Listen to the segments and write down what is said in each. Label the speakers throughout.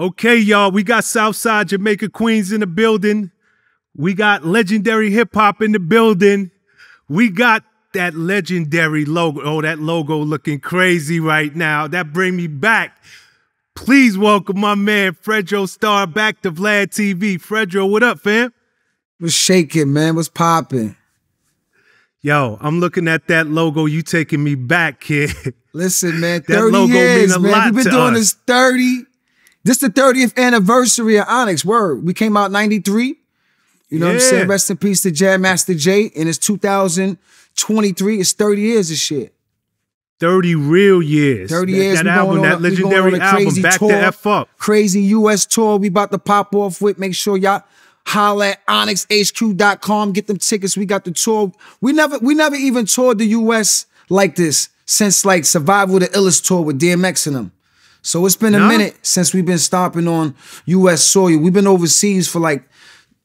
Speaker 1: Okay, y'all, we got Southside Jamaica Queens in the building. We got legendary hip hop in the building. We got that legendary logo. Oh, that logo looking crazy right now. That bring me back. Please welcome my man Fredro Starr back to Vlad TV. Fredro, what up, fam?
Speaker 2: What's shaking, man? What's popping?
Speaker 1: Yo, I'm looking at that logo. You taking me back, kid.
Speaker 2: Listen, man, 30 years, man. We've been doing
Speaker 1: us.
Speaker 2: this 30 this the 30th anniversary of Onyx. Word. We came out 93. You know
Speaker 1: yeah.
Speaker 2: what I'm saying? Rest in peace to Jam Master Jay. And it's 2023. It's 30 years of shit.
Speaker 1: 30 real years.
Speaker 2: 30 years.
Speaker 1: That, that album,
Speaker 2: on,
Speaker 1: that legendary album, Back
Speaker 2: tour,
Speaker 1: to F Up.
Speaker 2: Crazy US tour. We about to pop off with. Make sure y'all holla at onyxhq.com. Get them tickets. We got the tour. We never, we never even toured the US like this since like Survival the Illest tour with DMX and them. So it's been a
Speaker 1: no?
Speaker 2: minute since we've been stomping on US soil. We've been overseas for like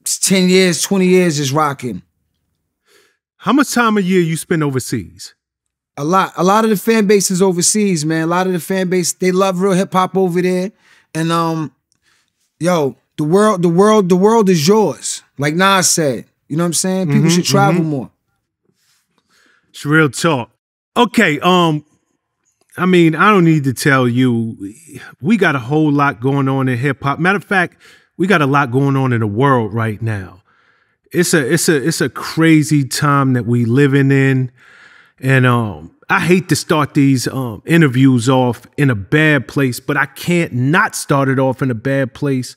Speaker 2: 10 years, 20 years just rocking.
Speaker 1: How much time a year you spend overseas?
Speaker 2: A lot. A lot of the fan base is overseas, man. A lot of the fan base, they love real hip hop over there. And um, yo, the world, the world, the world is yours. Like Nas said. You know what I'm saying? People mm-hmm, should travel mm-hmm. more.
Speaker 1: It's real talk. Okay, um, I mean, I don't need to tell you, we got a whole lot going on in hip hop. Matter of fact, we got a lot going on in the world right now. It's a it's a it's a crazy time that we living in, and um, I hate to start these um, interviews off in a bad place, but I can't not start it off in a bad place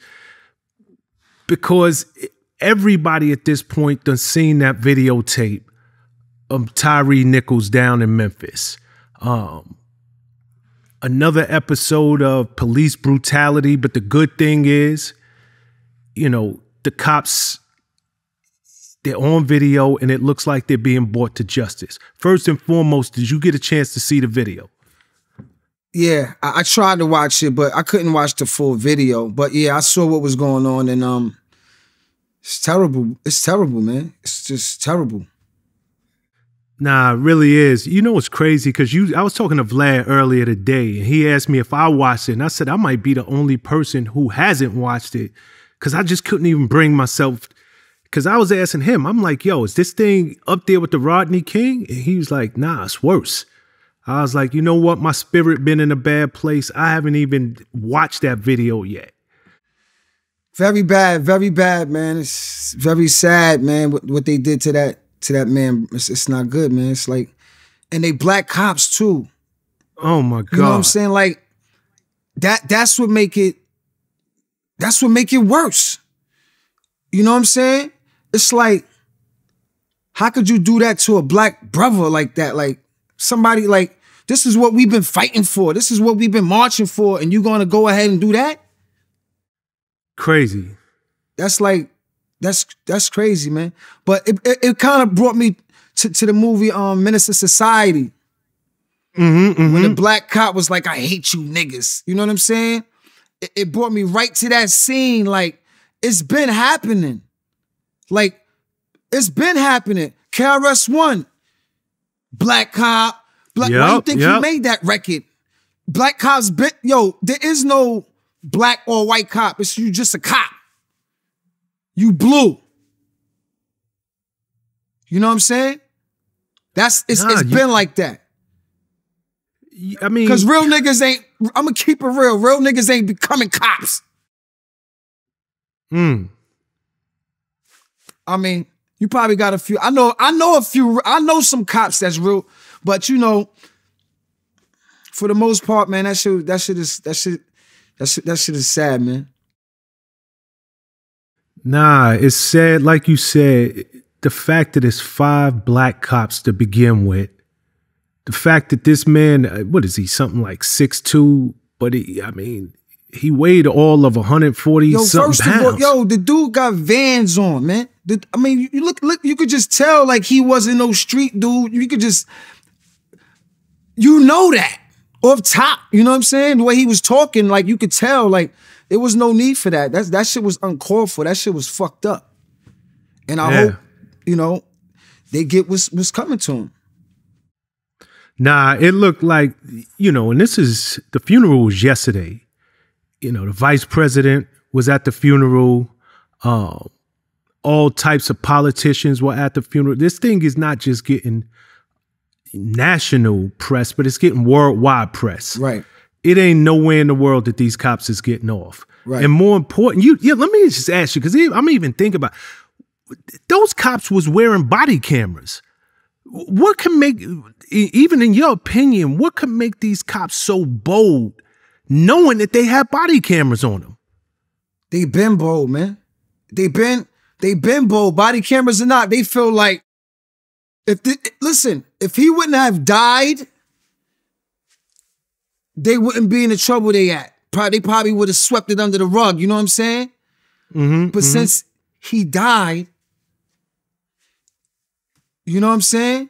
Speaker 1: because everybody at this point done seen that videotape of Tyre Nichols down in Memphis. Um, another episode of police brutality. But the good thing is, you know, the cops, they're on video and it looks like they're being brought to justice. First and foremost, did you get a chance to see the video?
Speaker 2: Yeah, I, I tried to watch it, but I couldn't watch the full video. But yeah, I saw what was going on and um it's terrible. It's terrible, man. It's just terrible.
Speaker 1: Nah, it really is. You know what's crazy? Because you, I was talking to Vlad earlier today, and he asked me if I watched it, and I said I might be the only person who hasn't watched it, because I just couldn't even bring myself. Because I was asking him, I'm like, "Yo, is this thing up there with the Rodney King?" And he was like, "Nah, it's worse." I was like, "You know what? My spirit been in a bad place. I haven't even watched that video yet."
Speaker 2: Very bad, very bad, man. It's very sad, man. What, what they did to that to that man. It's, it's not good, man. It's like, and they black cops too.
Speaker 1: Oh my god!
Speaker 2: You know what I'm saying? Like that. That's what make it. That's what make it worse. You know what I'm saying? It's like, how could you do that to a black brother like that? Like somebody like this is what we've been fighting for. This is what we've been marching for, and you're gonna go ahead and do that?
Speaker 1: Crazy.
Speaker 2: That's like that's that's crazy, man. But it it, it kind of brought me to, to the movie um Menace II Society.
Speaker 1: Mm-hmm, mm-hmm.
Speaker 2: When the black cop was like, I hate you niggas. You know what I'm saying? It, it brought me right to that scene. Like, it's been happening. Like, it's been happening. KRS One, black cop. Black,
Speaker 1: yep,
Speaker 2: why you think
Speaker 1: yep.
Speaker 2: he made that record? Black cops, bit, yo, there is no black or white cop. It's you just a cop. You blew. You know what I'm saying? That's it's,
Speaker 1: nah,
Speaker 2: it's
Speaker 1: you,
Speaker 2: been like that.
Speaker 1: I mean,
Speaker 2: because real niggas ain't. I'm gonna keep it real. Real niggas ain't becoming cops.
Speaker 1: Hmm.
Speaker 2: I mean, you probably got a few. I know. I know a few. I know some cops that's real, but you know, for the most part, man, that shit. That shit is. That shit. That shit. That shit is sad, man.
Speaker 1: Nah, it's sad, like you said, the fact that it's five black cops to begin with. The fact that this man, uh, what is he, something like six two, but he, I mean, he weighed all of 140
Speaker 2: yo,
Speaker 1: something
Speaker 2: first
Speaker 1: pounds.
Speaker 2: Of all, yo, the dude got vans on, man. The, I mean, you look, look, you could just tell like he wasn't no street dude. You could just, you know that off top. You know what I'm saying? The way he was talking, like you could tell, like it was no need for that. That's that shit was uncalled for. That shit was fucked up. And I
Speaker 1: Yeah.
Speaker 2: hope, you know, they get what's what's coming to them.
Speaker 1: Nah, it looked like, you know, and this is the funeral was yesterday. you know, the vice president was at the funeral. Uh, all types of politicians were at the funeral. This thing is not just getting national press, but it's getting worldwide press.
Speaker 2: Right.
Speaker 1: It ain't nowhere in the world that these cops is getting off.
Speaker 2: Right.
Speaker 1: And more important, you yeah, let me just ask you, because I'm even thinking about those cops was wearing body cameras. What can make even in your opinion, what can make these cops so bold knowing that they have body cameras on them?
Speaker 2: They been bold, man. They been they been bold. Body cameras or not, they feel like if the, listen, if he wouldn't have died, they wouldn't be in the trouble they at. Probably, they probably would have swept it under the rug. You know what I'm saying?
Speaker 1: Mm-hmm,
Speaker 2: But
Speaker 1: mm-hmm.
Speaker 2: since he died, you know what I'm saying?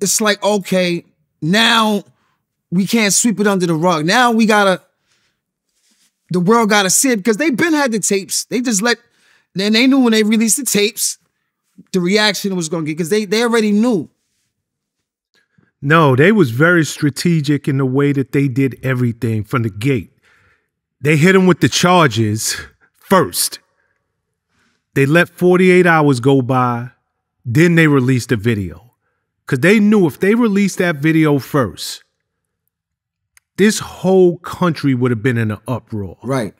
Speaker 2: It's like, okay, now we can't sweep it under the rug. Now we gotta, the world gotta see it because they been had the tapes. They just let, then they knew when they released the tapes, the reaction it was gonna get because they they already knew.
Speaker 1: No, they was very strategic in the way that they did everything from the gate. They hit him with the charges first. They let 48 hours go by, then they released the video. Cause they knew if they released that video first, this whole country would have been in an uproar.
Speaker 2: Right.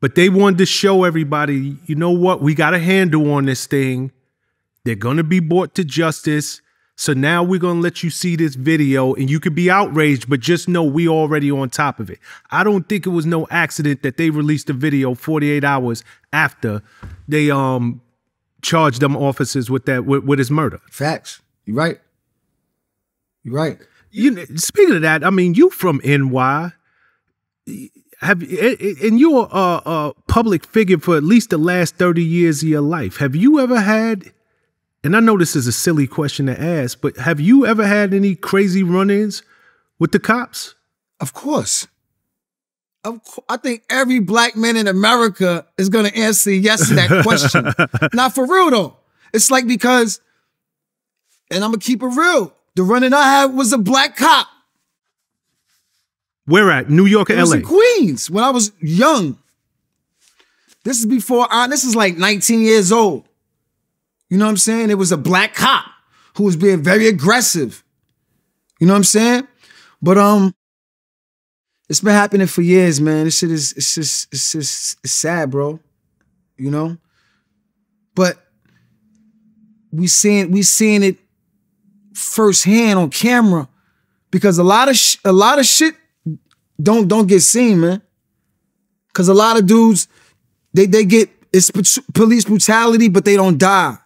Speaker 1: But they wanted to show everybody, you know what, we got a handle on this thing. They're gonna be brought to justice. So now we're gonna let you see this video and you could be outraged, but just know we already on top of it. I don't think it was no accident that they released the video 48 hours after they um charged them officers with that with, with his murder.
Speaker 2: Facts. You right. You right.
Speaker 1: You speaking of that, I mean, you from NY. Have and you're a, a public figure for at least the last 30 years of your life. Have you ever had and I know this is a silly question to ask, but have you ever had any crazy run-ins with the cops?
Speaker 2: Of course. Of co- I think every black man in America is going to answer yes to that question. Not for real though. It's like because, and I'm gonna keep it real. The running I had was a black cop.
Speaker 1: Where at? New York or
Speaker 2: It
Speaker 1: LA?
Speaker 2: in Queens when I was young. This is before I. This is like 19 years old. You know what I'm saying? It was a black cop who was being very aggressive. You know what I'm saying? But um, it's been happening for years, man. This shit is it's just it's just it's sad, bro. You know. But we seeing we seeing it firsthand on camera because a lot of sh- a lot of shit don't don't get seen, man. Cause a lot of dudes they they get it's police brutality, but they don't die.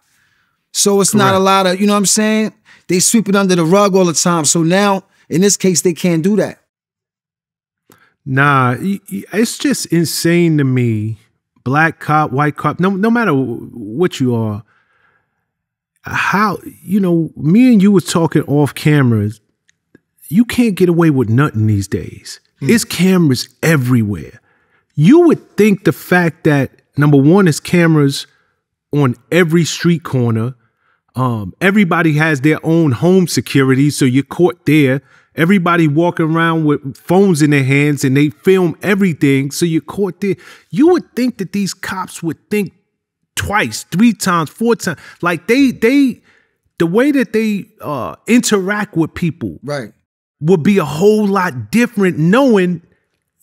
Speaker 2: So it's not a lot of you know what I'm saying. They sweep it under the rug all the time. So now in this case they can't do that.
Speaker 1: Nah, it's just insane to me. Black cop, white cop, no, no matter what you are, how you know me and you was talking off cameras. You can't get away with nothing these days. Hmm. It's cameras everywhere. You would think the fact that number one is cameras on every street corner. Um, everybody has their own home security, so you're caught there. Everybody walking around with phones in their hands and they film everything, so you're caught there. You would think that these cops would think twice, three times, four times. Like they they the way that they uh interact with people
Speaker 2: Right.
Speaker 1: would be a whole lot different knowing,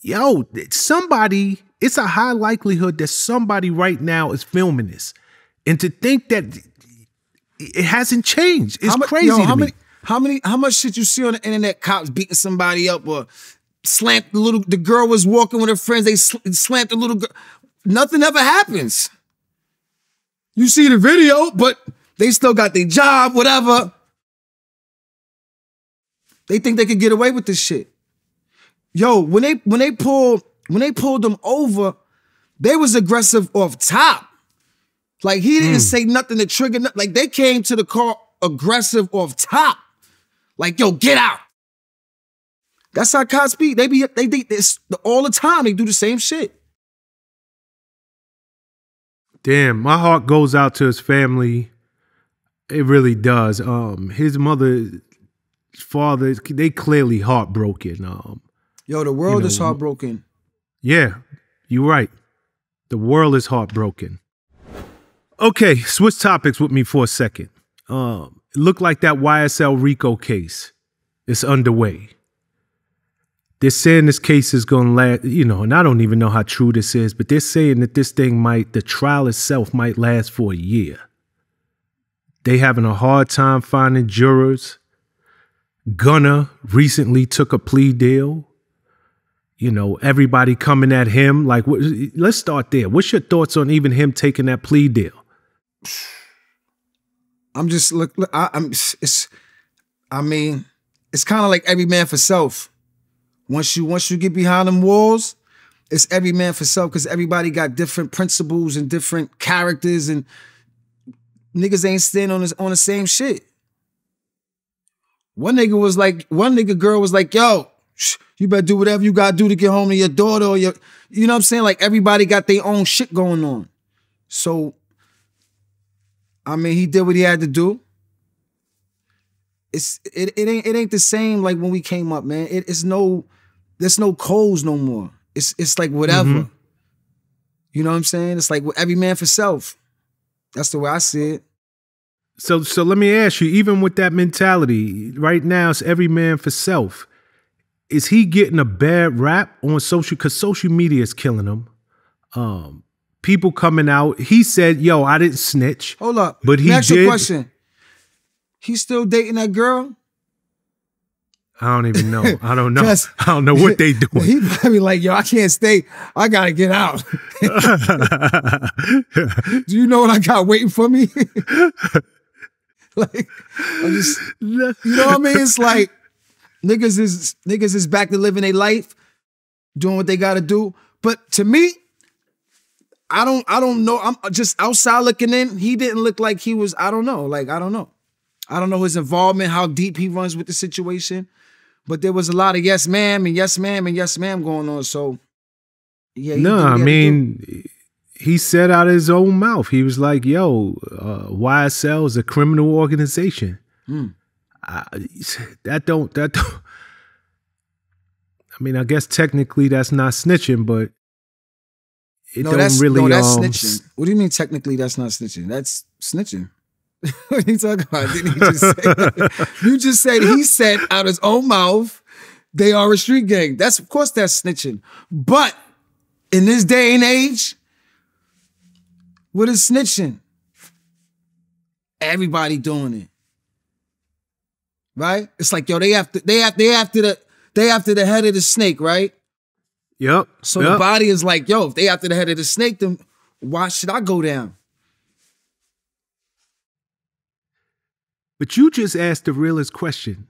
Speaker 1: yo, somebody, it's a high likelihood that somebody right now is filming this. And to think that it hasn't changed, it's
Speaker 2: How
Speaker 1: crazy
Speaker 2: yo, how
Speaker 1: me.
Speaker 2: many how many how much shit you see on the internet? Cops beating somebody up or slant the little the girl was walking with her friends. They sl- slant the little girl. Nothing ever happens. You see the video, but they still got their job, whatever. They think they could get away with this shit. Yo, when they when they pulled when they pulled them over, they was aggressive off top. Like he didn't say nothing to trigger. no- Like they came to the car aggressive off top. Like yo, get out. That's how cops be. They be they think this all the time. They do the same shit.
Speaker 1: Damn, my heart goes out to his family. It really does. Um, his mother, his father, they clearly heartbroken. Um,
Speaker 2: Yo, the world
Speaker 1: You
Speaker 2: is heartbroken.
Speaker 1: Yeah, you're right. The world is heartbroken. Okay, switch topics with me for a second. Um, it looked like that YSL RICO case is underway. They're saying this case is going to last, you know, and I don't even know how true this is, but they're saying that this thing might, the trial itself might last for a year. They having a hard time finding jurors. Gunna recently took a plea deal. You know, everybody coming at him. Like, let's start there. What's your thoughts on even him taking that plea deal?
Speaker 2: I'm just look. I, am It's. I mean, it's kind of like every man for self. Once you once you get behind them walls, it's every man for self because everybody got different principles and different characters and niggas ain't standing on this, on the same shit. One nigga was like, one nigga girl was like, yo, you better do whatever you gotta do to get home to your daughter or your, you know what I'm saying? Like everybody got their own shit going on. So, I mean, he did what he had to do. It's it, it ain't it ain't the same like when we came up, man. It, it's no there's no codes no more. It's it's like whatever. Mm-hmm. You know what I'm saying? It's like every man for self. That's the way I see it.
Speaker 1: So so let me ask you, even with that mentality, right now it's every man for self. Is he getting a bad rap on social because social media is killing him? Um, people coming out. He said, "Yo, I didn't snitch."
Speaker 2: Hold up,
Speaker 1: but he
Speaker 2: Next
Speaker 1: did.
Speaker 2: question: He's still dating that girl?
Speaker 1: I don't even know. I don't know. I don't know what they doing.
Speaker 2: He probably like, yo, I can't stay. I gotta get out. Do you know what I got waiting for me? like, I'm just, you know what I mean? It's like niggas is niggas is back to living their life, doing what they gotta do. But to me, I don't, I don't know. I'm just outside looking in. He didn't look like he was. I don't know. Like I don't know. I don't know his involvement, how deep he runs with the situation. But there was a lot of yes ma'am and yes ma'am and yes ma'am going on. So
Speaker 1: yeah. No, I mean he said out of his own mouth. He was like, "Yo, uh, YSL is a criminal organization." Hmm. I, that don't that don't. I mean, I guess technically that's not snitching, but it
Speaker 2: no,
Speaker 1: don't
Speaker 2: that's,
Speaker 1: really.
Speaker 2: No, that's
Speaker 1: um,
Speaker 2: snitching. What do you mean technically that's not snitching? That's snitching. what are you talking about? Didn't he just say? you just said he said out his own mouth, they are a street gang. That's of course that's snitching. But in this day and age, what is snitching? Everybody doing it. Right? It's like, yo, they have to, they have they after the they after the head of the snake, right?
Speaker 1: Yep.
Speaker 2: So
Speaker 1: yep.
Speaker 2: the body is like, yo, if they after the head of the snake, then why should I go down?
Speaker 1: But you just asked the realest question.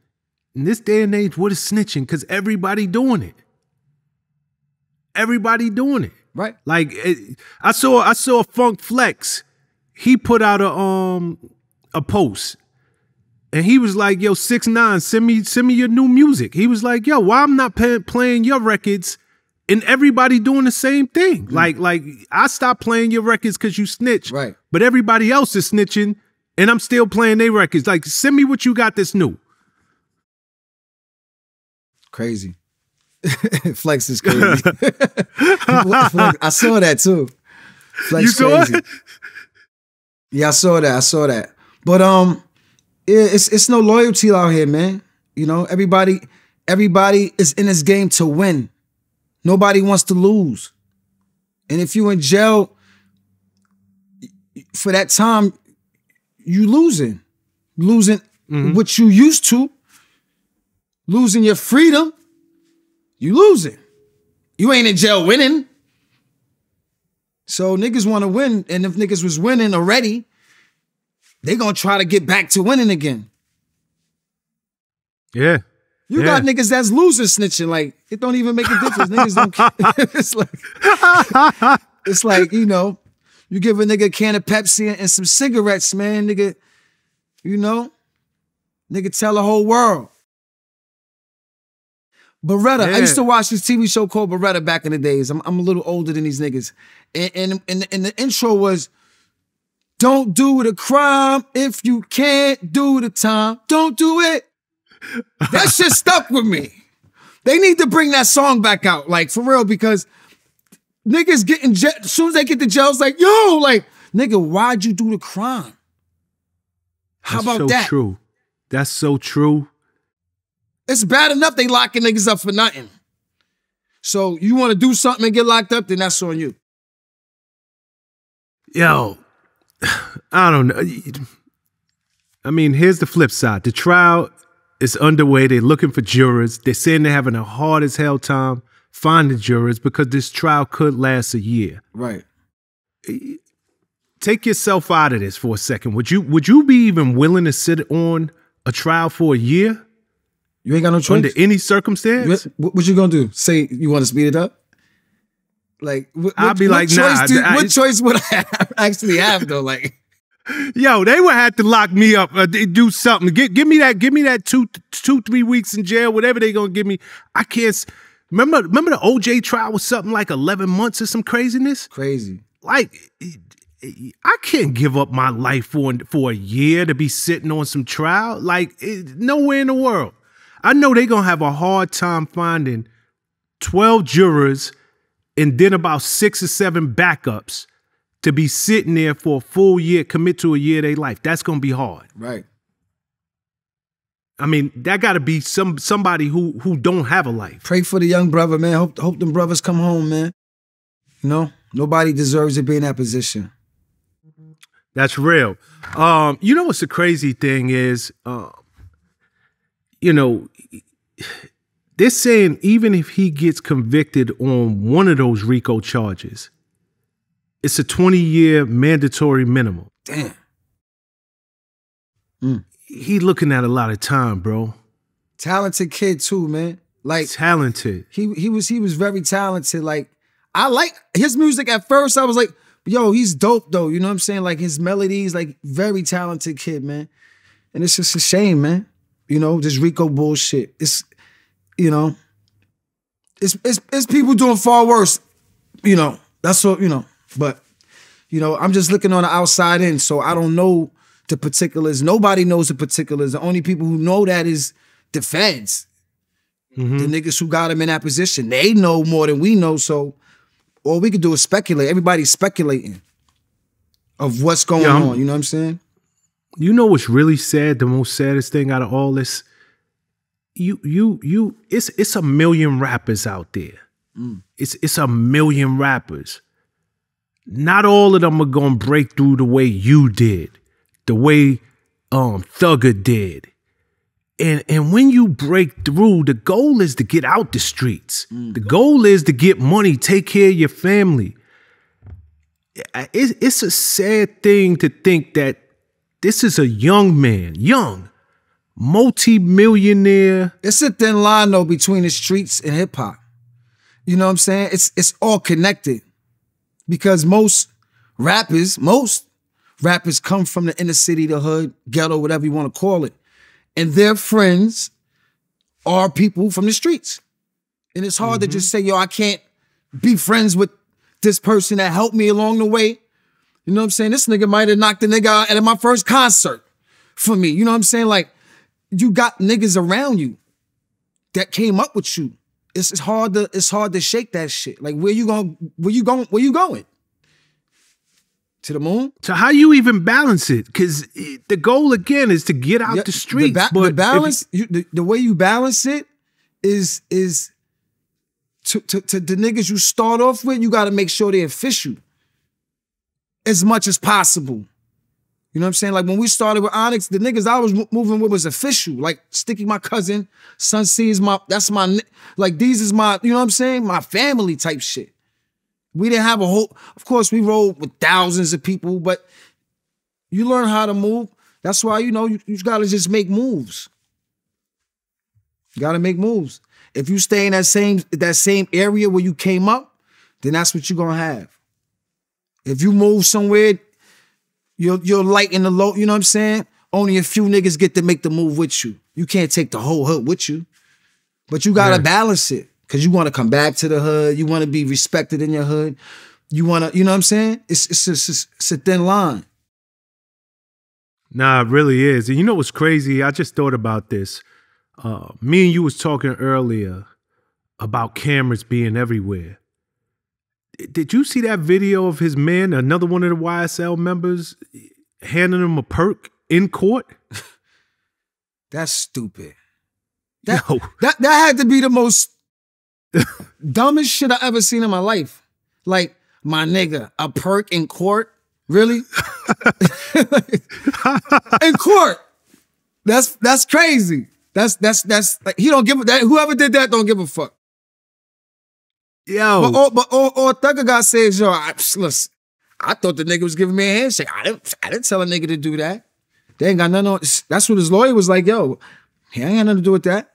Speaker 1: In this day and age, what is snitching? Because everybody doing it. Everybody doing it.
Speaker 2: Right.
Speaker 1: Like it, I saw I saw Funk Flex. He put out a um a post. And he was like, yo, six nine, send me send me your new music. He was like, yo, why I'm not pay- playing your records and everybody doing the same thing. Mm. Like, like I stopped playing your records because you snitch.
Speaker 2: Right.
Speaker 1: But everybody else is snitching and I'm still playing their records. Like, send me what you got that's new.
Speaker 2: Crazy. Flex is crazy. Flex, I saw that too. Flex
Speaker 1: you saw
Speaker 2: crazy. It? Yeah, I saw that. I saw that. But um, it's it's no loyalty out here, man. You know, everybody everybody is in this game to win. Nobody wants to lose. And if you're in jail for that time, you losing. Losing mm-hmm. what you used to. Losing your freedom. You losing. You ain't in jail winning. So niggas want to win. And if niggas was winning already, they gonna try to get back to winning again.
Speaker 1: Yeah.
Speaker 2: You
Speaker 1: yeah.
Speaker 2: got niggas that's losing snitching. Like, it don't even make a difference. niggas don't care. it's like it's like, you know, you give a nigga a can of Pepsi and some cigarettes, man, nigga, you know, nigga tell the whole world. Baretta, yeah. I used to watch this TV show called Baretta back in the days. I'm, I'm a little older than these niggas. And, and, and, and the intro was, don't do the crime if you can't do the time. Don't do it. That shit stuck with me. They need to bring that song back out, like for real, because niggas getting jail. As soon as they get to jail, it's like, yo, like, nigga, why'd you do the crime? How
Speaker 1: That's
Speaker 2: about
Speaker 1: so
Speaker 2: that?
Speaker 1: true. That's so true.
Speaker 2: It's bad enough they locking niggas up for nothing. So you want to do something and get locked up, then that's on you.
Speaker 1: Yo, I don't know. I mean, here's the flip side. The trial is underway. They're looking for jurors. They're saying they're having a hard as hell time finding jurors because this trial could last a year.
Speaker 2: Right.
Speaker 1: Take yourself out of this for a second. Would you would you be even willing to sit on a trial for a year
Speaker 2: You ain't got no choice.
Speaker 1: under any circumstance?
Speaker 2: what, what you gonna do? Say you want to speed it up? Like, what,
Speaker 1: I'd be
Speaker 2: what
Speaker 1: like,
Speaker 2: choice
Speaker 1: nah,
Speaker 2: do-
Speaker 1: I-
Speaker 2: what choice would I actually have though? Like,
Speaker 1: Yo, they would have to lock me up, uh, d- do something. Give, give me that. Give me that two, two, three weeks in jail, whatever they gonna give me. I can't. Remember, remember the OJ trial was something like eleven months or some craziness.
Speaker 2: crazy.
Speaker 1: Like, I can't give up my life for for a year to be sitting on some trial. Like, it, nowhere in the world. I know they gonna have a hard time finding twelve jurors and then about six or seven backups to be sitting there for a full year, commit to a year of their life. That's gonna be hard.
Speaker 2: Right.
Speaker 1: I mean, that gotta be some somebody who who don't have a life.
Speaker 2: Pray for the young brother, man. Hope hope them brothers come home, man. You know, nobody deserves to be in that position.
Speaker 1: That's real. Um, you know what's the crazy thing is, uh, you know, they're saying even if he gets convicted on one of those RICO charges, it's a 20 year mandatory minimum.
Speaker 2: Damn. Mm.
Speaker 1: He looking at a lot of time, bro.
Speaker 2: Talented kid too, man. Like
Speaker 1: Talented.
Speaker 2: he he was he was very talented. Like I like his music at first. I was like, yo, he's dope though. You know what I'm saying? Like his melodies, like very talented kid, man. And it's just a shame, man. You know, this RICO bullshit. It's you know, it's it's it's people doing far worse. You know, that's what you know. But you know, I'm just looking on the outside in, so I don't know the particulars. Nobody knows the particulars. The only people who know that is the feds mm-hmm. the niggas who got him in that position. They know more than we know, so all we can do is speculate. Everybody's speculating of what's going
Speaker 1: Yeah,
Speaker 2: on. You know what I'm saying?
Speaker 1: You know what's really sad? The most saddest thing out of all this, you you you it's it's a million rappers out there. Mm. It's it's a million rappers. Not all of them are gonna break through the way you did, the way um Thugger did. And and when you break through, the goal is to get out the streets. The goal is to get money, take care of your family. It's, it's a sad thing to think that this is a young man, young, multi-millionaire.
Speaker 2: It's a thin line though between the streets and hip hop. You know what I'm saying? It's it's all connected. Because most rappers, most rappers come from the inner city, the hood, ghetto, whatever you want to call it. And their friends are people from the streets. And it's hard to mm-hmm. just say, yo, I can't be friends with this person that helped me along the way. You know what I'm saying? This nigga might have knocked the nigga out at my first concert for me. You know what I'm saying? Like, you got niggas around you that came up with you. It's, it's hard to it's hard to shake that shit. Like where you going? Where you going? Where you going? To the moon?
Speaker 1: So how you even balance it? Because the goal again is to get out
Speaker 2: Yeah,
Speaker 1: the streets.
Speaker 2: ba-
Speaker 1: but if-
Speaker 2: balance, you, the, the way you balance it is is to, to, to the niggas you start off with, you got to make sure they're official as much as possible. You know what I'm saying? Like when we started with Onyx, the niggas I was mo- moving with was official. Like Sticky, my cousin, Sonsee is my, that's my, like these is my, you know what I'm saying? My family type shit. We didn't have a whole, of course, we rolled with thousands of people, but you learn how to move. That's why, you know, you, you gotta just make moves. You gotta make moves. If you stay in that same that same area where you came up, then that's what you're gonna have. If you move somewhere, you're you're light in the low, you know what I'm saying? Only a few niggas get to make the move with you. You can't take the whole hood with you. But you gotta
Speaker 1: Yeah.
Speaker 2: balance it. Cause you wanna come back to the hood. You wanna be respected in your hood. You wanna, you know what I'm saying? It's it's it's, it's, it's a thin line.
Speaker 1: Nah, it really is. And you know what's crazy? I just thought about this. Uh, me and you was talking earlier about cameras being everywhere. Did you see that video of his man, another one of the YSL members, handing him a perk in court?
Speaker 2: That's stupid. That,
Speaker 1: Yo.
Speaker 2: that that had to be the most dumbest shit I ever seen in my life. Like, my nigga, a perk in court? Really? in court. That's that's crazy. That's that's that's like he don't give a that whoever did that don't give a fuck.
Speaker 1: Yo,
Speaker 2: But all but all, all Thugger guy says, yo, I, listen, I thought the nigga was giving me a handshake. I didn't I didn't tell a nigga to do that. They ain't got nothing on. That's what his lawyer was like, yo, he ain't got nothing to do with that.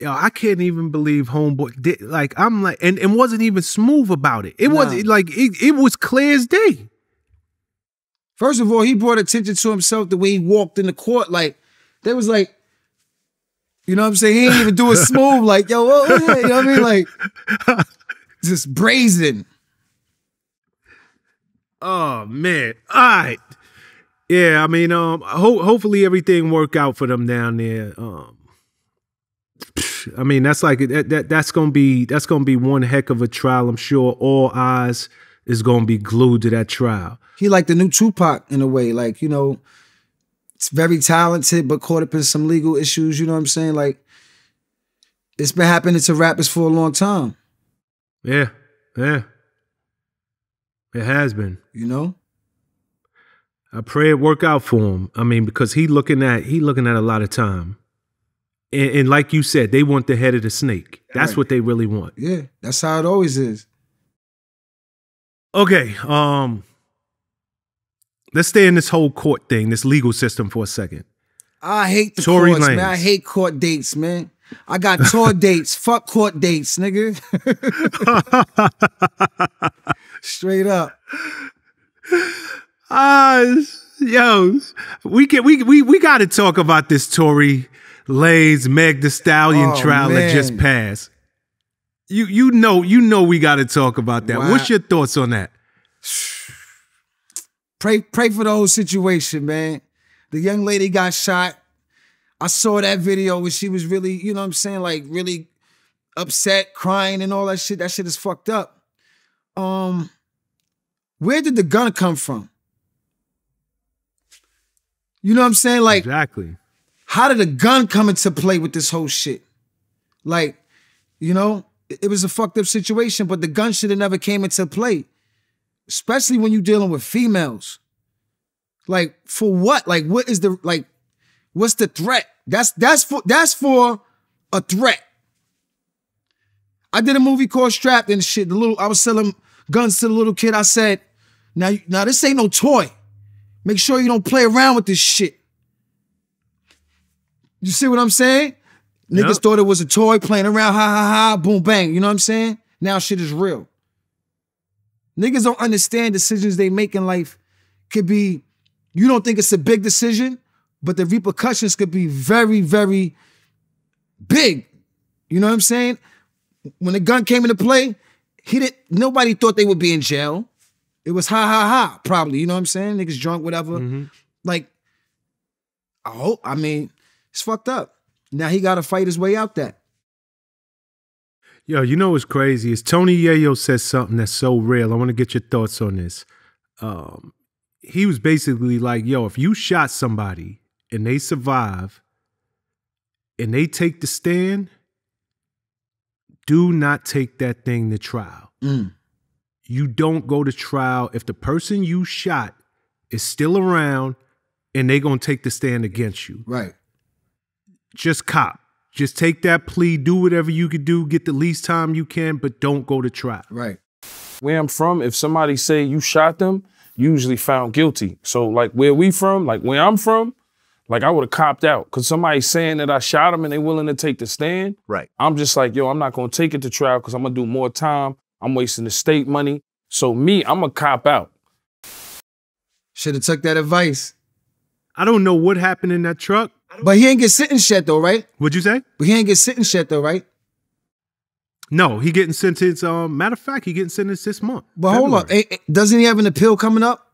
Speaker 1: yo, I can't even believe homeboy did. Like, I'm like, and, and wasn't even smooth about it. It
Speaker 2: Nah.
Speaker 1: wasn't like it, it was clear as day.
Speaker 2: First of all, he brought attention to himself the way he walked in the court. Like, they was like, you know what I'm saying? He didn't even do it smooth, like, yo, oh, yeah, you know what I mean? Like, just brazen.
Speaker 1: Oh man. All right. Yeah, I mean, um, ho- hopefully everything work out for them down there. Um, I mean, that's like that, that. That's gonna be that's gonna be one heck of a trial. I'm sure all eyes is gonna be glued to that trial.
Speaker 2: He like the new Tupac in a way. Like, you know, very talented, but caught up in some legal issues. You know what I'm saying? Like, it's been happening to rappers for a long time,
Speaker 1: Yeah, yeah. It has been.
Speaker 2: you know?
Speaker 1: I pray it work out for him. I mean, because he looking at he looking at a lot of time, and, and like you said, they want the head of the snake. That's
Speaker 2: Right.
Speaker 1: what they really want.
Speaker 2: Yeah, that's how it always is.
Speaker 1: Okay, um, let's stay in this whole court thing, this legal system for a second.
Speaker 2: I hate the
Speaker 1: Tory
Speaker 2: courts, man. I hate court dates, man. I got tour dates. Fuck court dates, nigga. Straight up.
Speaker 1: Ah, yo, we can we we we got to talk about this Tory Lanez Meg Thee Stallion
Speaker 2: Oh,
Speaker 1: trial that just passed. You you know you know we got to talk about that.
Speaker 2: Wow.
Speaker 1: What's your thoughts on that?
Speaker 2: Pray, pray for the whole situation, man. The young lady got shot. I saw that video where she was really, you know what I'm saying, like really upset, crying, and all that shit. That shit is fucked up. Um, where did the gun come from? You know what I'm saying? Like,
Speaker 1: Exactly.
Speaker 2: how did a gun come into play with this whole shit? Like, you know, it it was a fucked up situation, but the gun should have never came into play. Especially when you're dealing with females. Like, for what? Like, what is the like, what's the threat? That's that's for that's for a threat. I did a movie called Strapped and shit. The little I was selling guns to the little kid. I said, now, now this ain't no toy. Make sure you don't play around with this shit. You see what I'm saying? Niggas
Speaker 1: Yep.
Speaker 2: thought it was a toy playing around, ha ha ha, boom bang. You know what I'm saying? Now shit is real. Niggas don't understand decisions they make in life could be, you don't think it's a big decision, but the repercussions could be very, very big. You know what I'm saying? When the gun came into play, he didn't nobody thought they would be in jail. It was ha ha ha, probably. You know what I'm saying? Niggas drunk, whatever. Mm-hmm. Like, I hope, I mean, it's fucked up. Now he gotta fight his way out that.
Speaker 1: Yo, you know what's crazy is Tony Yayo says something that's so real. I want to get your thoughts on this. Um, he was basically like, "Yo, if you shot somebody and they survive, and they take the stand, do not take that thing to trial.
Speaker 2: Mm.
Speaker 1: You don't go to trial if the person you shot is still around and they gonna take the stand against you.
Speaker 2: Right.
Speaker 1: Just cop." Just take that plea, do whatever you could do, get the least time you can, but don't go to trial.
Speaker 2: Right.
Speaker 3: where I'm from, if somebody say you shot them, usually found guilty. So like where we from, like where I'm from, like I would have copped out. Cause somebody saying that I shot them and they willing to take the stand.
Speaker 4: Right.
Speaker 3: I'm just like, yo, I'm not gonna take it to trial because I'm gonna do more time. I'm wasting the state money. So me, I'm a cop out.
Speaker 2: Should have took that advice.
Speaker 1: I don't know what happened in that truck.
Speaker 2: But he ain't get sentenced yet though, right?
Speaker 1: What'd you say?
Speaker 2: But he ain't get sentenced yet though, right?
Speaker 1: No, he getting sentenced. Um, matter of fact, he getting sentenced this month.
Speaker 2: But hold on,
Speaker 1: February.
Speaker 2: Eh, eh, doesn't he have an appeal coming up?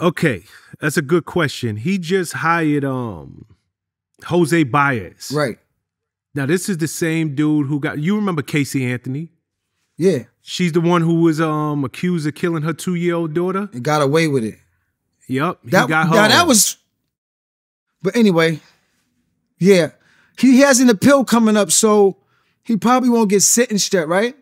Speaker 1: Okay, that's a good question. He just hired um Jose Baez.
Speaker 2: Right.
Speaker 1: Now this is the same dude who got. You remember Casey Anthony?
Speaker 2: Yeah,
Speaker 1: She's the one who was um accused of killing her two year old daughter.
Speaker 2: and got away with it.
Speaker 1: Yep, he
Speaker 2: That
Speaker 1: got her.
Speaker 2: now that was. But anyway, yeah, he has an appeal coming up, so he probably won't get sentenced yet, right?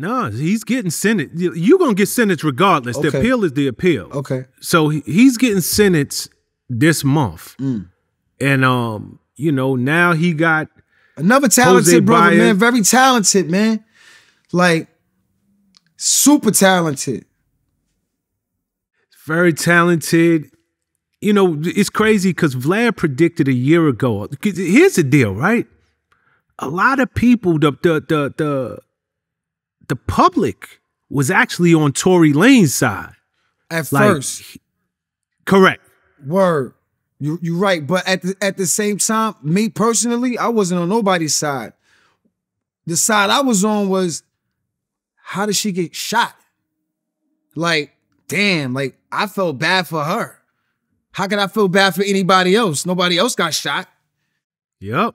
Speaker 1: no, he's getting sentenced. You- You're gonna get sentenced regardless. The
Speaker 2: Okay.
Speaker 1: appeal is the appeal.
Speaker 2: Okay.
Speaker 1: So he- he's getting sentenced this month,
Speaker 2: Mm.
Speaker 1: and um, you know, now he got
Speaker 2: Another talented
Speaker 1: Jose
Speaker 2: brother,
Speaker 1: Baez.
Speaker 2: man. Very talented, man. Like super talented.
Speaker 1: very talented. You know, it's crazy because Vlad predicted a year ago. Here's the deal, right? A lot of people, the the the the, the public was actually on Tory Lanez side.
Speaker 2: At
Speaker 1: Like,
Speaker 2: first,
Speaker 1: Correct.
Speaker 2: word. You you right, but at the at the same time, me personally, I wasn't on nobody's side. The side I was on was, how did she get shot? Like, damn, like I felt bad for her. How could I feel bad for anybody else? Nobody else got shot.
Speaker 1: Yep.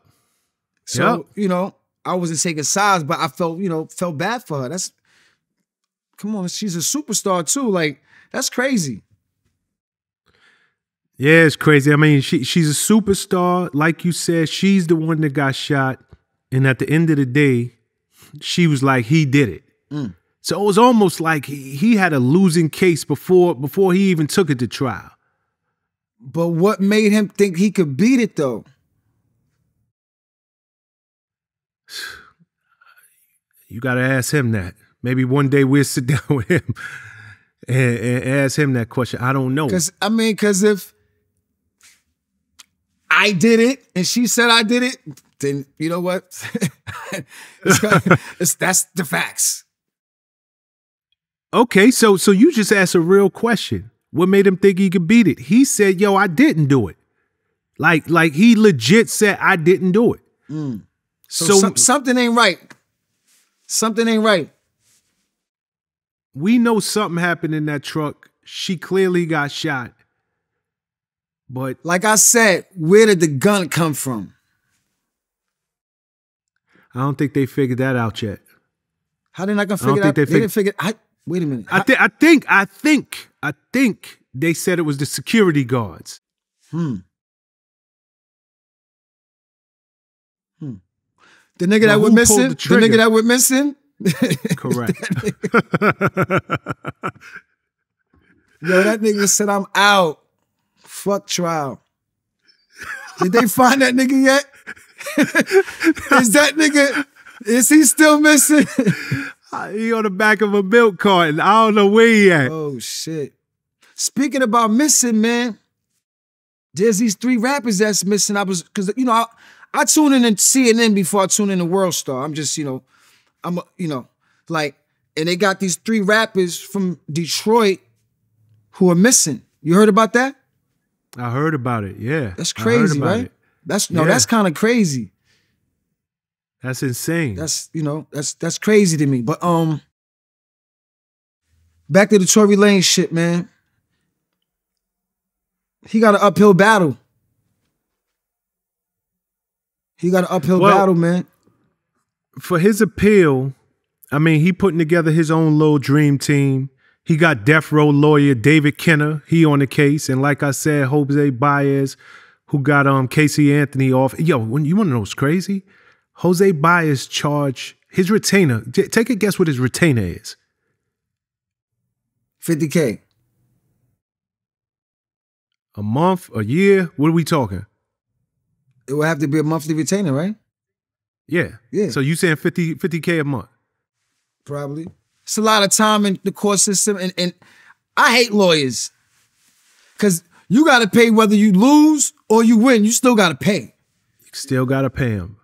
Speaker 2: So,
Speaker 1: Yep.
Speaker 2: you know, I wasn't taking sides, but I felt, you know, felt bad for her. That's come on, she's a superstar too. Like, that's crazy.
Speaker 1: Yeah, it's crazy. I mean, she she's a superstar. Like you said, she's the one that got shot. And at the end of the day, she was like, he did it.
Speaker 2: Mm.
Speaker 1: So it was almost like he, he had a losing case before before he even took it to trial.
Speaker 2: But what made him think he could beat it though?
Speaker 1: You got to ask him that. Maybe one day we'll sit down with him and, and ask him that question. I don't know.
Speaker 2: Cause I mean, cause if I did it and she said I did it, then you know what? it's, it's- that's the facts.
Speaker 1: Okay, so so you just asked a real question. What made him think he could beat it? He said, "Yo, I didn't do it." Like like he legit said, "I didn't do it." Mm.
Speaker 2: So,
Speaker 1: So,
Speaker 2: some- something ain't right. Something ain't right.
Speaker 1: we know something happened in that truck. She clearly got shot. But
Speaker 2: Like I said, where did the gun come from?
Speaker 1: I don't think they figured that out yet.
Speaker 2: How they not gonna
Speaker 1: I don't
Speaker 2: figure that?
Speaker 1: out? they
Speaker 2: They, didn't figure. I, wait a minute.
Speaker 1: I think I think I think I think they said it was the security guards.
Speaker 2: Hmm. Hmm. The nigga
Speaker 1: Now,
Speaker 2: that went missing. The,
Speaker 1: the
Speaker 2: nigga that went missing.
Speaker 1: Correct.
Speaker 2: Yo, that nigga said I'm out. Fuck trial. Did they find that nigga yet? is that nigga? Is he still missing?
Speaker 1: he on the back of a milk carton. I don't know where he at.
Speaker 2: oh shit. Speaking about missing, man. There's these three rappers that's missing. I was because you know I, I tune in and CNN before I tune in to World Star. I'm just you know, I'm a- you know like and they got these three rappers from Detroit who are missing. You heard about that?
Speaker 1: I heard about it. Yeah,
Speaker 2: That's crazy, right?
Speaker 1: it.
Speaker 2: That's no,
Speaker 1: Yeah.
Speaker 2: that's kind of crazy.
Speaker 1: That's insane.
Speaker 2: That's you know, that's that's crazy to me. But um, back to the Tory Lanez shit, man. He got an uphill battle. He got an uphill
Speaker 1: Well-
Speaker 2: battle, man.
Speaker 1: for his appeal, I mean, he putting together his own little dream team. He got death row lawyer David Kenner, he on the case, and like I said, Jose Baez, who got um Casey Anthony off. Yo, when you want to know what's crazy? Jose Baez charged his retainer. Take a guess what his retainer is.
Speaker 2: 50K.
Speaker 1: A month, a year? What are we talking?
Speaker 2: It would have to be a monthly retainer, right?
Speaker 1: Yeah.
Speaker 2: Yeah.
Speaker 1: So you saying 50 50k a month?
Speaker 2: Probably. It's a lot of time in the court system, and, and I hate lawyers. Cause you gotta pay whether you lose or you win, you still gotta pay.
Speaker 1: You still gotta pay him.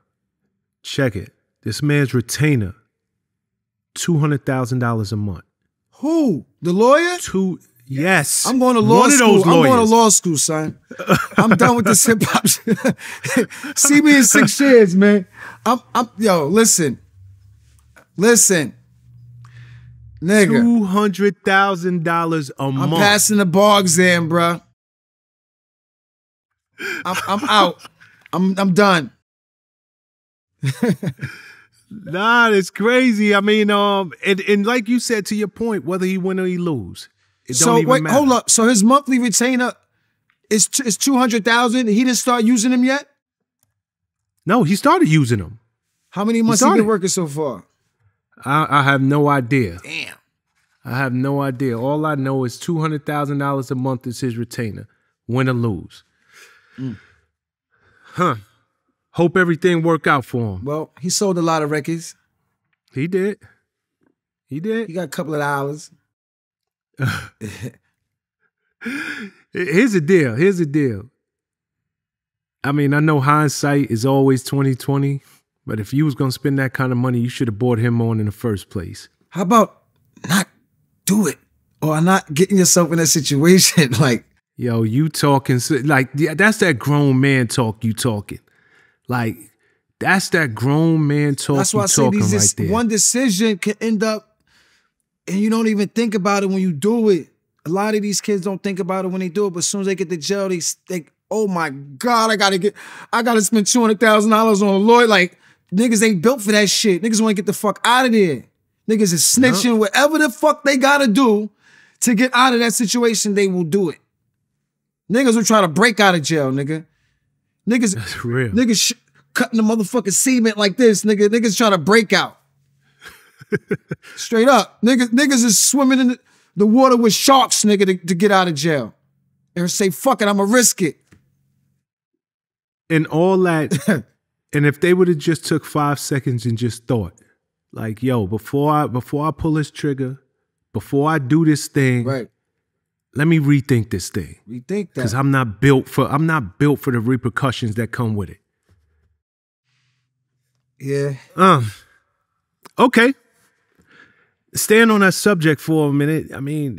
Speaker 1: Check it. This man's retainer, two hundred thousand dollars a month.
Speaker 2: Who? The lawyer?
Speaker 1: Two. Yes.
Speaker 2: I'm going to law
Speaker 1: One
Speaker 2: school.
Speaker 1: Of those
Speaker 2: I'm going to law school, son. I'm done with this hip hop. See me in six years, man. I'm, I'm, yo, listen, listen, nigga.
Speaker 1: Two hundred thousand dollars a
Speaker 2: I'm
Speaker 1: month.
Speaker 2: I'm passing the bar exam, bruh. I'm, I'm out. I'm, I'm done.
Speaker 1: Nah, it's crazy. I mean, um, and, and like you said, to your point, whether he win or he lose, it don't
Speaker 2: So wait,
Speaker 1: matter.
Speaker 2: hold up. So his monthly retainer is t- is two hundred thousand. He didn't start using them yet.
Speaker 1: No, he started using them.
Speaker 2: How many months he
Speaker 1: started.
Speaker 2: been working so far?
Speaker 1: I, I have no idea.
Speaker 2: Damn.
Speaker 1: I have no idea. All I know is two hundred thousand dollars a month is his retainer, win or lose. Huh. Hope everything work out for him.
Speaker 2: Well, he sold a lot of records.
Speaker 1: He did. He did.
Speaker 2: He got a couple of dollars.
Speaker 1: Here's the deal. Here's the deal. I mean, I know hindsight is always 2020, but if you was gonna spend that kind of money, you should have bought him on in the first place.
Speaker 2: How about not do it or not getting yourself in that situation? like,
Speaker 1: Yo, you talking like yeah, that's that grown man talk you talking. Like that's that grown man talk
Speaker 2: that's why I say
Speaker 1: talking
Speaker 2: these
Speaker 1: right there.
Speaker 2: one decision can end up, and you don't even think about it when you do it. A lot of these kids don't think about it when they do it, but as soon as they get to jail, they think, "Oh my god, I gotta get, I gotta spend two hundred thousand dollars on a lawyer." Like niggas ain't built for that shit. Niggas want to get the fuck out of there. Niggas is snitching. Whatever the fuck they gotta do to get out of that situation, they will do it. Niggas will try to break out of jail, nigga. Niggas,
Speaker 1: That's real.
Speaker 2: Niggas sh- cutting the motherfucking cement like this, nigga. Niggas trying to break out. Straight up. Niggas, niggas is swimming in the, the water with sharks, nigga, to, to get out of jail. And say, fuck it, I'ma risk it.
Speaker 1: and all that and if they would have just took five seconds and just thought like yo before i before i pull this trigger before i do this thing
Speaker 2: Right.
Speaker 1: Let me rethink this thing
Speaker 2: We think
Speaker 1: because i'm not built for i'm not built for the repercussions that come with it
Speaker 2: yeah.
Speaker 1: um okay staying on that subject for a minute i mean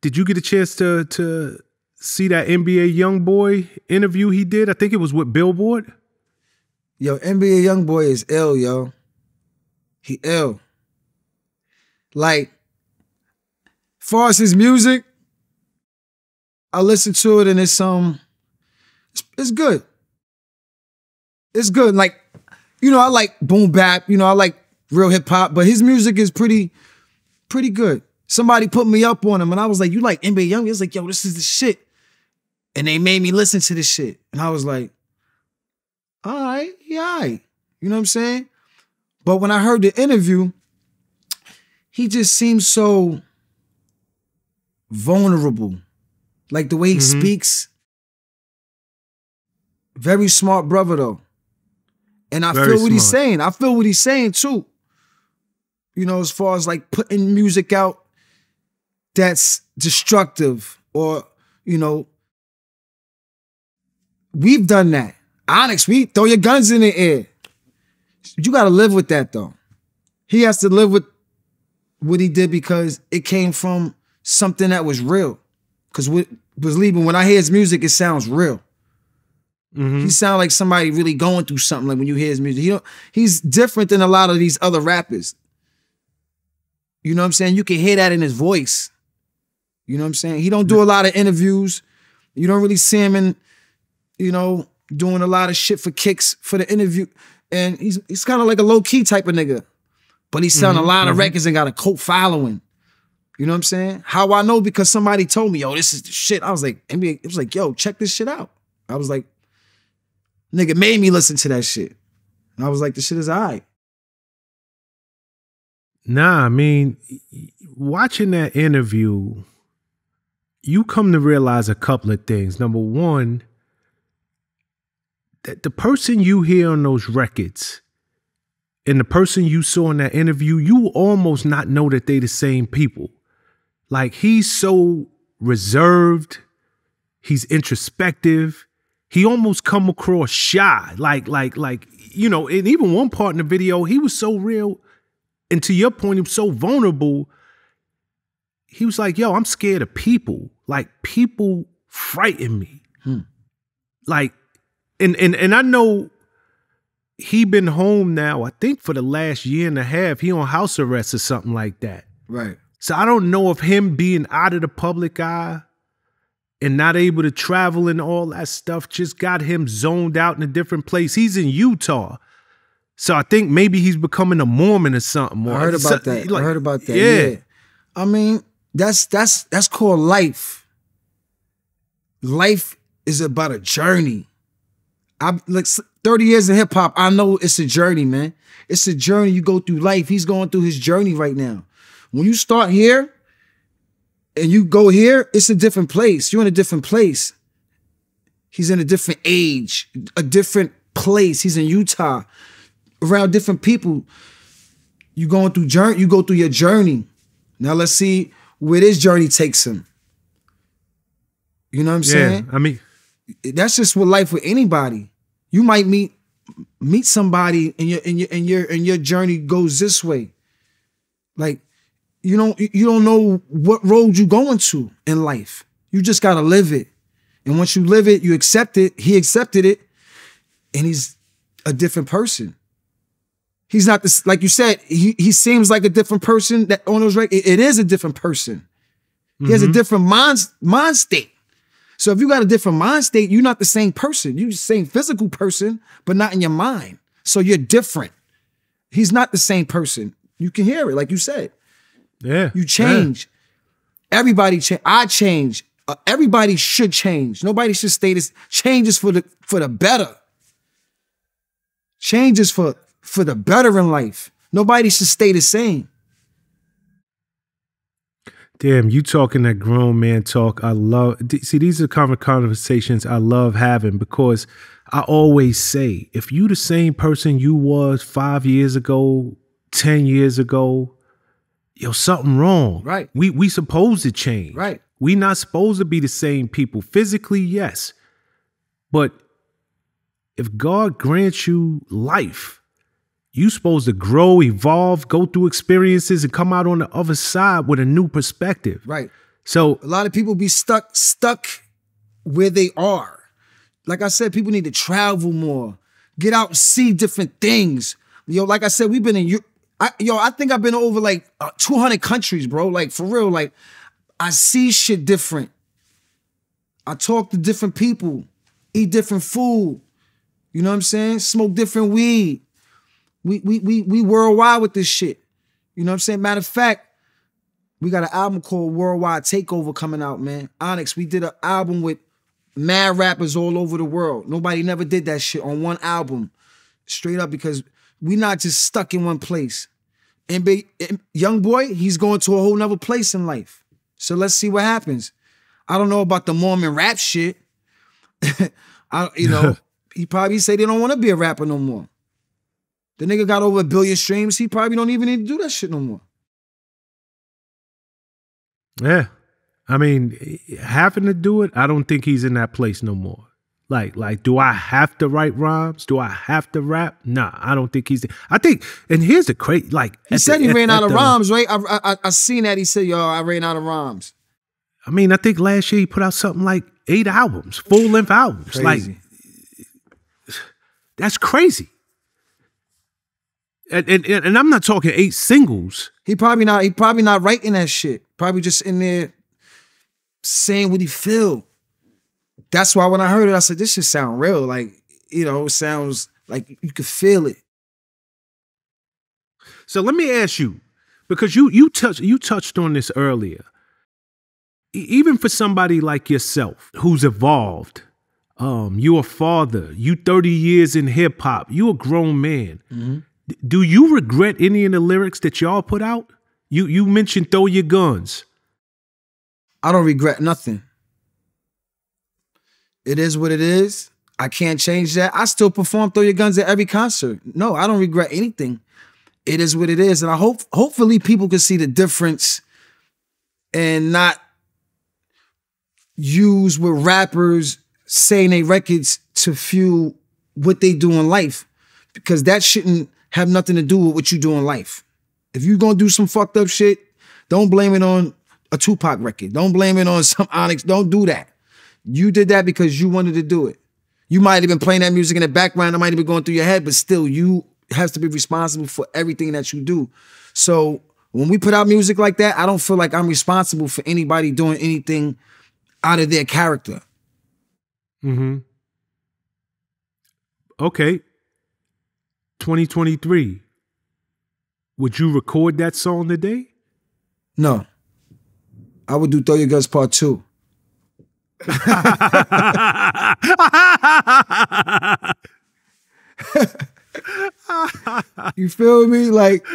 Speaker 1: did you get a chance to to see that nba young boy interview he did i think it was with billboard
Speaker 2: Yo, NBA young boy is ill, yo. He ill. Like, far as his music, I listen to it and it's um it's, it's good. It's good. Like, you know, I like boom bap, you know, I like real hip hop, but his music is pretty, pretty good. Somebody put me up on him and I was like, you like NBA Young? He was like, yo, this is the shit. And they made me listen to this shit. And I was like, all right, yeah, all right. You know what I'm saying? But when I heard the interview, he just seems so vulnerable. Like the way he mm-hmm. speaks. Very smart brother though. And I
Speaker 1: Very
Speaker 2: feel what he's saying. I feel what he's saying too. You know, as far as like putting music out that's destructive or, you know, we've done that. Onyx, we throw your guns in the air. You gotta live with that though. He has to live with what he did because it came from something that was real. Cause what was leaving when I hear his music, it sounds real. Mm-hmm. He sound like somebody really going through something. Like when you hear his music, he he's different than a lot of these other rappers. You know what I'm saying? You can hear that in his voice. You know what I'm saying? He don't do a lot of interviews. You don't really see him in, you know, doing a lot of shit for kicks for the interview. And he's he's kind of like a low key type of nigga, but he's selling a mm-hmm. lot of mm-hmm. records and got a cult following. You know what I'm saying? How I know because somebody told me, yo, this is the shit. I was like, NBA, it was like, yo, check this shit out. I was like, nigga made me listen to that shit. And I was like, the shit is all right.
Speaker 1: Nah, I mean, watching that interview, you come to realize a couple of things. Number one, that the person you hear on those records and the person you saw in that interview, you almost not know that they the same people. Like he's so reserved, he's introspective. He almost come across shy, like like like you know. And even one part in the video, he was so real and to your point, he was so vulnerable. He was like, yo, I'm scared of people. Like people frighten me. Hmm. Like, and and and I know he been home now, I think for the last year and a half. He on house arrest or something like that.
Speaker 2: Right.
Speaker 1: So I don't know if him being out of the public eye and not able to travel and all that stuff just got him zoned out in a different place. He's in Utah. So I think maybe he's becoming a Mormon or something.
Speaker 2: I heard about
Speaker 1: so-
Speaker 2: that.
Speaker 1: like,
Speaker 2: I heard about that.
Speaker 1: Yeah.
Speaker 2: Yeah. I mean, that's that's that's called life. Life is about a journey. I like 30 years in hip hop, I know it's a journey, man. It's a journey you go through life. He's going through his journey right now. When you start here and you go here, it's a different place. You're in a different place. He's in a different age, a different place. He's in Utah, around different people you going through journey you go through your journey now let's see where this journey takes him you know what i'm
Speaker 1: Yeah.
Speaker 2: saying
Speaker 1: I mean,
Speaker 2: that's just with life with anybody you might meet meet somebody and your and your and your and your journey goes this way like you don't you don't know what road you're going to in life you just got to live it and once you live it you accept it he accepted it and he's a different person He's not this, like you said. He he seems like a different person. That on those rec- it, is a different person. He has a mm-hmm. different mind mind state. So if you got a different mind state, you're not the same person. You're the same physical person, but not in your mind. So you're different. He's not the same person. You can hear it, like you said.
Speaker 1: Yeah.
Speaker 2: You change. Everybody change. I change. Uh, everybody should change. Nobody should stay this. Change is for the for the better. Change is for for the better in life. Nobody should stay the same.
Speaker 1: Damn, you talking that grown man talk. I love. See, these are of conversations I love having because I always say, if you the same person you was five years ago, ten years ago, yo, something wrong.
Speaker 2: Right.
Speaker 1: We we supposed to change.
Speaker 2: Right.
Speaker 1: We not supposed to be the same people physically, yes, but if God grants you life, you supposed to grow, evolve, go through experiences, and come out on the other side with a new perspective.
Speaker 2: Right.
Speaker 1: So
Speaker 2: A lot of people be stuck stuck where they are. Like I said, people need to travel more, get out and see different things. Yo, like I said, we've been in I, yo, I think I've been over like uh, 200 countries, bro. Like for real, like I see shit different. I talk to different people, eat different food. You know what I'm saying? Smoke different weed. We we we we worldwide with this shit. You know what I'm saying? Matter of fact, we got an album called Worldwide Takeover coming out, man. Onyx, we did an album with mad rappers all over the world. Nobody never did that shit on one album, straight up, because we not just stuck in one place. And be, young boy, he's going to a whole nother place in life. So let's see what happens. I don't know about the Mormon rap shit. I, you know, he probably say they don't want to be a rapper no more. The nigga got over a billion streams. He probably don't even need to do that shit no more.
Speaker 1: yeah, I mean, having to do it, I don't think he's in that place no more. Like, like, do I have to write rhymes? Do I have to rap? Nah, I don't think he's. I think, and here's the crazy. Like,
Speaker 2: He said
Speaker 1: the-
Speaker 2: he ran
Speaker 1: at
Speaker 2: out of
Speaker 1: the-
Speaker 2: rhymes, right? I, I I- seen that. He said, "Yo, I ran out of rhymes."
Speaker 1: I mean, I think last year he put out something like eight albums, full length albums. Like, that's crazy. And, and and I'm not talking eight singles.
Speaker 2: He probably not. He probably not writing that shit. Probably just in there saying what he feel. That's why when I heard it, I said, "This should sound real." Like you know, it sounds like you could feel it.
Speaker 1: So let me ask you, because you you touched you touched on this earlier. E- even for somebody like yourself who's evolved, um, you a father, you 30 years in hip hop, you a grown man. D- Do you regret any of the lyrics that y'all put out? You you mentioned throw your guns.
Speaker 2: I don't regret nothing. It is what it is. I can't change that. I still perform "Throw Your Guns" at every concert. No, I don't regret anything. It is what it is, and I hope hopefully people can see the difference and not use what rappers say in their records to fuel what they do in life, because that shouldn't have nothing to do with what you do in life. If you're gonna do some fucked up shit, don't blame it on a Tupac record. Don't blame it on some Onyx. Don't do that. You did that because you wanted to do it. You might have been playing that music in the background. It might have been going through your head, but still, you have to be responsible for everything that you do. So when we put out music like that, I don't feel like I'm responsible for anybody doing anything out of their character.
Speaker 1: Mm-hmm. Okay. 2023, would you record that song today?
Speaker 2: No. I would do Throw Your Guns Part 2. you feel me? Like,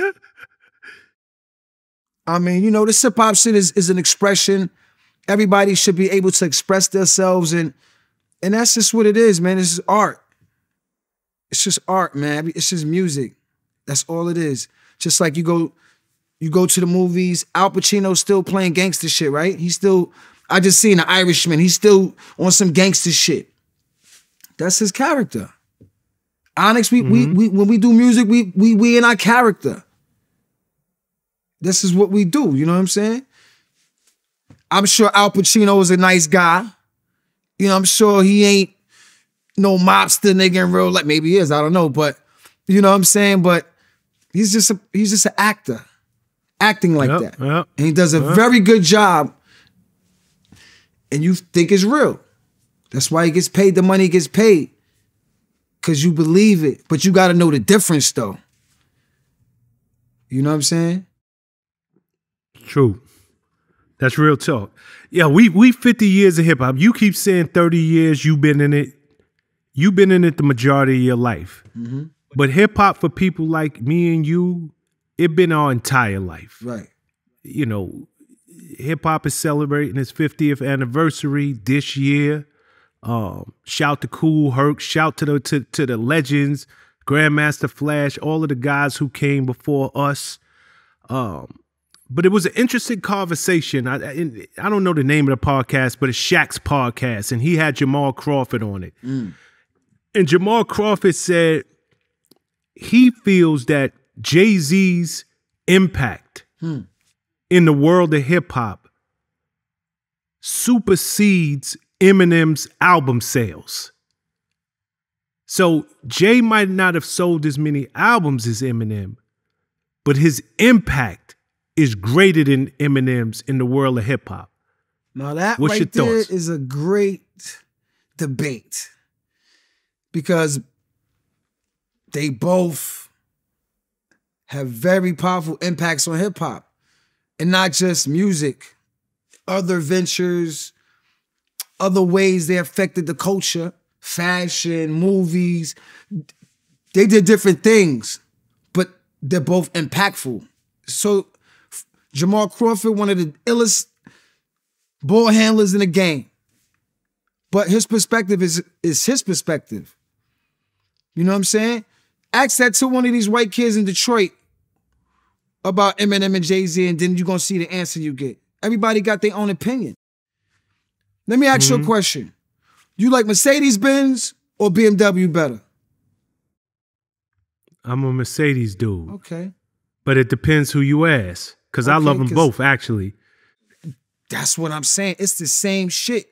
Speaker 2: I mean, you know, this hip hop shit is, is an expression. Everybody should be able to express themselves, and and that's just what it is, man. This is art. It's just art, man. It's just music. That's all it is. Just like you go, you go to the movies. Al Pacino's still playing gangster shit, right? He's still. I just seen an Irishman. He's still on some gangster shit. That's his character. Onyx, we, we, mm-hmm. we when we do music, we we we in our character. This is what we do. You know what I'm saying? I'm sure Al Pacino is a nice guy. You know, I'm sure he ain't no mobster nigga in real life. Maybe he is, I don't know. But you know what I'm saying? But he's just a he's just an actor. Acting like
Speaker 1: Yep,
Speaker 2: that.
Speaker 1: yep,
Speaker 2: And he does a very good job. And you think it's real. That's why he gets paid the money he gets paid. Cause you believe it. But you gotta know the difference though. You know what I'm saying?
Speaker 1: True. That's real talk. Yeah, we we 50 years of hip hop. You keep saying 30 years, you've been in it. You've been in it the majority of your life. Mm-hmm. But hip hop for people like me and you, it been our entire life.
Speaker 2: Right.
Speaker 1: You know, hip hop is celebrating its 50th anniversary this year. Um, shout to Kool Herc, shout to the to, to the legends, Grandmaster Flash, all of the guys who came before us. Um, but it was an interesting conversation. I, I I don't know the name of the podcast, but it's Shaq's podcast, and he had Jamal Crawford on it. And Jamal Crawford said he feels that Jay Z's impact in the world of hip hop supersedes Eminem's album sales. So Jay might not have sold as many albums as Eminem, but his impact is greater than Eminem's in the world of hip hop.
Speaker 2: Now that
Speaker 1: What's
Speaker 2: right
Speaker 1: your
Speaker 2: there
Speaker 1: thoughts?
Speaker 2: is a great debate because they both have very powerful impacts on hip hop and not just music, other ventures, other ways they affected the culture, fashion, movies. They did different things, but they're both impactful. So Jamal Crawford, one of the illest ball handlers in the game. But his perspective is is his perspective. You know what I'm saying? Ask that to one of these white kids in Detroit about Eminem and Jay-Z, and then you're gonna see the answer you get. Everybody got their own opinion. Let me ask you a mm-hmm. question. Do you like Mercedes Benz or BMW better?
Speaker 1: I'm a Mercedes dude,
Speaker 2: Okay.
Speaker 1: but it depends who you ask. Cause I love them both actually.
Speaker 2: That's what I'm saying. It's the same shit.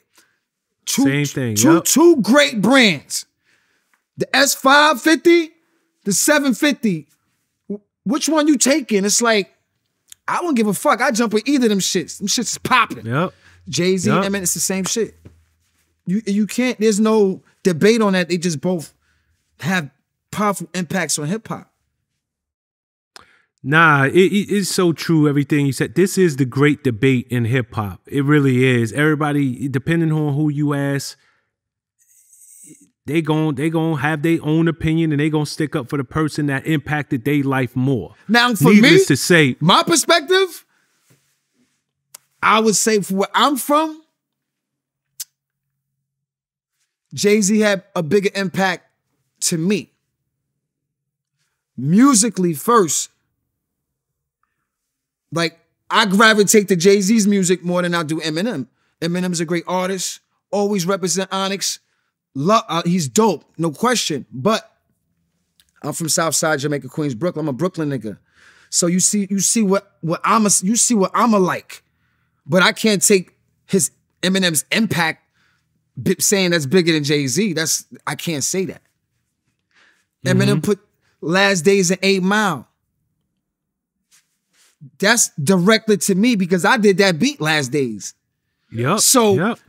Speaker 2: Two,
Speaker 1: Same thing,
Speaker 2: Two,
Speaker 1: yup.
Speaker 2: two great brands. The S550, the 750. Wh- Which one you taking? It's like, I don't give a fuck. I jump with either of them shits. Them shits is popping.
Speaker 1: Yep.
Speaker 2: Jay-Z,
Speaker 1: Yup.
Speaker 2: I mean, it's the same shit. You you can't, there's no debate on that. They just both have powerful impacts on hip hop.
Speaker 1: Nah, it, it- it's so true. Everything you said. This is the great debate in hip hop. It really is. Everybody, depending on who you ask, they gon' they gonna have their own opinion and they gonna stick up for the person that impacted their life more.
Speaker 2: Now, for
Speaker 1: Needless
Speaker 2: me,
Speaker 1: to say,
Speaker 2: my perspective, I would say for where I'm from, Jay Z had a bigger impact to me. Musically, first, like I gravitate to Jay Z's music more than I do Eminem. Eminem's a great artist, always represent Onyx. Love, uh, he's dope, no question. But I'm from Southside Jamaica, Queens, Brooklyn. I'm a Brooklyn nigga. So you see, you see what what I'm a, you see what I'm a like, but I can't take his Eminem's impact saying that's bigger than Jay Z. That's I can't say that. Eminem put Last Days in Eight Mile. That's directly to me because I did that beat Last Days.
Speaker 1: yep.
Speaker 2: So-
Speaker 1: yep.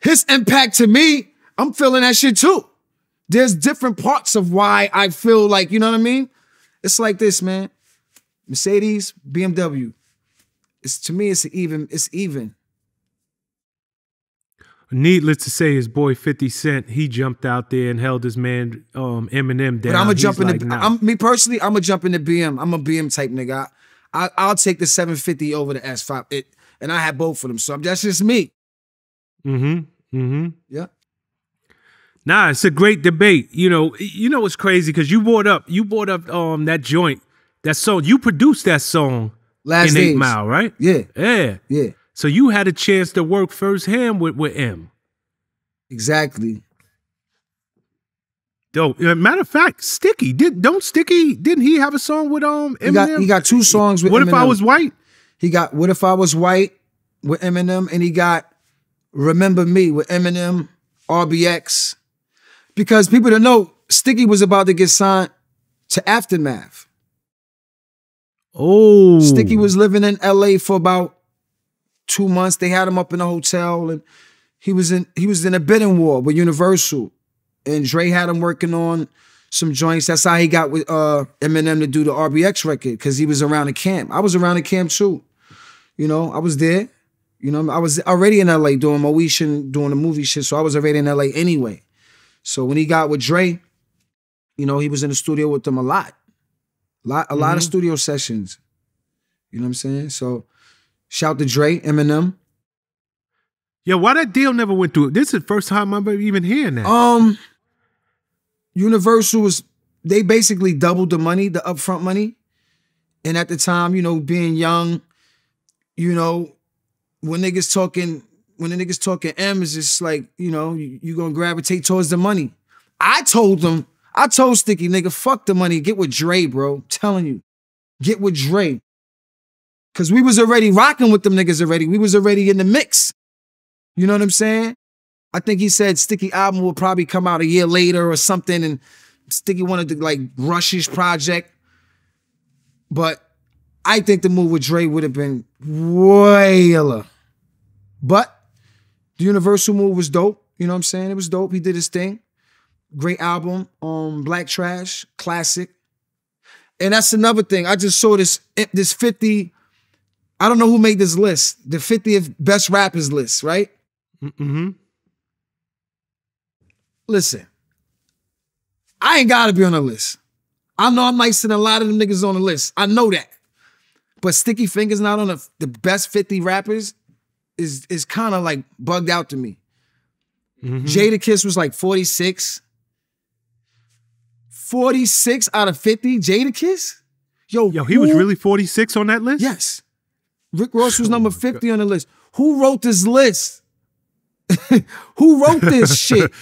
Speaker 2: His impact to me, I'm feeling that shit too. there's different parts of why I feel like, you know what I mean? It's like this, man. Mercedes, BMW. It's to me, it's even, it's even.
Speaker 1: Needless to say, his boy 50 Cent, he jumped out there and held his man um, Eminem down.
Speaker 2: But I'm gonna jump in
Speaker 1: like,
Speaker 2: the.
Speaker 1: nah.
Speaker 2: I'm me personally. I'm gonna jump in the BM. I'm a BM type nigga. I, I I'll take the 750 over the S5. It and I have both of them. So that's just me.
Speaker 1: Mm-hmm. Mm-hmm.
Speaker 2: Yeah.
Speaker 1: Nah, it's a great debate. You know, you know what's crazy because you brought up you brought up um that joint, that song. You produced that song
Speaker 2: Last
Speaker 1: in
Speaker 2: days.
Speaker 1: Eight Mile, right?
Speaker 2: Yeah.
Speaker 1: Yeah.
Speaker 2: Yeah.
Speaker 1: So you had a chance to work firsthand with with M.
Speaker 2: Exactly.
Speaker 1: Dope. Matter of fact, Sticky did don't Sticky didn't he have a song with um Eminem?
Speaker 2: He got he got two songs with
Speaker 1: what if I was white?
Speaker 2: He got What If I Was White with Eminem, and he got Remember Me with Eminem, RBX. Because people don't know, Sticky was about to get signed to Aftermath.
Speaker 1: Oh,
Speaker 2: Sticky was living in LA for about two months. They had him up in a hotel, and he was in he was in a bidding war with Universal, and Dre had him working on some joints. That's how he got with uh, Eminem to do the RBX record because he was around the camp. I was around the camp too. You know, I was there. You know, I was already in LA doing Moesha and doing the movie shit, so I was already in LA anyway. So when he got with Dre, you know, he was in the studio with them a lot. Lot a lot of studio sessions. You know what I'm saying? So shout to Dre, Eminem.
Speaker 1: Yeah, why that deal never went through? This is the first time I'm even hearing that.
Speaker 2: Um Universal was they basically doubled the money, the upfront money. And at the time, you know, being young, you know, when niggas talking, when the niggas talking M is just like, you know, you, you gonna gravitate towards the money. I told them, I told Sticky, nigga, fuck the money, get with Dre, bro. telling you. Get with Dre. Cause we was already rocking with them niggas already. We was already in the mix. You know what I'm saying? I think he said Sticky album will probably come out a year later or something, and Sticky wanted to like rush his project. But I think the move with Dre would have been way iller. But the Universal move was dope. You know what I'm saying? It was dope. He did his thing. Great album. Um, Black Trash, classic. And that's another thing. I just saw this this 50. I don't know who made this list. The 50th best rappers list, right?
Speaker 1: mm-hmm.
Speaker 2: Listen, I ain't gotta be on the list. I know I'm nicer than a lot of them niggas on the list. I know that. But Sticky Fingaz not on the, the best 50 rappers is is kind of like bugged out to me. Mm-hmm. Jadakiss was like 46. 46 out of 50, Jadakiss? Yo,
Speaker 1: Yo, he was really 46 on that list?
Speaker 2: Yes. Rick Ross was
Speaker 1: Oh
Speaker 2: number
Speaker 1: my
Speaker 2: 50 on the list. Who wrote this list? Who wrote this shit?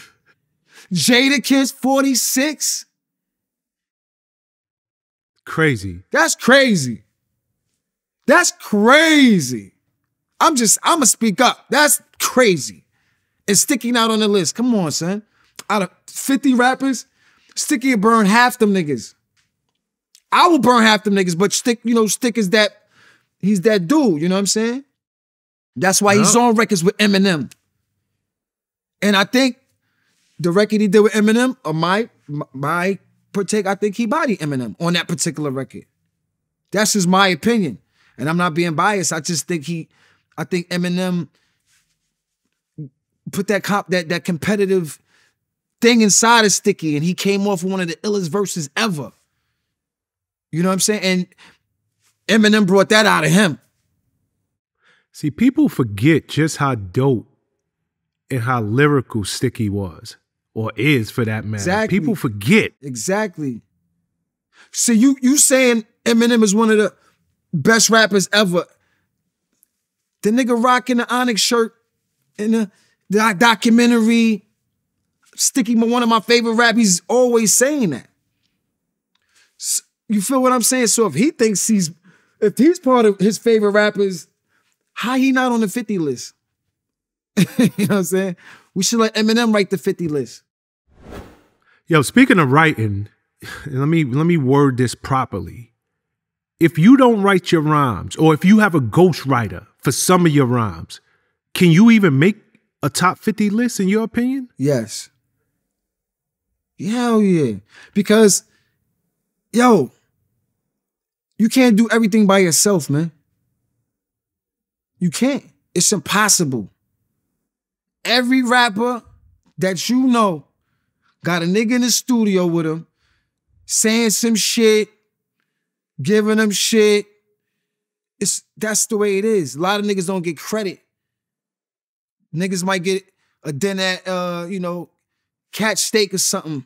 Speaker 2: Jadakiss 46?
Speaker 1: Crazy.
Speaker 2: That's crazy. That's crazy. I'm just, I'm gonna speak up. That's crazy. And sticking out on the list. Come on, son. Out of 50 rappers, Sticky will burn half them niggas. I will burn half them niggas, but Stick, you know, Stick is that, he's that dude, you know what I'm saying? That's why he's on records with Eminem. And I think the record he did with Eminem, or my my, my partake, I think he bodied Eminem on that particular record. That's just my opinion. And I'm not being biased. I just think he, I think Eminem put that cop that that competitive thing inside of Sticky, and he came off with one of the illest verses ever. You know what I'm saying? And Eminem brought that out of him.
Speaker 1: See, people forget just how dope and how lyrical Sticky was, or is for that matter.
Speaker 2: Exactly.
Speaker 1: People forget.
Speaker 2: Exactly. So you you saying Eminem is one of the best rappers ever? The nigga rocking the Onyx shirt in the, documentary, Sticky, one of my favorite rap. He's always saying that. You feel what I'm saying? So if he thinks he's if he's part of his favorite rappers, how he not on the 50 list? you know what I'm saying? We should let Eminem write the 50 list.
Speaker 1: Yo, speaking of writing, let me let me word this properly. If you don't write your rhymes, or if you have a ghostwriter for some of your rhymes, can you even make a top 50 list in your opinion?
Speaker 2: Yes. Hell yeah. Because, yo, you can't do everything by yourself, man. You can't. It's impossible. Every rapper that you know got a nigga in the studio with him saying some shit, giving them shit. It's that's the way it is. A lot of niggas don't get credit. Niggas might get a dinner at uh, you know, catch steak or something.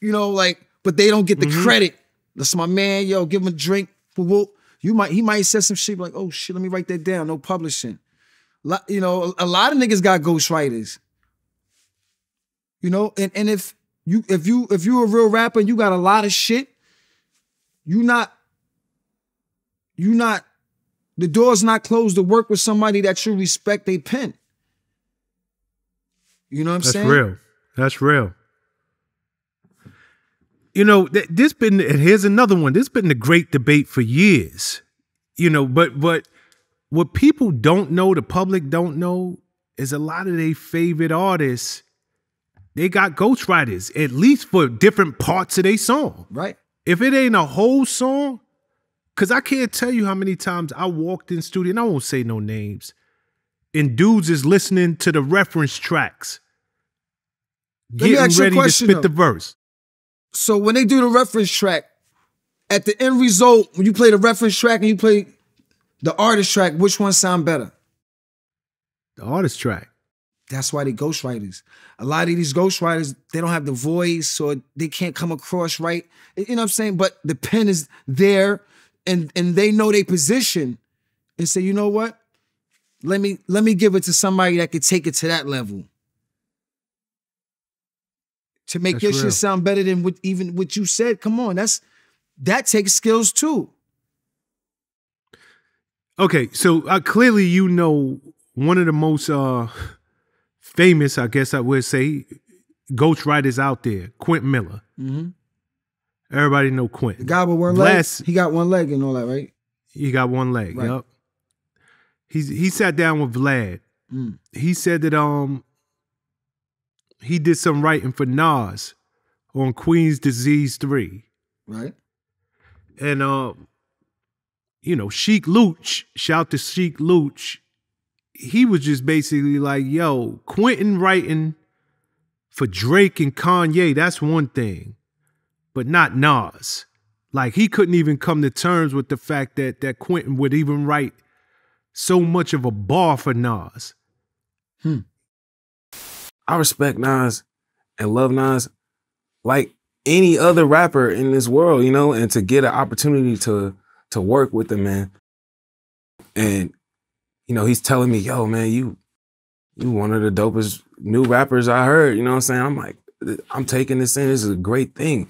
Speaker 2: You know, like, but they don't get the credit. That's my man, yo, give him a drink. Whoop. You might he might say some shit like, oh shit, let me write that down. No publishing. You know, a lot of niggas got ghostwriters. You know, and, and if you if you if you're a real rapper and you got a lot of shit, you not you not the door's not closed to work with somebody that you respect they pen. You know what I'm
Speaker 1: That's
Speaker 2: saying?
Speaker 1: That's real. That's real. You know, th- this been and here's another one. This been the great debate for years. You know, but but what people don't know, the public don't know, is a lot of their favorite artists. They got ghostwriters, at least for different parts of their song.
Speaker 2: Right.
Speaker 1: If it ain't a whole song, because I can't tell you how many times I walked in studio, and I won't say no names, and dudes is listening to the reference tracks,
Speaker 2: Let
Speaker 1: getting
Speaker 2: ask you a
Speaker 1: ready to spit
Speaker 2: though.
Speaker 1: the verse.
Speaker 2: So when they do the reference track, at the end result, when you play the reference track and you play the artist track, which one sound better?
Speaker 1: The artist track.
Speaker 2: That's why they ghostwriters. A lot of these ghostwriters, they don't have the voice or they can't come across right. You know what I'm saying? But the pen is there and and they know their position and say, you know what? Let me let me give it to somebody that could take it to that level. To make
Speaker 1: That's
Speaker 2: your
Speaker 1: real.
Speaker 2: shit sound better than what even what you said. Come on, that's that takes skills too.
Speaker 1: Okay, so uh, clearly you know one of the most uh famous, I guess I would say, ghostwriters out there, Quint Miller.
Speaker 2: Mhm.
Speaker 1: Everybody know Quentin.
Speaker 2: The guy with one leg, he got one leg and all that, right?
Speaker 1: He got one leg.
Speaker 2: Right.
Speaker 1: Yep. He's he sat down with Vlad.
Speaker 2: Mm.
Speaker 1: He said that um he did some writing for Nas on Queen's Disease 3.
Speaker 2: Right?
Speaker 1: And uh, you know, Sheek Louch, shout to Sheek Louch, he was just basically like, yo, Quentin writing for Drake and Kanye, that's one thing, but not Nas. Like he couldn't even come to terms with the fact that that Quentin would even write so much of a bar for Nas. Hmm.
Speaker 3: I respect Nas and love Nas like any other rapper in this world, you know, and to get an opportunity to to work with the man. And you know, he's telling me, "Yo, man, you you one of the dopest new rappers I heard." You know what I'm saying? I'm like, I'm taking this in. This is a great thing.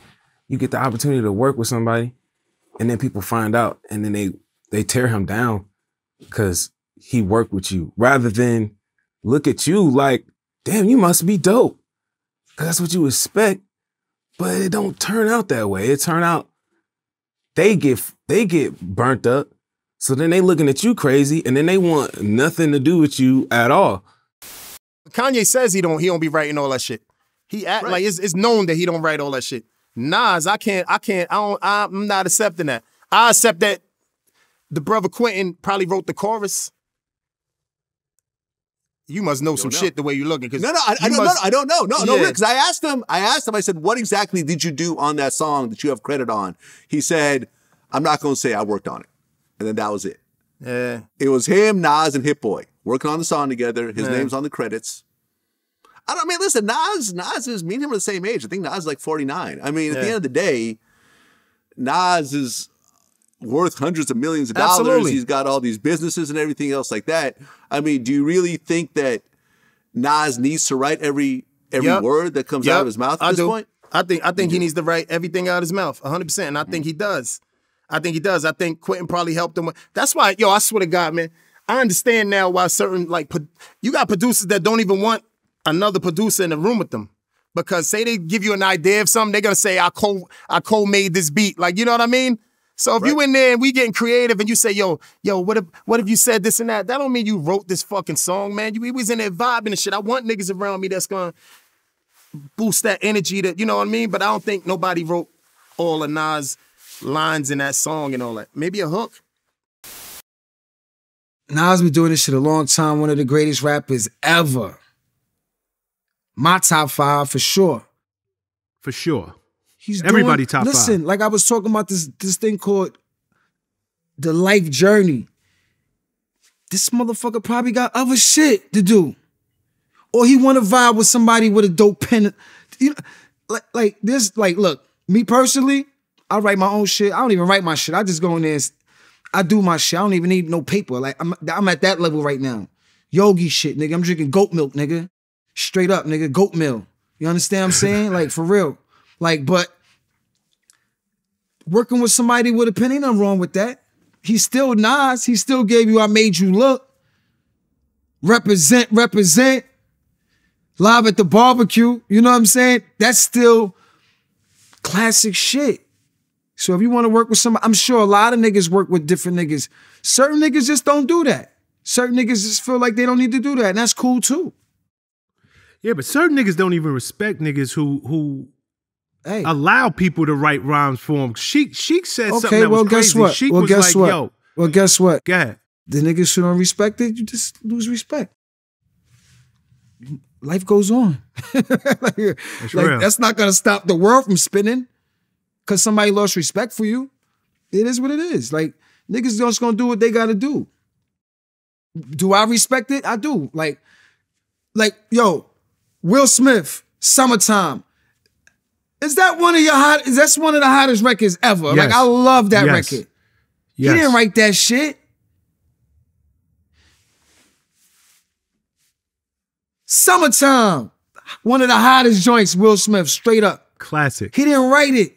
Speaker 3: You get the opportunity to work with somebody, and then people find out, and then they they tear him down because he worked with you, rather than look at you like, damn, you must be dope. Cause that's what you expect. But it don't turn out that way. It turn out they get they get burnt up. So then they looking at you crazy and then they want nothing to do with you at all.
Speaker 4: Kanye says he don't he don't be writing all that shit. He act like it's, it's known that he don't write all that shit. Nas, I can't, I can't, I don't, I'm not accepting that. I accept that the brother Quentin probably wrote the chorus. You must know some
Speaker 5: know.
Speaker 4: shit the way you're looking. Cause
Speaker 5: No, no, I, I don't
Speaker 4: must-
Speaker 5: know. I don't know. No, no, because I asked him. I asked him. I said, "What exactly did you do on that song that you have credit on?" He said, "I'm not going to say I worked on it," and then that was it.
Speaker 4: Yeah.
Speaker 5: It was him, Nas, and Hit Boy working on the song together. His
Speaker 4: Yeah.
Speaker 5: name's on the credits. I don't I mean. Listen, Nas, Nas is me and him are the same age. I think Nas is like 49. I mean, at the end of the day, Nas is worth hundreds of millions of dollars.
Speaker 4: Absolutely.
Speaker 5: He's got all these businesses and everything else like that. I mean, do you really think that Nas needs to write every every
Speaker 4: Yep.
Speaker 5: word that comes out of his mouth at
Speaker 4: I
Speaker 5: this
Speaker 4: do.
Speaker 5: point?
Speaker 4: I think I think he needs to write everything out of his mouth, 100. percent And I mm-hmm. think he does. I think he does. I think Quentin probably helped him. with- That's why, yo, I swear to God, man, I understand now why certain like you got producers that don't even want another producer in the room with them. Because say they give you an idea of something, they're gonna say I co I co-made this beat. Like, you know what I mean? So if you in there and we getting creative and you say, yo, yo, what if what if you said this and that? That don't mean you wrote this fucking song, man. You we was in there vibing and shit. I want niggas around me that's gonna boost that energy that you know what I mean. But I don't think nobody wrote all of Nas lines in that song and all that. Maybe a hook.
Speaker 2: Nas been doing this shit a long time. One of the greatest rappers ever. My top five for sure.
Speaker 1: For sure.
Speaker 2: He's
Speaker 1: Everybody
Speaker 2: doing,
Speaker 1: top five.
Speaker 2: Listen, like I was talking about this this thing called the life journey. This motherfucker probably got other shit to do, or he want to vibe with somebody with a dope pen. You know, like like this. Like, look, me personally, I write my own shit. I don't even write my shit. I just go in there. And, I do my shit. I don't even need no paper. Like I'm I'm at that level right now. Yogi shit, nigga. I'm drinking goat milk, nigga. Straight up, nigga. Goat milk. You understand what I'm saying? like for real. Like, but working with somebody with a pen ain't nothing wrong with that. He still Nas. He still gave you I made you look. Represent, represent. Live at the barbecue. You know what I'm saying? That's still classic shit. So if you want to work with somebody, I'm sure a lot of niggas work with different niggas. Certain niggas just don't do that. Certain niggas just feel like they don't need to do that, and that's cool too.
Speaker 1: Yeah, but certain niggas don't even respect niggas who who
Speaker 2: Hey,
Speaker 1: allow people to write rhymes for them. Sheek Sheek said something
Speaker 2: okay.
Speaker 1: that was
Speaker 2: Well, guess
Speaker 1: crazy.
Speaker 2: what?
Speaker 1: Sheek
Speaker 2: Well,
Speaker 1: was
Speaker 2: guess
Speaker 1: like,
Speaker 2: what?
Speaker 1: "Yo,
Speaker 2: Well, guess what?
Speaker 1: go ahead."
Speaker 2: The niggas who don't respect it, you just lose respect. Life goes on. like, like,
Speaker 1: real.
Speaker 2: that's not gonna stop the world from spinning because somebody lost respect for you. It is what it is. Like niggas just gonna do what they gotta do. Do I respect it? I do. Like, like, yo, Will Smith, summertime. Is that one of your hot? Is that's one of the hottest records ever? Like, I love that
Speaker 1: Yes.
Speaker 2: record.
Speaker 1: Yes.
Speaker 2: He didn't write that shit. Summertime. One of the hottest joints, Will Smith, straight up.
Speaker 1: Classic.
Speaker 2: He didn't write it.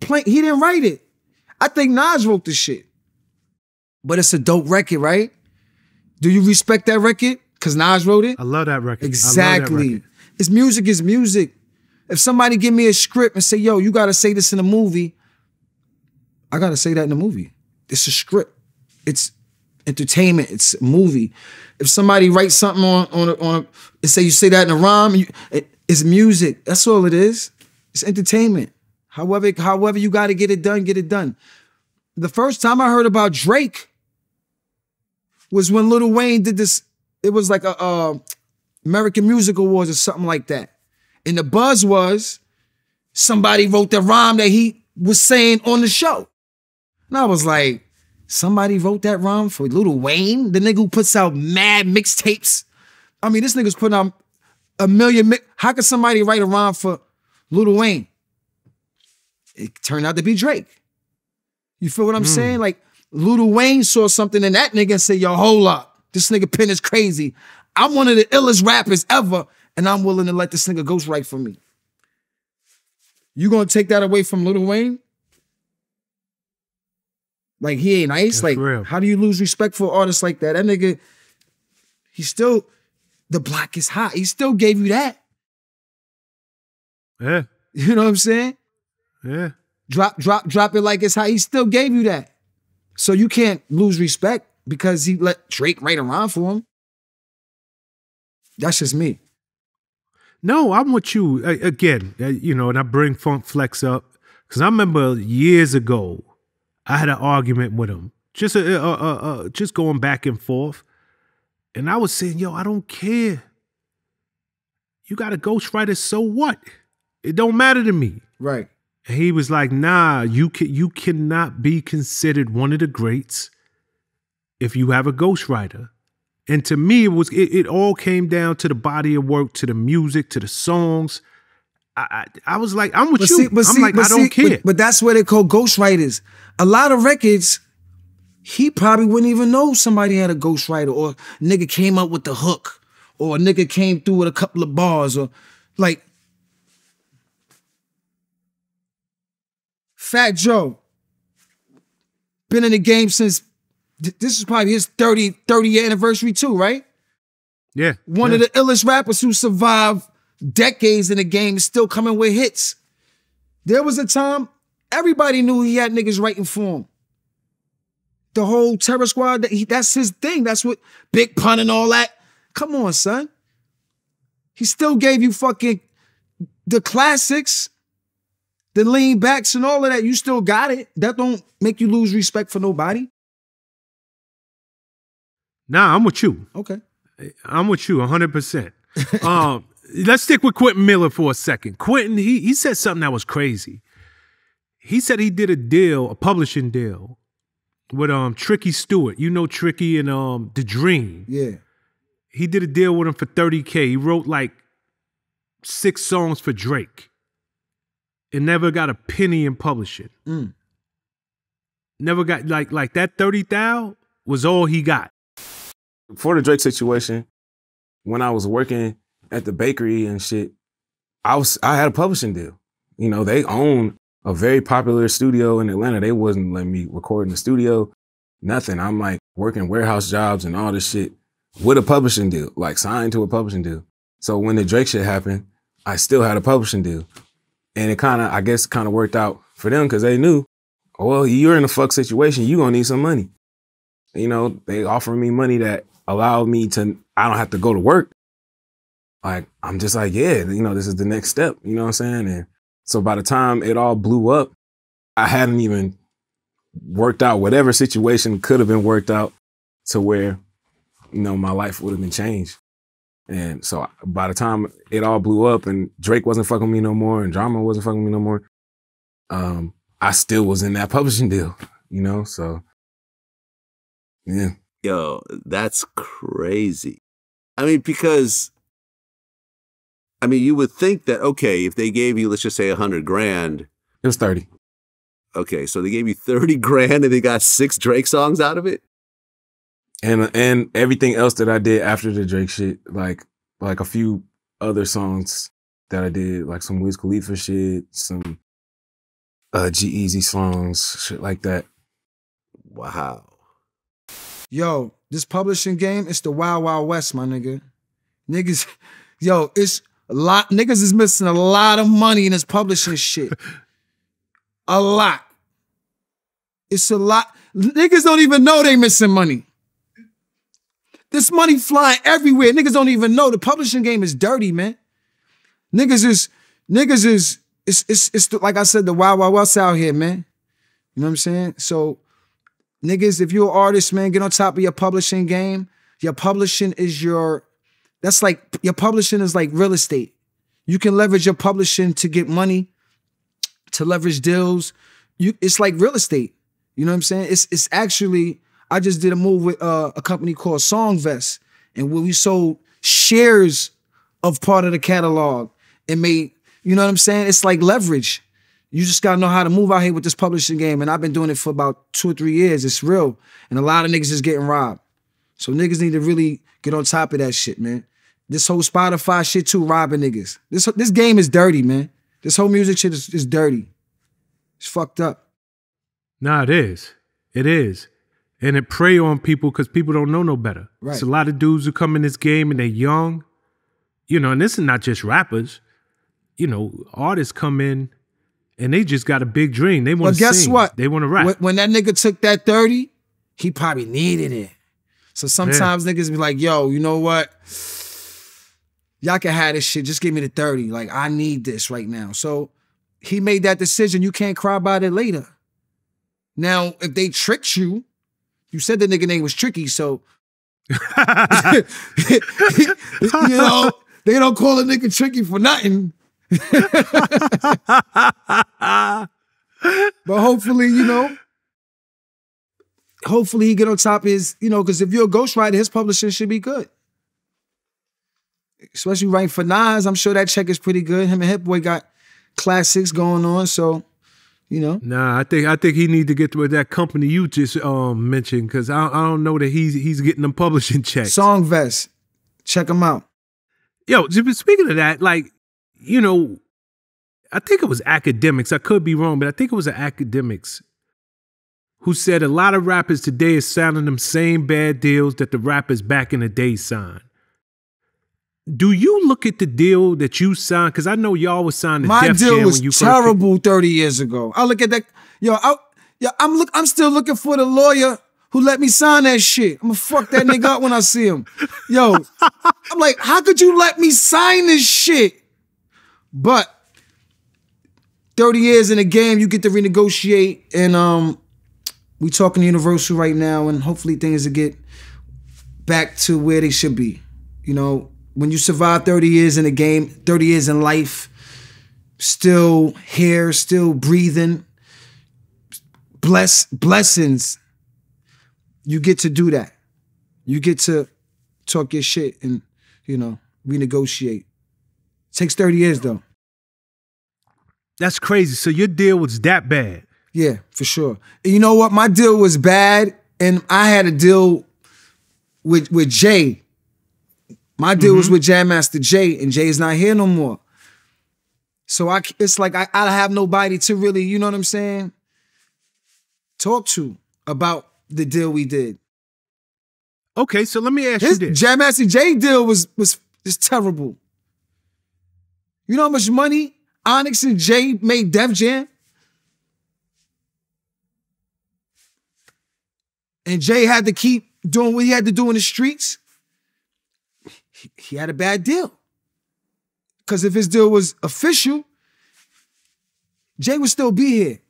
Speaker 2: Plain, he didn't write it. I think Nas wrote the shit. But it's a dope record, right? Do you respect that record? Because Nas wrote it?
Speaker 1: I love that record. Love that
Speaker 2: Exactly.
Speaker 1: record.
Speaker 2: It's music is music. If somebody give me a script and say, yo, you gotta say this in a movie, I gotta say that in a movie. It's a script. It's entertainment. It's a movie. If somebody writes something on on a, on a, and say you say that in a rhyme, you, it, it's music. That's all it is. It's entertainment. However, however you gotta get it done, get it done. The first time I heard about Drake was when Lil Wayne did this. It was like a uh, American Music Awards or something like that. And the buzz was somebody wrote the rhyme that he was saying on the show. And I was like, somebody wrote that rhyme for Lil Wayne, the nigga who puts out mad mixtapes. I mean, this nigga's putting out a million. Mi- How could somebody write a rhyme for Lil Wayne? It turned out to be Drake. You feel what I'm saying? Like Lil Wayne saw something in that nigga and said, "Yo, hold up, this nigga pen is crazy. I'm one of the illest rappers ever, and I'm willing to let this nigga ghostwrite for me." You gonna take that away from Lil Wayne? Like he ain't nice.
Speaker 1: That's
Speaker 2: like
Speaker 1: real.
Speaker 2: how do you lose respect for artists like that? That nigga, he still the block is hot. He still gave you that.
Speaker 1: Yeah.
Speaker 2: You know what I'm saying?
Speaker 1: Yeah.
Speaker 2: drop, drop, drop it like it's hot. He still gave you that. So you can't lose respect because he let Drake write around for him. That's just me.
Speaker 1: No, I'm with you A- again. uh, You know, and I bring Funk Flex up because I remember years ago, I had an argument with him, just uh, uh, uh, uh, just going back and forth, and I was saying, "Yo, I don't care. You got a ghostwriter, so what? It don't matter to me."
Speaker 2: Right.
Speaker 1: And he was like, "Nah, you can you cannot be considered one of the greats if you have a ghostwriter." And to me, it was it, it all came down to the body of work, to the music, to the songs. I I, I was like, I'm with you. I'm like, I don't
Speaker 2: but-
Speaker 1: care.
Speaker 2: But, that's what they call ghostwriters. A lot of records, he probably wouldn't even know somebody had a ghostwriter or nigga came up with the hook or a nigga came through with a couple of bars or like Fat Joe. Been in the game since this is probably his 30, 30 year anniversary too, right?
Speaker 1: yeah,
Speaker 2: One
Speaker 1: yeah.
Speaker 2: of the illest rappers who survived decades in the game is still coming with hits. There was a time everybody knew he had niggas writing for him. The whole Terror Squad, that he, that's his thing. That's what Big Pun and all that. Come on, son. He still gave you fucking the classics, the lean backs and all of that. You still got it. That don't make you lose respect for nobody.
Speaker 1: Nah, I'm with you.
Speaker 2: Okay.
Speaker 1: I'm with you 100%. um, let's stick with Quentin Miller for a second. Quentin, he, he said something that was crazy. He said he did a deal, a publishing deal with um Tricky Stewart. You know Tricky and um The Dream.
Speaker 2: Yeah.
Speaker 1: He did a deal with him for 30K. He wrote like six songs for Drake. And never got a penny in publishing.
Speaker 2: Mm.
Speaker 1: Never got like like that 30 thou was all he got.
Speaker 3: For the Drake situation, when I was working at the bakery and shit, I was I had a publishing deal. You know, they own a very popular studio in Atlanta. They wasn't letting me record in the studio, nothing. I'm like working warehouse jobs and all this shit with a publishing deal, like signed to a publishing deal. So when the Drake shit happened, I still had a publishing deal. And it kind of, I guess, kind of worked out for them because they knew, oh, well, you're in a fuck situation. you going to need some money. You know, they offered me money that allowed me to, I don't have to go to work. Like, I'm just like, yeah, you know, this is the next step. You know what I'm saying? And so by the time it all blew up, I hadn't even worked out whatever situation could have been worked out to where, you know, my life would have been changed. And so by the time it all blew up and Drake wasn't fucking me no more and Drama wasn't fucking me no more, um, I still was in that publishing deal, you know? So yeah.
Speaker 5: Yo, that's crazy. I mean, because I mean, you would think that okay, if they gave you, let's just say, a hundred grand,
Speaker 3: It was 30.
Speaker 5: okay, so they gave you thirty grand and they got six Drake songs out of it.
Speaker 3: And and everything else that I did after the Drake shit, like like a few other songs that I did, like some Wiz Khalifa shit, some uh G-Eazy songs, shit like that.
Speaker 5: Wow.
Speaker 2: Yo, this publishing game, it's the Wild Wild West, my nigga. Niggas, yo, it's a lot. Niggas is missing a lot of money in this publishing shit. A lot. It's a lot. Niggas don't even know they missing money. This money flying everywhere. Niggas don't even know. The publishing game is dirty, man. Niggas is, niggas is, it's, it's, it's the, like I said, the Wild Wild West out here, man. You know what I'm saying? So, niggas, if you're an artist, man, get on top of your publishing game. Your publishing is your, that's like, your publishing is like real estate. You can leverage your publishing to get money, to leverage deals. You, it's like real estate. You know what I'm saying? It's, it's actually, I just did a move with uh, a company called Songvest, and where we sold shares of part of the catalog and made, you know what I'm saying? It's like leverage. You just gotta know how to move out here with this publishing game. And I've been doing it for about two or three years. It's real. And a lot of niggas is getting robbed. So niggas need to really get on top of that shit, man. This whole Spotify shit too, robbing niggas. This this game is dirty, man. This whole music shit is, is dirty. It's fucked up.
Speaker 1: Nah, it is. It is. And it prey on people because people don't know no better.
Speaker 2: Right.
Speaker 1: It's a lot of dudes who come in this game and they're young. You know, and this is not just rappers. You know, artists come in and they just got a big dream. They want
Speaker 2: But
Speaker 1: to
Speaker 2: guess
Speaker 1: sing.
Speaker 2: what?
Speaker 1: They want to rap.
Speaker 2: When, when that nigga took that 30, he probably needed it. So sometimes niggas be like, yo, you know what? Y'all can have this shit. Just give me the 30. Like, I need this right now. So he made that decision. You can't cry about it later. Now, if they tricked you, you said the nigga name was tricky, so you know, they don't call a nigga tricky for nothing. but hopefully, you know, hopefully he get on top of his, you know, because if you're a ghostwriter, his publishing should be good. Especially writing for Nas, I'm sure that check is pretty good. Him and Hit Boy got classics going on, so you know.
Speaker 1: Nah, I think I think he need to get with that company you just um mentioned because I, I don't know that he's he's getting them publishing checks.
Speaker 2: Songvest, check him out.
Speaker 1: Yo, speaking of that, like, you know, I think it was academics. I could be wrong, but I think it was an academics who said a lot of rappers today is signing them same bad deals that the rappers back in the day signed. Do you look at the deal that you signed? Because I know y'all was signing
Speaker 2: My deal was
Speaker 1: when you first
Speaker 2: terrible 30 years ago. I look at that, yo, I, yo, I'm look, I'm still looking for the lawyer who let me sign that shit. I'm gonna fuck that nigga up when I see him. Yo, I'm like, how could you let me sign this shit? But 30 years in the game, you get to renegotiate, and um, we talking Universal right now, and hopefully things will get back to where they should be. You know, when you survive 30 years in the game, 30 years in life, still here, still breathing, bless blessings, you get to do that. You get to talk your shit and, you know, renegotiate. Takes 30 years though.
Speaker 1: That's crazy. So your deal was that bad.
Speaker 2: Yeah, for sure. And you know what? My deal was bad, and I had a deal with with Jay. My deal was mm-hmm. with Jam Master Jay, and Jay's not here no more. So I, it's like I, I have nobody to really, you know what I'm saying, talk to about the deal we did.
Speaker 1: Okay, so let me ask
Speaker 2: His
Speaker 1: you this.
Speaker 2: Jam Master Jay deal was was is terrible. You know how much money Onyx and Jay made Def Jam? And Jay had to keep doing what he had to do in the streets. He, he had a bad deal. Because if his deal was official, Jay would still be here,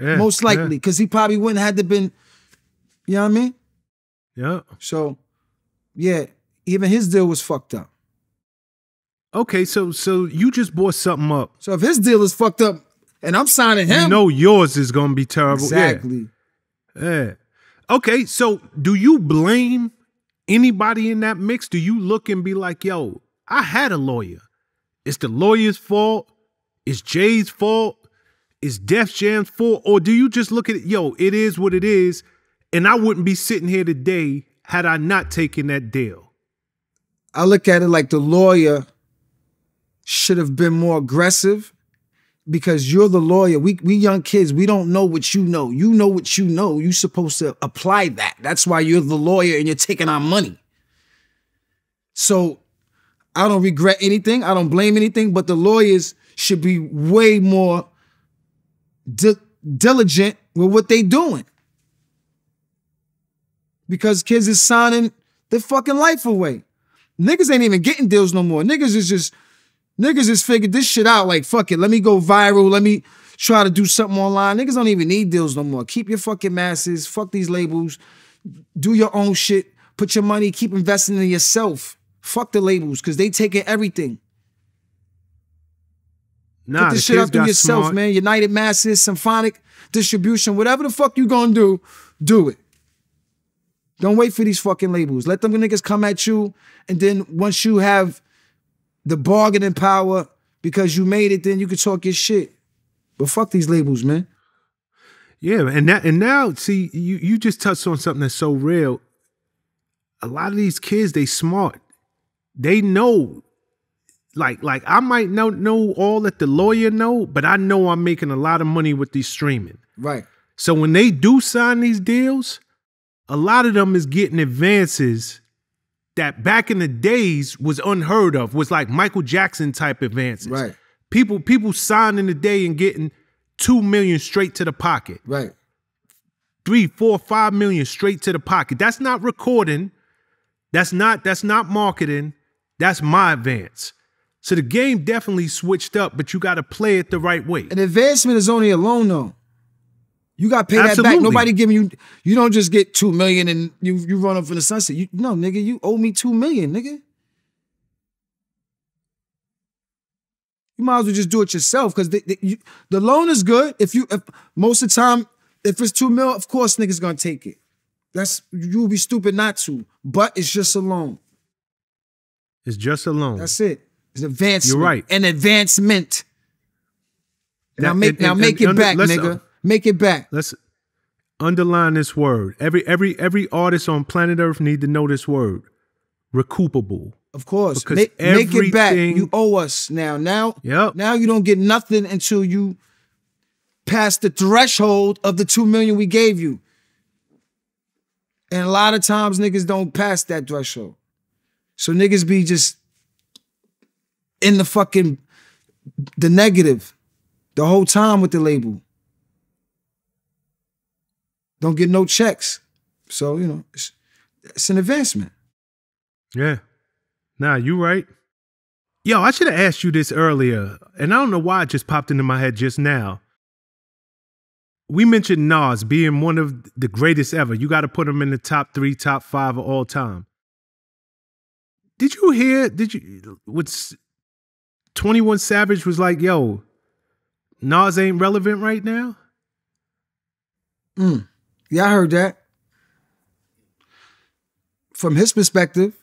Speaker 1: Yeah,
Speaker 2: most likely, because he probably wouldn't have had to been, you know what I mean?
Speaker 1: Yeah. yeah.
Speaker 2: So, yeah, even his deal was fucked up.
Speaker 1: Okay, so so you just bought something up.
Speaker 2: So if his deal is fucked up and I'm signing him,
Speaker 1: You know yours is gonna be terrible. Yeah.
Speaker 2: exactly.
Speaker 1: Yeah. Okay, so do you blame anybody in that mix? Do you look and be like, yo, I had a lawyer. It's the lawyer's fault. It's Jay's fault. It's Def Jam's fault. Or do you just look at it, yo, it is what it is, and I wouldn't be sitting here today had I not taken that deal.
Speaker 2: I look at it like the lawyer should have been more aggressive because you're the lawyer. We we young kids, we don't know what you know. You know what you know. You're supposed to apply that. That's why you're the lawyer and you're taking our money. So I don't regret anything. I don't blame anything, but the lawyers should be way more di- diligent with what they doing. Because kids is signing their fucking life away. Niggas ain't even getting deals no more. Niggas is just niggas just figured this shit out. Like fuck it, let me go viral. Let me try to do something online. Niggas don't even need deals no more. Keep your fucking masses. Fuck these labels. Do your own shit. Put your money. Keep investing in yourself. Fuck the labels because they taking everything.
Speaker 1: Nah,
Speaker 2: Put
Speaker 1: the
Speaker 2: this shit out through yourself,
Speaker 1: smart.
Speaker 2: man. UnitedMasters, Symphonic Distribution, whatever the fuck you gonna do, do it. Don't wait for these fucking labels. Let them niggas come at you, and then once you have the bargaining power because you made it, then you can talk your shit. But fuck these labels, man.
Speaker 1: Yeah, and that and now see you you just touched on something that's so real. A lot of these kids, they smart. They know. Like like I might know know all that the lawyer know, but I know I'm making a lot of money with these streaming.
Speaker 2: Right.
Speaker 1: So when they do sign these deals, a lot of them is getting advances that back in the days was unheard of, was like Michael Jackson type advances.
Speaker 2: Right.
Speaker 1: People people signing the day and getting two million straight to the pocket
Speaker 2: Right.
Speaker 1: three, four, five million straight to the pocket. That's not recording. That's not that's not marketing. That's my advance. So the game definitely switched up, but you got to play it the right way.
Speaker 2: An advancement is only a loan though. You got pay that back. Nobody giving you. You don't just get two million and you you run up for the sunset. You no nigga, you owe me two million, nigga. You might as well just do it yourself because the, the, you- the loan is good. If you if, most of the time, if it's two mil, of course niggas gonna take it. That's you would be stupid not to. But it's just a loan.
Speaker 1: It's just a loan.
Speaker 2: That's it. It's advancement.
Speaker 1: You're right.
Speaker 2: An advancement. Now
Speaker 1: That-
Speaker 2: make
Speaker 1: and-
Speaker 2: now
Speaker 1: and-
Speaker 2: make
Speaker 1: and
Speaker 2: it back, nigga.
Speaker 1: uh,
Speaker 2: make it back.
Speaker 1: Let's underline this word. Every every every artist on planet Earth need to know this word. Recoupable.
Speaker 2: Of course.
Speaker 1: Because
Speaker 2: Make, make it back. You owe us now. Now,
Speaker 1: Yep.
Speaker 2: now you don't get nothing until you pass the threshold of the two million we gave you. And a lot of times niggas don't pass that threshold. So niggas be just in the fucking the negative the whole time with the label. Don't get no checks. So you know, it's, it's an advancement.
Speaker 1: Yeah. Nah, you right. Yo, I should have asked you this earlier, and I don't know why it just popped into my head just now. We mentioned Nas being one of the greatest ever. You got to put him in the top three, top five of all time. Did you hear? Did you? What's 21 Savage was like, yo, Nas ain't relevant right now?
Speaker 2: Mm. Yeah, I heard that. From his perspective,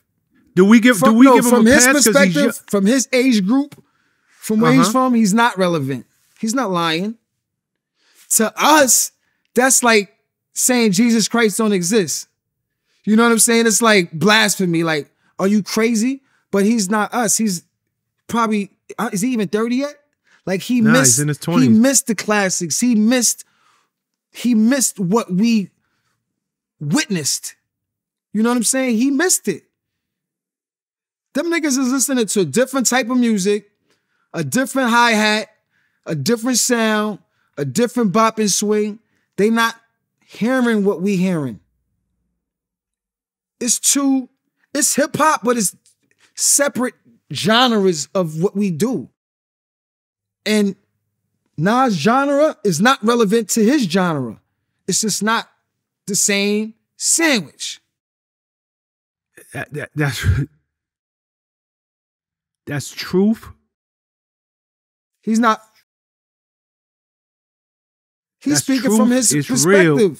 Speaker 1: Do we give
Speaker 2: from,
Speaker 1: do we
Speaker 2: no,
Speaker 1: give him
Speaker 2: from
Speaker 1: a
Speaker 2: his
Speaker 1: he's
Speaker 2: perspective, from his age group, from where he's
Speaker 1: Uh-huh.
Speaker 2: from, he's not relevant. He's not lying. To us, that's like saying Jesus Christ don't exist. You know what I'm saying? It's like blasphemy. Like, are you crazy? But he's not us. He's probably uh, is he even 30 yet? Like he
Speaker 1: Nah, he's
Speaker 2: missed
Speaker 1: in his
Speaker 2: he missed the classics. He missed he missed what we witnessed. You know what I'm saying? He missed it. Them niggas is listening to a different type of music, a different hi-hat, a different sound, a different bop and swing. They not hearing what we hearing. It's two, it's hip-hop, but it's separate genres of what we do. And Nas' genre is not relevant to his genre. It's just not the same sandwich.
Speaker 1: that, that, that's that's truth.
Speaker 2: He's not. He's
Speaker 1: That's
Speaker 2: speaking from his perspective.
Speaker 1: real.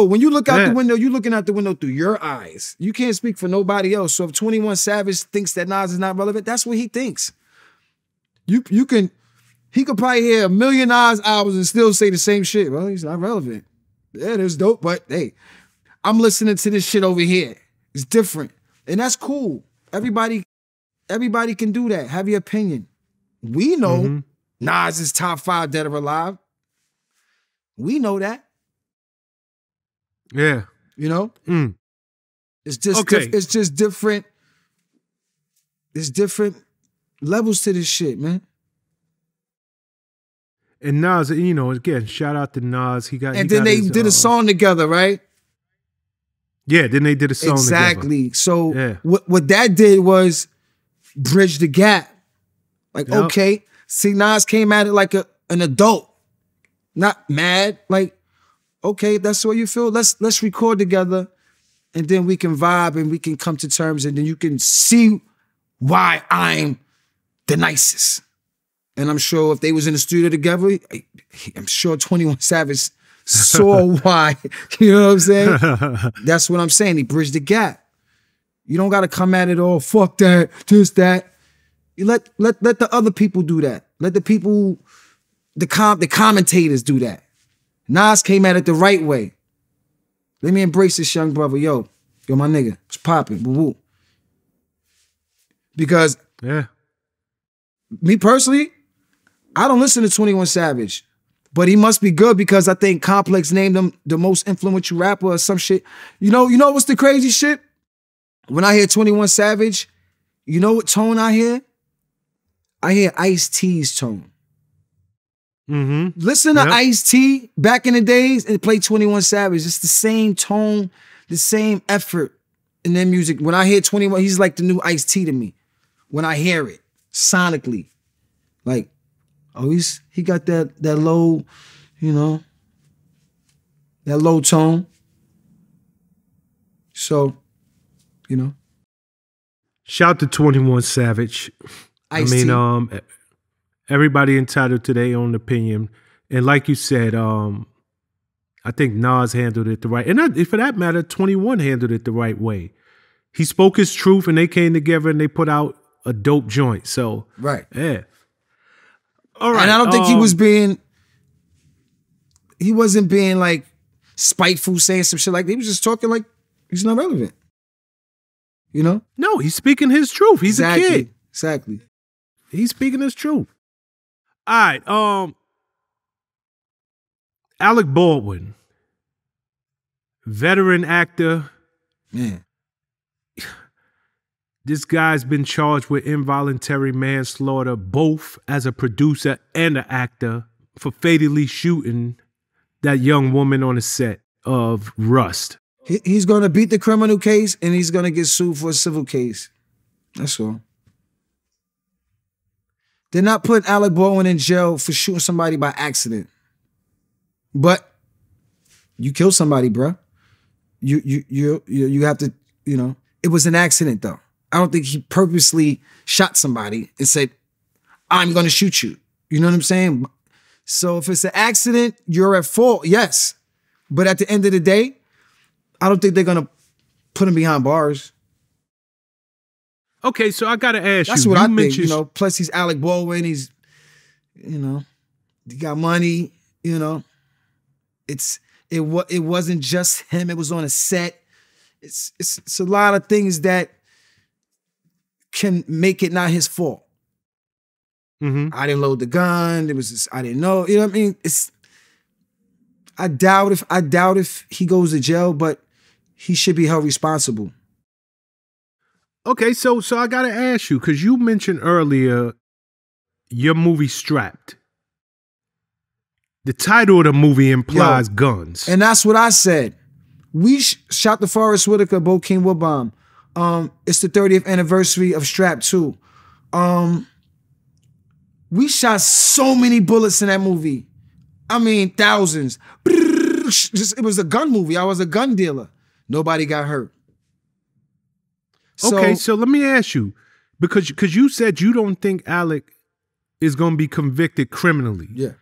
Speaker 2: Yo, when you look out
Speaker 1: Yeah.
Speaker 2: the window, you're looking out the window through your eyes. You can't speak for nobody else. So if 21 Savage thinks that Nas is not relevant, that's what he thinks. You you can he could probably hear a million Nas albums and still say the same shit. Well, he's not relevant. Yeah, that's dope, but hey, I'm listening to this shit over here. It's different. And that's cool. Everybody, everybody can do that. Have your opinion. We know
Speaker 1: Mm-hmm.
Speaker 2: Nas is top five dead or alive. We know that.
Speaker 1: Yeah.
Speaker 2: You know,
Speaker 1: Mm.
Speaker 2: it's just
Speaker 1: Okay.
Speaker 2: diff- it's just different. There's different levels to this shit, man.
Speaker 1: And Nas, you know, again, shout out to Nas. He got
Speaker 2: And
Speaker 1: he
Speaker 2: then
Speaker 1: got
Speaker 2: they
Speaker 1: his,
Speaker 2: did
Speaker 1: uh,
Speaker 2: a song together, right?
Speaker 1: Yeah, then they did a song together.
Speaker 2: exactly. So
Speaker 1: Yeah.
Speaker 2: what what that did was bridge the gap. Like,
Speaker 1: Yep.
Speaker 2: okay, see, Nas came at it like a an adult, not mad. Like, okay, that's the way you feel. Let's let's record together, and then we can vibe and we can come to terms, and then you can see why I'm the nicest. And I'm sure if they was in the studio together, I- I'm sure 21 Savage saw why. You know what I'm saying? That's what I'm saying. He bridged the gap. You don't gotta come at it all. Fuck that, just that. You let let let the other people do that. Let the people, the com the commentators do that. Nas came at it the right way. Let me embrace this young brother. Yo, yo, my nigga, it's popping. Woo woo. Because
Speaker 1: yeah.
Speaker 2: me personally, I don't listen to 21 Savage. But he must be good because I think Complex named him the most influential rapper or some shit. You know, you know what's the crazy shit? When I hear 21 Savage, you know what tone I hear? I hear Ice T's tone.
Speaker 1: Mm-hmm.
Speaker 2: Listen to
Speaker 1: Yep.
Speaker 2: Ice T back in the days and play 21 Savage. It's the same tone, the same effort in their music. When I hear 21, he's like the new Ice T to me. When I hear it sonically, like, oh, he's he got that that low, you know, that low tone. So, you know,
Speaker 1: Shout to 21 Savage.
Speaker 2: Ice
Speaker 1: I mean, um, everybody entitled to their own opinion, and like you said, um, I think Nas handled it the right, and that, for that matter, Twenty One handled it the right way. He spoke his truth, and they came together and they put out a dope joint. So,
Speaker 2: right.
Speaker 1: yeah. All right,
Speaker 2: And I don't think he
Speaker 1: um,
Speaker 2: was being, he wasn't being like spiteful, saying some shit like that. He was just talking like he's not relevant. You know?
Speaker 1: No, he's speaking his truth. He's
Speaker 2: exactly.
Speaker 1: a kid.
Speaker 2: Exactly.
Speaker 1: He's speaking his truth. All right. Um Alec Baldwin, veteran actor.
Speaker 2: Man.
Speaker 1: This guy's been charged with involuntary manslaughter, both as a producer and an actor, for fatally shooting that young woman on the set of Rust.
Speaker 2: He's gonna beat the criminal case and he's gonna get sued for a civil case. That's all. They're not putting Alec Baldwin in jail for shooting somebody by accident. But you killed somebody, bruh. You you you you you have to, you know, it was an accident though. I don't think he purposely shot somebody and said, I'm gonna shoot you. You know what I'm saying? So if it's an accident, you're at fault, yes. But at the end of the day, I don't think they're gonna put him behind bars.
Speaker 1: Okay, so I gotta ask
Speaker 2: That's
Speaker 1: you.
Speaker 2: what
Speaker 1: you
Speaker 2: I think. You know, plus he's Alec Baldwin. He's, you know, he got money. You know, it's it was it wasn't just him. It was on a set. It's it's it's a lot of things that can make it not his fault.
Speaker 1: Mhm.
Speaker 2: I didn't load the gun. It was just, I didn't know. You know what I mean? It's I doubt if I doubt if he goes to jail, but he should be held responsible.
Speaker 1: Okay, so so I gotta ask you because you mentioned earlier your movie Strapped. The title of the movie implies guns.
Speaker 2: And that's what I said. We sh- shot the Forest Whitaker, Bokeem Woodbine. Um, it's the 30th anniversary of Strap 2. Um, we shot so many bullets in that movie. I mean, thousands. Just, it was a gun movie. I was a gun dealer. Nobody got hurt. So,
Speaker 1: okay, so let me ask you because because you said you don't think Alec is going to be convicted criminally.
Speaker 2: yeah.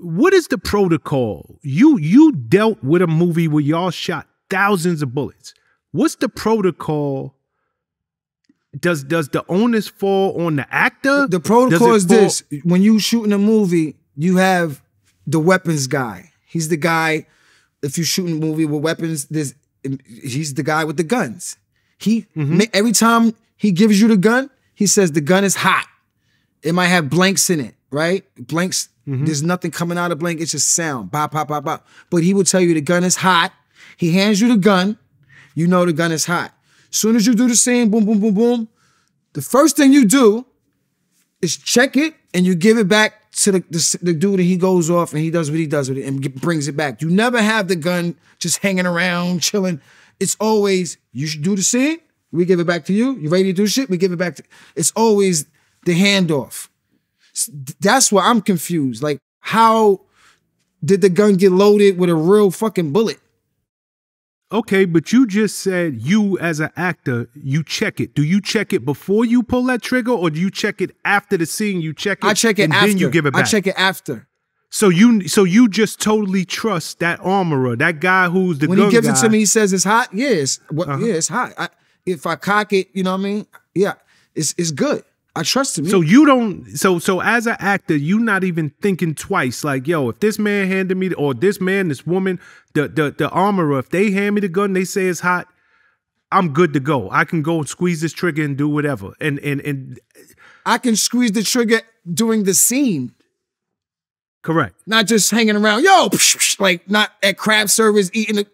Speaker 1: What is the protocol? You you dealt with a movie where y'all shot thousands of bullets. What's the protocol? Does does the onus fall on the actor?
Speaker 2: The protocol is this: when you shooting a movie, you have the weapons guy. He's the guy. If you shooting a movie with weapons, there's he's the guy with the guns. He
Speaker 1: Mm-hmm.
Speaker 2: every time he gives you the gun, he says the gun is hot. It might have blanks in it, right? Blanks.
Speaker 1: Mm-hmm.
Speaker 2: There's nothing coming out of blank. It's just sound. Bop, pop, pop, pop. But he will tell you the gun is hot. He hands you the gun. You know the gun is hot. As soon as you do the scene, boom, boom, boom, boom. The first thing you do is check it and you give it back to the, the, the dude and he goes off and he does what he does with it and brings it back. You never have the gun just hanging around, chilling. It's always, you should do the scene, we give it back to you. You ready to do shit? We give it back to It's always the handoff. That's why I'm confused. Like, how did the gun get loaded with a real fucking bullet?
Speaker 1: Okay, but you just said you as an actor, you check it. Do you check it before you pull that trigger, or do you check it after the scene? You check it.
Speaker 2: I check it
Speaker 1: and
Speaker 2: after.
Speaker 1: then you give it back.
Speaker 2: I check it after.
Speaker 1: So you so you just totally trust that armorer, that guy who's the
Speaker 2: when he gives
Speaker 1: guy.
Speaker 2: it to me, he says it's hot. Yes, what?
Speaker 1: Uh-huh.
Speaker 2: Yeah, it's hot. I, if I cock it, you know what I mean. Yeah, it's it's good. I trust him.
Speaker 1: So you don't so so as an actor, you not even thinking twice. Like, yo, if this man handed me or this man, this woman, the the the armorer, if they hand me the gun, they say it's hot, I'm good to go. I can go and squeeze this trigger and do whatever. And and and
Speaker 2: I can squeeze the trigger during the scene,
Speaker 1: correct.
Speaker 2: not just hanging around. Yo, like not at craft service eating.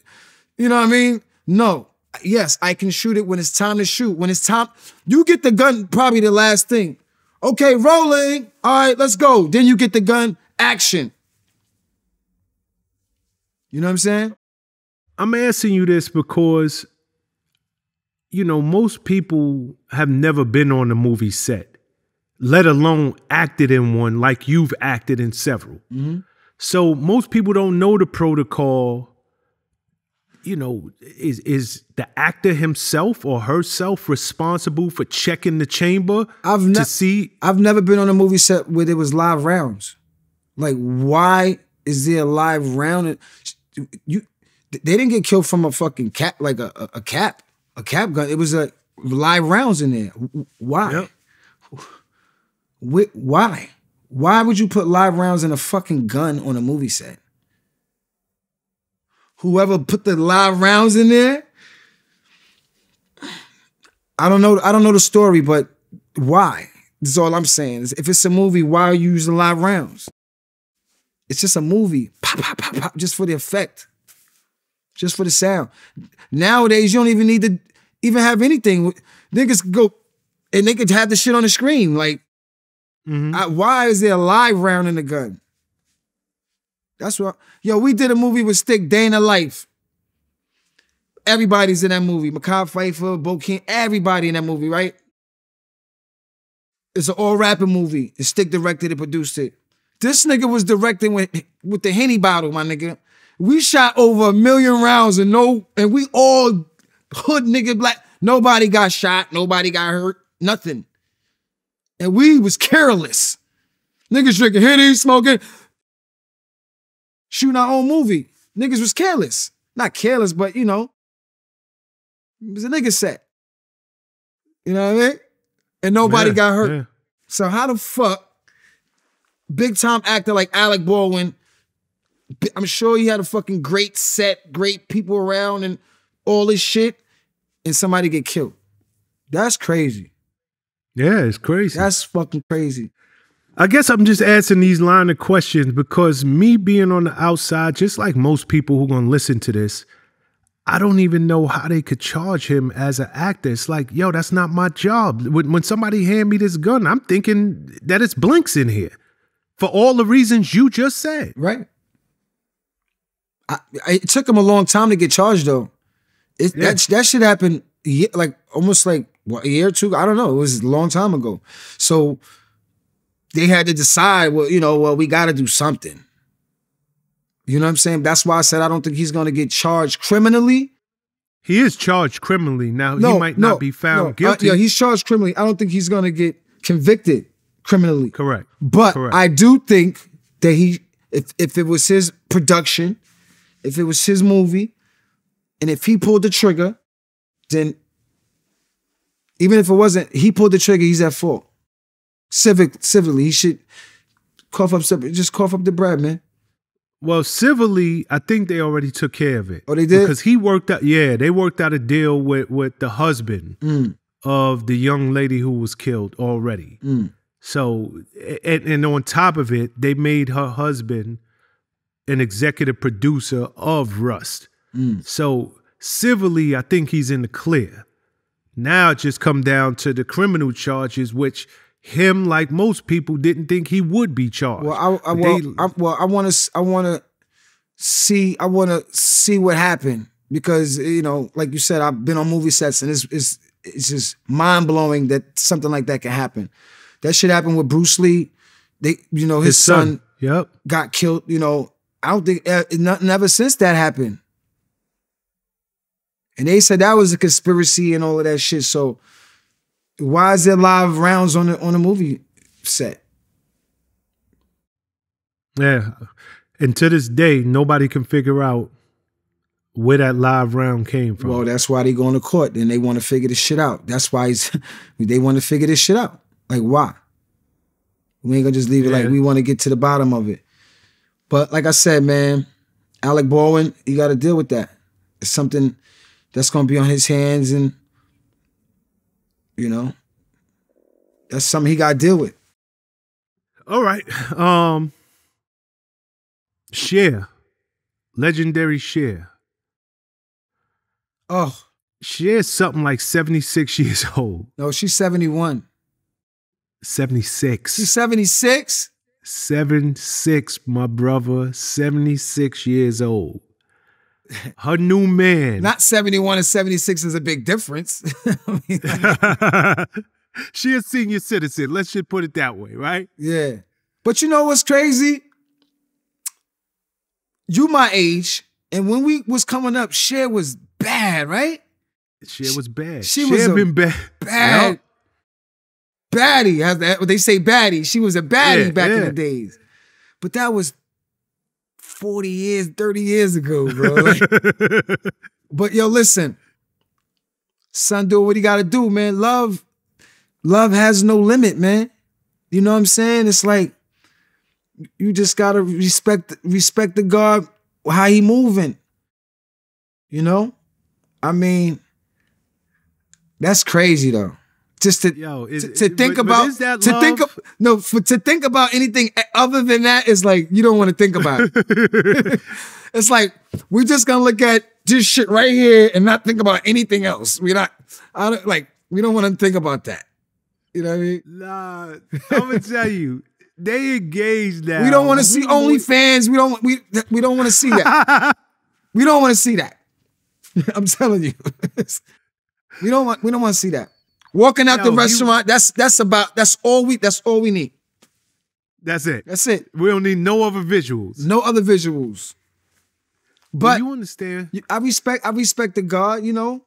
Speaker 2: You know what I mean? No. Yes, I can shoot it when it's time to shoot. When it's time, you get the gun. Probably the last thing. Okay, rolling. All right, let's go. Then you get the gun. Action. You know what I'm saying?
Speaker 1: I'm asking you this because, you know, most people have never been on a movie set, let alone acted in one like you've acted in several. Mm-hmm. So most people don't know the protocol. You know, is is the actor himself or herself responsible for checking the chamber
Speaker 2: I've
Speaker 1: to
Speaker 2: ne-
Speaker 1: see?
Speaker 2: I've never been on a movie set where there was live rounds. Like, why is there a live round? You, they didn't get killed from a fucking cap, like a, a, a cap, a cap gun. It was a live rounds in there. Why?
Speaker 1: Yep.
Speaker 2: Wh- Why? Why would you put live rounds in a fucking gun on a movie set? Whoever put the live rounds in there, I don't know. I don't know the story, but why? That's all I'm saying. is If it's a movie, why are you using live rounds? It's just a movie. Pop, pop, pop, pop, just for the effect. Just for the sound. Nowadays, you don't even need to even have anything. Niggas go and they could have the shit on the screen. Like,
Speaker 1: Mhm.
Speaker 2: I- why is there a live round in the gun? That's what. Yo, we did a movie with Stick Day in the Life. everybody's in that movie. Mekhi Phifer, Bo King, everybody in that movie, right? It's an all rapping movie. And Stick directed it, produced it. This nigga was directing with with the henny bottle, my nigga. We shot over a million rounds and no, and we all hood nigga black. Nobody got shot. Nobody got hurt. Nothing. And we was careless. Niggas drinking henny, smoking, shooting our own movie. Niggas was careless. Not careless, but you know, it was a nigga set. You know what I mean? And nobody
Speaker 1: Yeah,
Speaker 2: got hurt.
Speaker 1: yeah.
Speaker 2: So how the fuck big time actor like Alec Baldwin? I'm sure he had a fucking great set, great people around, and all this shit, and somebody get killed. That's crazy.
Speaker 1: Yeah, it's crazy.
Speaker 2: That's fucking crazy.
Speaker 1: I guess I'm just asking these line of questions because me being on the outside, just like most people who are gonna listen to this, I don't even know how they could charge him as an actor. It's like, yo, that's not my job. When, when somebody hand me this gun, I'm thinking that it's blinks in here for all the reasons you just said.
Speaker 2: Right. I, I- it took him a long time to get charged though. It,
Speaker 1: Yeah.
Speaker 2: That that shit happened like almost like what, a year or two. I don't know. It was a long time ago. So they had to decide. Well, you know, well, we got to do something. You know what I'm saying? That's why I said I don't think he's gonna get charged criminally.
Speaker 1: He is charged criminally. Now,
Speaker 2: No,
Speaker 1: he might
Speaker 2: no,
Speaker 1: not be found
Speaker 2: no. Uh,
Speaker 1: guilty.
Speaker 2: yeah, he's charged criminally. I don't think he's gonna get convicted criminally.
Speaker 1: Correct.
Speaker 2: But
Speaker 1: Correct.
Speaker 2: I do think that he, if if it was his production, if it was his movie, and if he pulled the trigger, then even if it wasn't, he pulled the trigger, he's at fault. Civic, civilly, he should cough up some, just cough up the bread, man.
Speaker 1: Well, civilly, I think they already took care of it.
Speaker 2: Oh, they did?
Speaker 1: because he worked out. Yeah, they worked out a deal with with the husband
Speaker 2: Mm.
Speaker 1: of the young lady who was killed already.
Speaker 2: Mm.
Speaker 1: So, and, and on top of it, they made her husband an executive producer of Rust.
Speaker 2: Mm.
Speaker 1: So civilly, I think he's in the clear. Now it just come down to the criminal charges, which him, like most people, didn't think he would be charged.
Speaker 2: Well, I, I, well,
Speaker 1: they-
Speaker 2: I, well, I want to, I want to see, I want to see what happened because you know, like you said, I've been on movie sets and it's it's it's just mind blowing that something like that can happen. That shit happened with Bruce Lee. They, you know, his,
Speaker 1: his son. Yep.
Speaker 2: got killed. You know, I don't think uh, nothing ever since that happened. And they said that was a conspiracy and all of that shit. So why is there live rounds on the on the movie set?
Speaker 1: Yeah. And to this day, nobody can figure out where that live round came from.
Speaker 2: Well, that's why they going to court and they want to figure this shit out. That's why he's, they want to figure this shit out. Like why? We ain't gonna just leave it like we want to get to the bottom of it. But like I said, man, Alec Baldwin, you got to deal with that. It's something that's gonna be on his hands, and you know, that's something he got to deal with.
Speaker 1: All right. Um Cher. Legendary Cher.
Speaker 2: Oh
Speaker 1: Cher's something like 76 years old.
Speaker 2: no, she's seventy one.
Speaker 1: 76.
Speaker 2: She's seventy six.
Speaker 1: Seven six, my brother. 76 years old. Her new man.
Speaker 2: Not seventy one and seventy six is a big difference. I mean, like,
Speaker 1: she a senior citizen. Let's just put it that way, right?
Speaker 2: Yeah. But you know what's crazy? You my age, and when we was coming up, Cher was bad, right?
Speaker 1: Cher was bad.
Speaker 2: she
Speaker 1: Cher
Speaker 2: was a
Speaker 1: been bad.
Speaker 2: Bad.
Speaker 1: Yup.
Speaker 2: Baddie. They say baddie. She was a baddie
Speaker 1: Yeah,
Speaker 2: back in the days. But that was 40 years, 30 years ago, bro. Like, but yo, listen. Son, do what you gotta do, man. Love, love has no limit, man. You know what I'm saying? It's like you just gotta respect respect the God how he moving. You know? I mean, that's crazy though. Just to
Speaker 1: Yo, is-
Speaker 2: to, to think
Speaker 1: but- but
Speaker 2: about
Speaker 1: that
Speaker 2: to think of no for to think about anything other than that is like you don't want to think about it. it's like we're just gonna look at this shit right here and not think about anything else. We're not I don't like we don't want to think about that. You know what I mean?
Speaker 1: Nah, I'm gonna tell you, they engage now.
Speaker 2: We don't want to see OnlyFans. We don't we we don't want to see that. we don't want to see that. I'm telling you. we don't want we don't want to see that. Walking out
Speaker 1: Yo,
Speaker 2: the
Speaker 1: you-
Speaker 2: restaurant, that's that's about that's all we that's all we need.
Speaker 1: That's it.
Speaker 2: That's it.
Speaker 1: We don't need no other visuals.
Speaker 2: No other visuals. But
Speaker 1: you understand?
Speaker 2: I respect I respect the God, you know.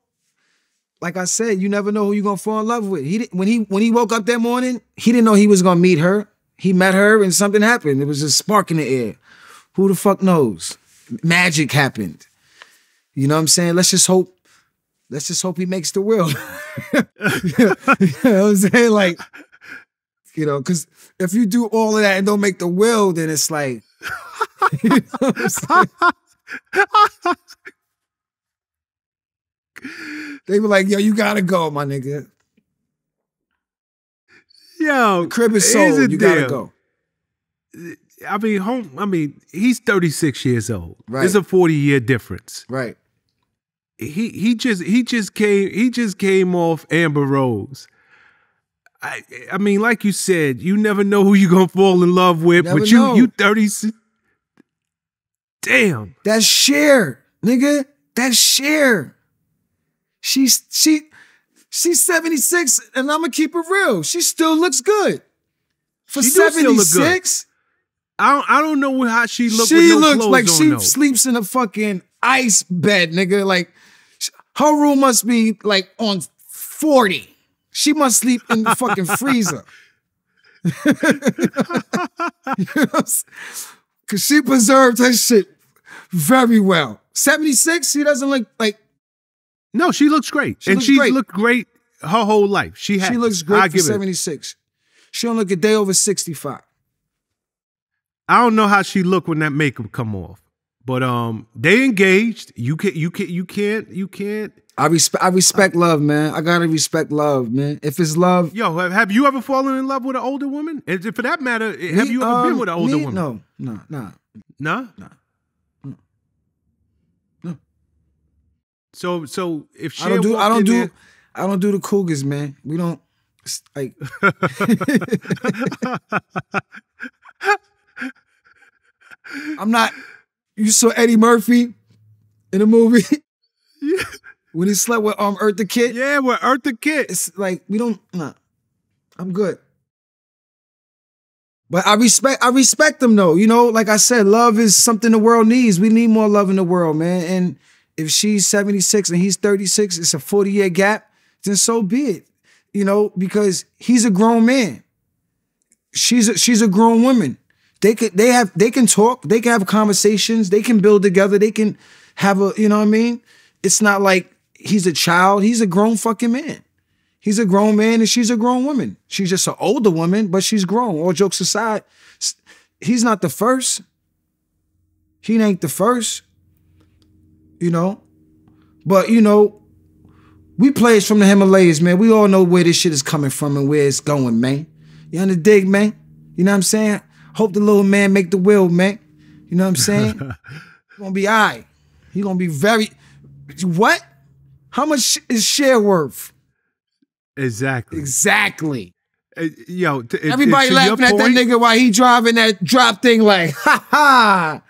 Speaker 2: Like I said, you never know who you're gonna fall in love with. He didn't when he when he woke up that morning, he didn't know he was gonna meet her. He met her and something happened. It was a spark in the air. Who the fuck knows? Magic happened. You know what I'm saying? Let's just hope. Let's just hope he makes the will. you know what I'm saying? Like, you know, because if you do all of that and don't make the will, then it's like, you know what I'm saying? They were like, yo, you gotta go, my nigga.
Speaker 1: Yo,
Speaker 2: Crib is sold.
Speaker 1: the
Speaker 2: You gotta go.
Speaker 1: I mean, home. I mean, he's 36 years old.
Speaker 2: Right.
Speaker 1: There's a 40 year difference.
Speaker 2: Right.
Speaker 1: He he just he just came he just came off Amber Rose. I I mean, like you said, you never know who you're gonna fall in love with,
Speaker 2: Never
Speaker 1: but you
Speaker 2: know.
Speaker 1: you 36. Damn.
Speaker 2: That's Cher, nigga. That's Cher. She's she she's 76, and I'm gonna keep it real. She still looks good. For
Speaker 1: She do still look good.
Speaker 2: 76,
Speaker 1: I don't, I don't know how she looks.
Speaker 2: she
Speaker 1: no
Speaker 2: looks like
Speaker 1: on,
Speaker 2: she
Speaker 1: though.
Speaker 2: sleeps in a fucking ice bed, nigga. Like her room must be like on 40. She must sleep in the fucking freezer. Cause she preserved her shit very well. 76, she doesn't look like
Speaker 1: No, she looks great,
Speaker 2: She
Speaker 1: and
Speaker 2: looks
Speaker 1: she's
Speaker 2: great.
Speaker 1: looked great her whole life. She has.
Speaker 2: she looks
Speaker 1: I
Speaker 2: great for
Speaker 1: give it.
Speaker 2: 76. She don't look a day over 65.
Speaker 1: I don't know how she looked when that makeup come off, but um, they engaged. You can you can you can't you can't.
Speaker 2: I respect I respect love, man. I gotta respect love, man. If it's love,
Speaker 1: Yo, have, have you ever fallen in love with an older woman? And for that matter, have
Speaker 2: me,
Speaker 1: you ever been
Speaker 2: um,
Speaker 1: with an older
Speaker 2: me?
Speaker 1: woman?
Speaker 2: No, no, no.
Speaker 1: Nah?
Speaker 2: Nah. Mm. No.
Speaker 1: So so if she
Speaker 2: I don't do I don't do
Speaker 1: There,
Speaker 2: I don't do the cougars, man. We don't like I'm not you saw Eddie Murphy in the movie
Speaker 1: Yeah.
Speaker 2: when he slept with um Eartha Kitt.
Speaker 1: yeah, we're Eartha Kitt.
Speaker 2: It's like we don't nah. I'm good. But I respect I respect them though. You know, like I said, love is something the world needs. We need more love in the world, man. And if she's 76 and he's 36, it's a 40 year gap, then so be it. You know, because he's a grown man. She's a, she's a grown woman. They could they have they can talk, they can have conversations, they can build together, they can have a, you know what I mean? It's not like he's a child, he's a grown fucking man. He's a grown man and she's a grown woman. She's just an older woman, but she's grown. All jokes aside, he's not the first. He ain't the first. You know? But you know, we players from the Himalayas, man. We all know where this shit is coming from and where it's going, man. You under dig, man? You know what I'm saying? Hope the little man make the will, man. You know what I'm saying? He gonna be all right. He gonna be very what? How much is Cher worth?
Speaker 1: Exactly.
Speaker 2: Exactly.
Speaker 1: Uh, Yo, t-
Speaker 2: Everybody
Speaker 1: to
Speaker 2: laughing at that nigga while he driving that drop thing like, ha ha.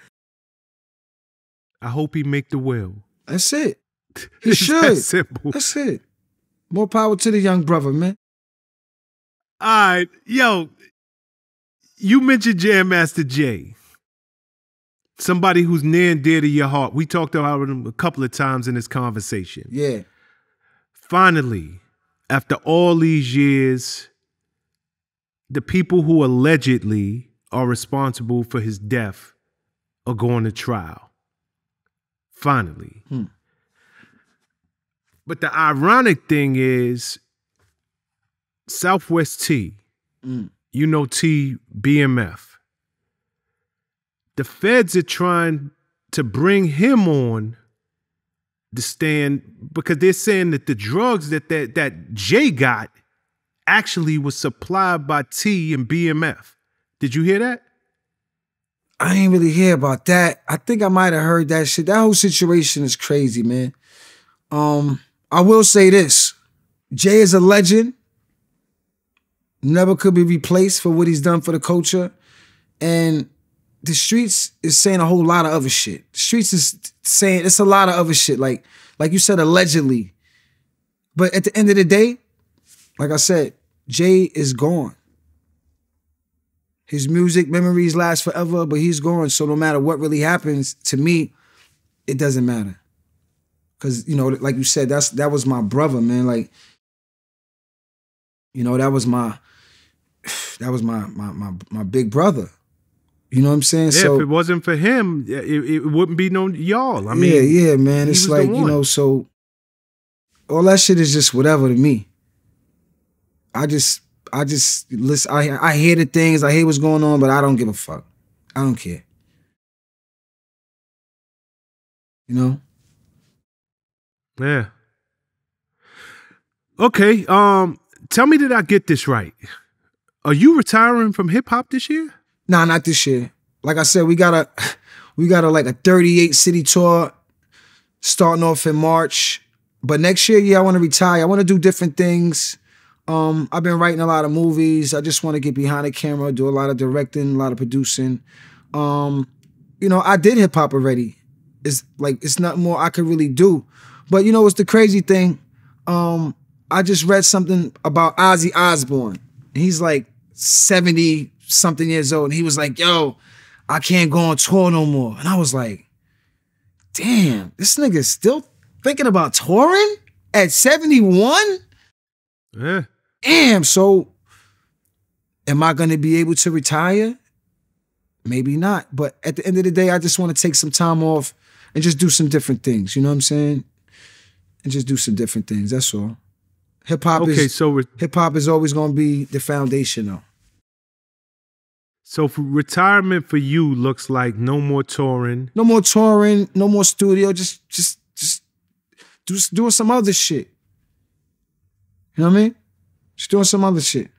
Speaker 1: I hope he make the will.
Speaker 2: That's it. He should.
Speaker 1: that simple.
Speaker 2: That's it. More power to the young brother, man.
Speaker 1: All right, yo, you mentioned Jam Master Jay, somebody who's near and dear to your heart. We talked about him a couple of times in this conversation.
Speaker 2: Yeah.
Speaker 1: Finally, after all these years, the people who allegedly are responsible for his death are going to trial. Finally.
Speaker 2: Hmm.
Speaker 1: But the ironic thing is, Southwest T,
Speaker 2: Mm.
Speaker 1: You know T BMF. The feds are trying to bring him on to stand because they're saying that the drugs that that, that Jay got actually was supplied by T and BMF. Did you hear that?
Speaker 2: I ain't really hear about that. I think I might have heard that shit. That whole situation is crazy, man. Um, I will say this. Jay is a legend. Never could be replaced for what he's done for the culture. And the streets is saying a whole lot of other shit. The streets is saying it's a lot of other shit. Like, like you said, allegedly. But at the end of the day, like I said, Jay is gone. His music memories last forever, but he's gone. So no matter what really happens, to me, it doesn't matter. Cause you know, like you said, that's that was my brother, man. Like, you know, that was my that was my my my my big brother. You know what I'm saying?
Speaker 1: Yeah,
Speaker 2: so
Speaker 1: if it wasn't for him, it, it wouldn't be no y'all. I mean,
Speaker 2: yeah, yeah, man. It's like you know, so all that shit is just whatever to me. I just, I just listen. I I hear the things, I hear what's going on, but I don't give a fuck. I don't care. You know?
Speaker 1: Yeah. Okay. Um, tell me did I get this right? Are you retiring from hip hop this year?
Speaker 2: Nah, not this year. Like I said, we got a, we got a like a 38 city tour starting off in March. But next year, yeah, I want to retire. I want to do different things. Um, I've been writing a lot of movies. I just want to get behind the camera, do a lot of directing, a lot of producing. Um, you know, I did hip hop already. It's like it's not more I could really do. But you know, what's the crazy thing? Um, I just read something about Ozzy Osbourne. He's like 70 something years old. And he was like, yo, I can't go on tour no more. And I was like, damn, this nigga's still thinking about touring at 71?
Speaker 1: Yeah.
Speaker 2: Damn. So am I gonna be able to retire? Maybe not. But at the end of the day, I just want to take some time off and just do some different things. You know what I'm saying? And just do some different things. That's all. Hip hop
Speaker 1: Okay,
Speaker 2: is
Speaker 1: so
Speaker 2: hip hop is always gonna be the foundation though.
Speaker 1: So for retirement for you looks like no more touring.
Speaker 2: No more touring, no more studio, just just just do, doing some other shit. You know what I mean? Just doing some other shit.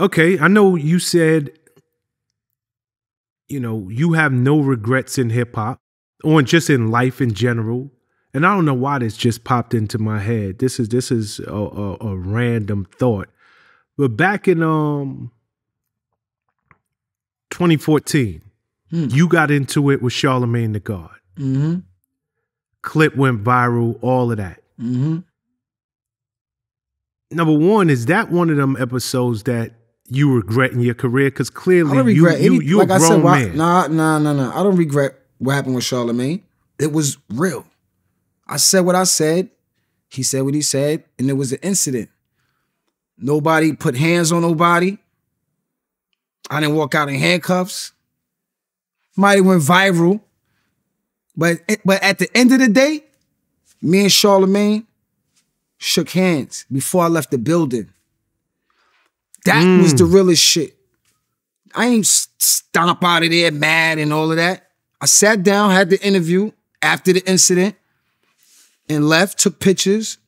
Speaker 1: Okay, I know you said you know, you have no regrets in hip hop or just in life in general. And I don't know why this just popped into my head. This is this is a, a, a random thought. But back in um 2014, you got into it with Charlemagne the God.
Speaker 2: Mm-hmm.
Speaker 1: Clip went viral, all of that.
Speaker 2: Mm-hmm.
Speaker 1: Number one, is that one of them episodes that you regret in your career? Because clearly
Speaker 2: I don't
Speaker 1: you,
Speaker 2: regret
Speaker 1: you,
Speaker 2: any.
Speaker 1: you
Speaker 2: like
Speaker 1: a
Speaker 2: I
Speaker 1: grown
Speaker 2: said,
Speaker 1: man.
Speaker 2: nah, nah, nah, nah. I don't regret what happened with Charlemagne. It was real. I said what I said. He said what he said, and it was an incident. Nobody put hands on nobody. I didn't walk out in handcuffs. Might have went viral, but but at the end of the day, me and Charlemagne shook hands before I left the building. That mm. was the realest shit. I ain't stomp out of there mad and all of that. I sat down, had the interview after the incident, and left, took pictures,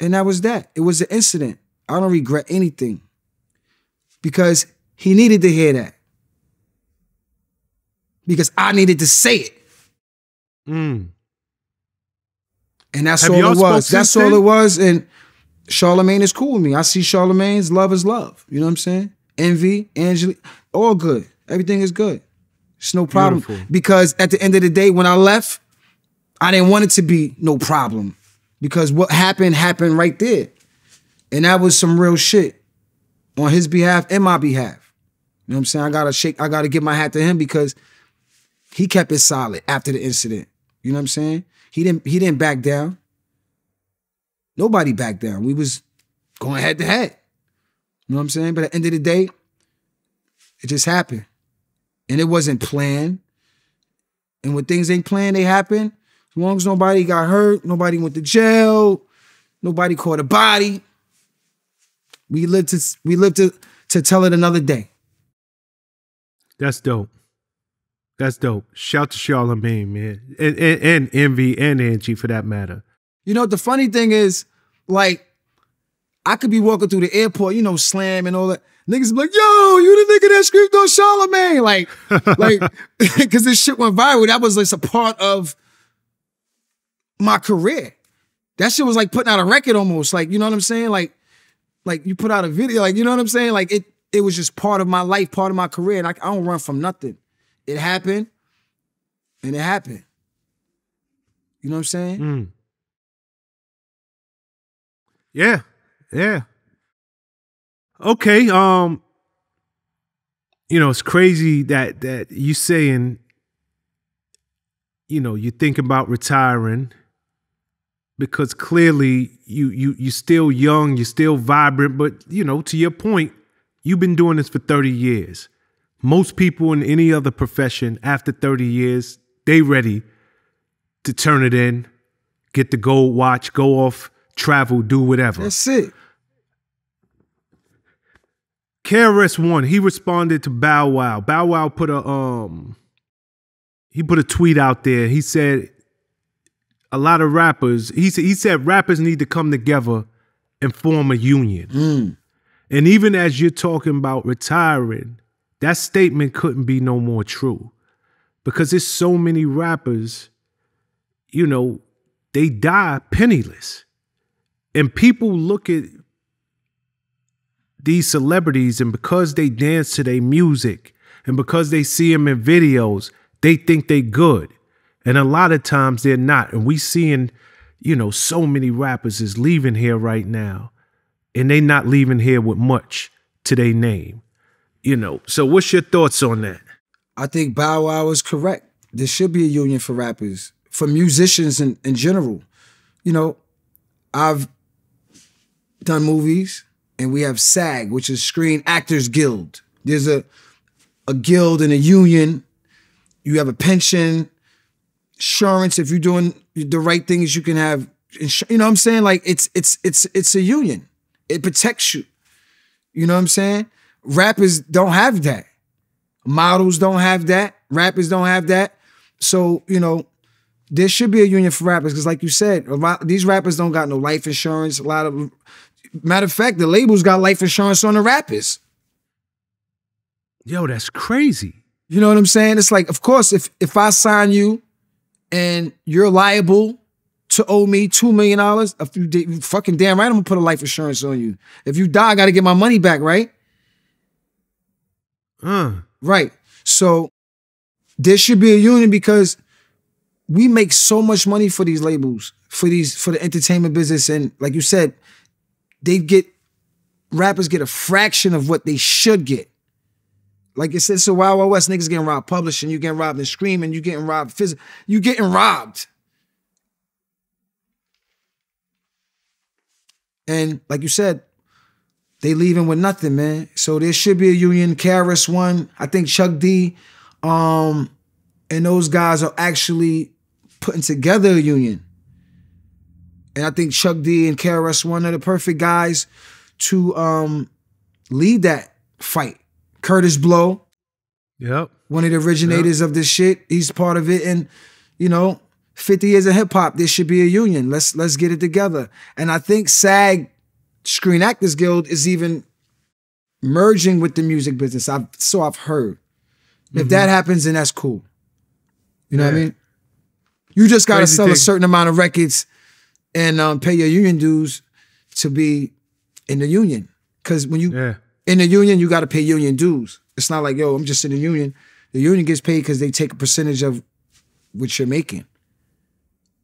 Speaker 2: and that was that. It was an incident. I don't regret anything because he needed to hear that. Because I needed to say it.
Speaker 1: Mm.
Speaker 2: And that's
Speaker 1: Have
Speaker 2: all it was. That's all
Speaker 1: then?
Speaker 2: it was. And Charlemagne is cool with me. I see Charlemagne's love is love. You know what I'm saying? Envy, Angela, all good. Everything is good. It's no problem.
Speaker 1: Beautiful.
Speaker 2: Because at the end of the day, when I left, I didn't want it to be no problem. Because what happened happened right there. And that was some real shit on his behalf and my behalf. You know what I'm saying? I gotta shake, I gotta give my hat to him because he kept it solid after the incident. You know what I'm saying? He didn't he didn't back down. Nobody backed down. We was going head to head. You know what I'm saying? But at the end of the day, it just happened. And it wasn't planned. And when things ain't planned, they happen. As long as nobody got hurt, nobody went to jail, nobody caught a body. We live to we live to to tell it another day.
Speaker 1: That's dope. That's dope. Shout to Charlemagne, man, and, and, and Envy and Angie for that matter.
Speaker 2: You know, the funny thing is, like, I could be walking through the airport, you know, slam and all that. Niggas be like, yo, you the nigga that screamed on Charlemagne. Like, like, because this shit went viral. That was just a part of my career. That shit was like putting out a record almost. Like, you know what I'm saying? Like, like you put out a video, like, you know what I'm saying? Like it it was just part of my life, part of my career. And I, I don't run from nothing. It happened, and it happened. You know what I'm saying?
Speaker 1: Mm. Yeah, yeah. Okay, um, you know, it's crazy that that you saying, you know, you think about retiring because clearly you you you're still young, you're still vibrant, but you know, to your point, you've been doing this for 30 years. Most people in any other profession after 30 years, they ready to turn it in, get the gold watch, go off, travel, do whatever.
Speaker 2: That's it.
Speaker 1: KRS One, he responded to Bow Wow. Bow Wow put a um he put a tweet out there. He said a lot of rappers, he said he said rappers need to come together and form a union. And even as you're talking about retiring, that statement couldn't be no more true. Because there's so many rappers, you know, they die penniless. And people look at these celebrities and because they dance to their music and because they see them in videos, they think they good. And a lot of times they're not. And we seeing, you know, so many rappers is leaving here right now and they not leaving here with much to their name. You know, so what's your thoughts on that?
Speaker 2: I think Bow Wow is correct. There should be a union for rappers, for musicians in, in general. You know, I've done movies and we have SAG, which is Screen Actors Guild. There's a a guild and a union. You have a pension, insurance. If you're doing the right things, you can have. You know what I'm saying? Like it's it's it's it's a union. It protects you. You know what I'm saying? Rappers don't have that. Models don't have that. Rappers don't have that. So you know, there should be a union for rappers because, like you said, a lot, these rappers don't got no life insurance. A lot of matter of fact, the labels got life insurance on the rappers.
Speaker 1: Yo, that's crazy.
Speaker 2: You know what I'm saying? It's like, of course, if if I sign you and you're liable to owe me two million dollars, if you did, fucking damn right, I'm gonna put a life insurance on you. If you die, I gotta get my money back, right?
Speaker 1: Uh,
Speaker 2: Right. So there should be a union because we make so much money for these labels, for these for the entertainment business, and like you said, they get rappers get a fraction of what they should get. Like it said, so Wild Wild West niggas getting robbed publishing, you getting robbed and screaming, you getting robbed phys- you getting robbed. And like you said, they leaving with nothing, man. So there should be a union. KRS One, I think Chuck D, um, and those guys are actually putting together a union. And I think Chuck D and KRS One are the perfect guys to um, lead that fight. Kurtis Blow,
Speaker 1: yep.
Speaker 2: one of the originators of this shit, he's part of it. And you know, 50 years of hip hop, there should be a union. Let's let's get it together. And I think SAG, Screen Actors Guild, is even merging with the music business. I've so I've heard. If that happens, then that's cool. You know what I
Speaker 1: Mm-hmm.
Speaker 2: Mean? You just gotta
Speaker 1: Crazy
Speaker 2: sell a certain amount of records and um, pay your union dues to be in the union. Cause when you
Speaker 1: Yeah.
Speaker 2: in the union, you gotta pay union dues. It's not like, yo, I'm just in the union. The union gets paid because they take a percentage of what you're making.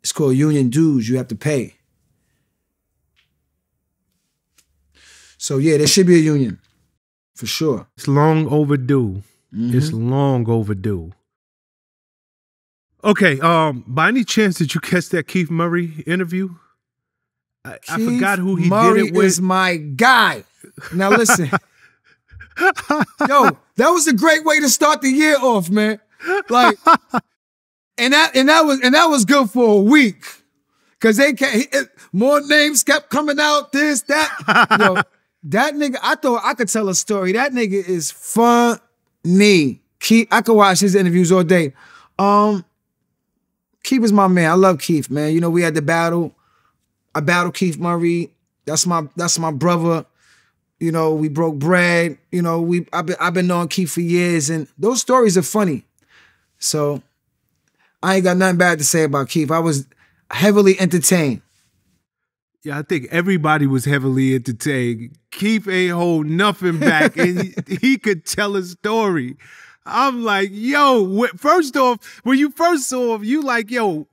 Speaker 2: It's called union dues. You have to pay. So yeah, there should be a union. For sure.
Speaker 1: It's long overdue.
Speaker 2: Mm-hmm.
Speaker 1: It's long overdue. Okay, um, by any chance did you catch that Keith Murray interview? I, I forgot who he
Speaker 2: Murray
Speaker 1: did it with.
Speaker 2: is my guy. Now listen. Yo, that was a great way to start the year off, man. Like, and that and that was and that was good for a week. Cause they he- more names kept coming out, this, that. Yo, that nigga, I thought I could tell a story. That nigga is funny. Keith, I could watch his interviews all day. Um, Keith is my man. I love Keith, man. You know, we had the battle. I battled Keith Murray. That's my that's my brother. You know, we broke bread. You know, we I've been I've been knowing Keith for years, and those stories are funny. So I ain't got nothing bad to say about Keith. I was heavily entertained.
Speaker 1: Yeah, I think everybody was heavily entertained. Keith ain't hold nothing back, and he, he could tell a story. I'm like, yo, first off, when you first saw him, you like, yo,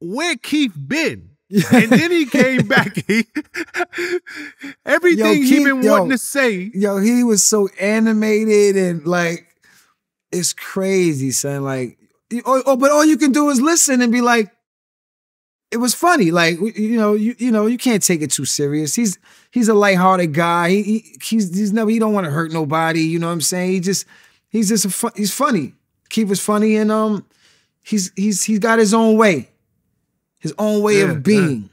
Speaker 1: where Keith been? and then he came back. He, everything
Speaker 2: Yo,
Speaker 1: he been
Speaker 2: yo.
Speaker 1: wanting to say.
Speaker 2: Yo, he was so animated and like it's crazy, son. Like, oh, oh, but all you can do is listen and be like, it was funny. Like, you know, you you know, you can't take it too serious. He's he's a lighthearted guy. He, he he's he's never he don't want to hurt nobody. You know what I'm saying? He just he's just a fun, he's funny. Keith is funny and um he's he's he's got his own way, his own way
Speaker 1: Yeah,
Speaker 2: of being.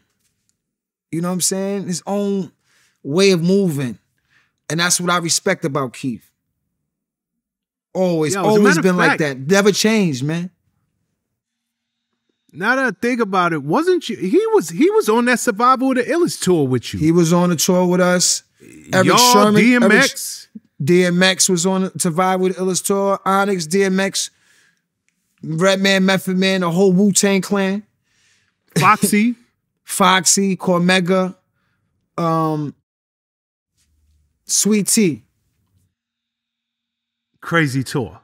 Speaker 2: You know what I'm saying? His own way of moving. And that's what I respect about Keith. Always,
Speaker 1: Yo,
Speaker 2: always
Speaker 1: of
Speaker 2: been like that. Never changed, man.
Speaker 1: Now that I think about it, wasn't you? He was he was on that Survival of the Illest tour with you.
Speaker 2: He was on the tour with us. Eric
Speaker 1: Y'all,
Speaker 2: Sermon, Eric-
Speaker 1: DMX.
Speaker 2: DMX was on the Survival with Illest tour. Onyx, DMX, Redman, Method Man, the whole Wu Tang Clan,
Speaker 1: Foxy.
Speaker 2: Foxy, Cormega, um, Sweet Tea.
Speaker 1: Crazy tour.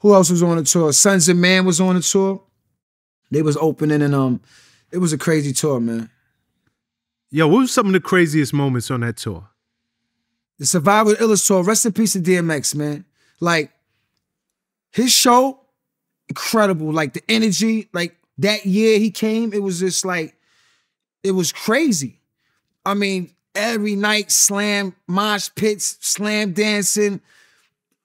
Speaker 2: Who else was on the tour? Sunz of Man was on the tour. They was opening and um, it was a crazy tour, man.
Speaker 1: Yo, what was some of the craziest moments on that tour?
Speaker 2: The Survival Illest tour. Rest in peace to DMX, man. Like his show, incredible. Like the energy, like that year he came, it was just like it was crazy. I mean, every night slam, mosh pits, slam dancing.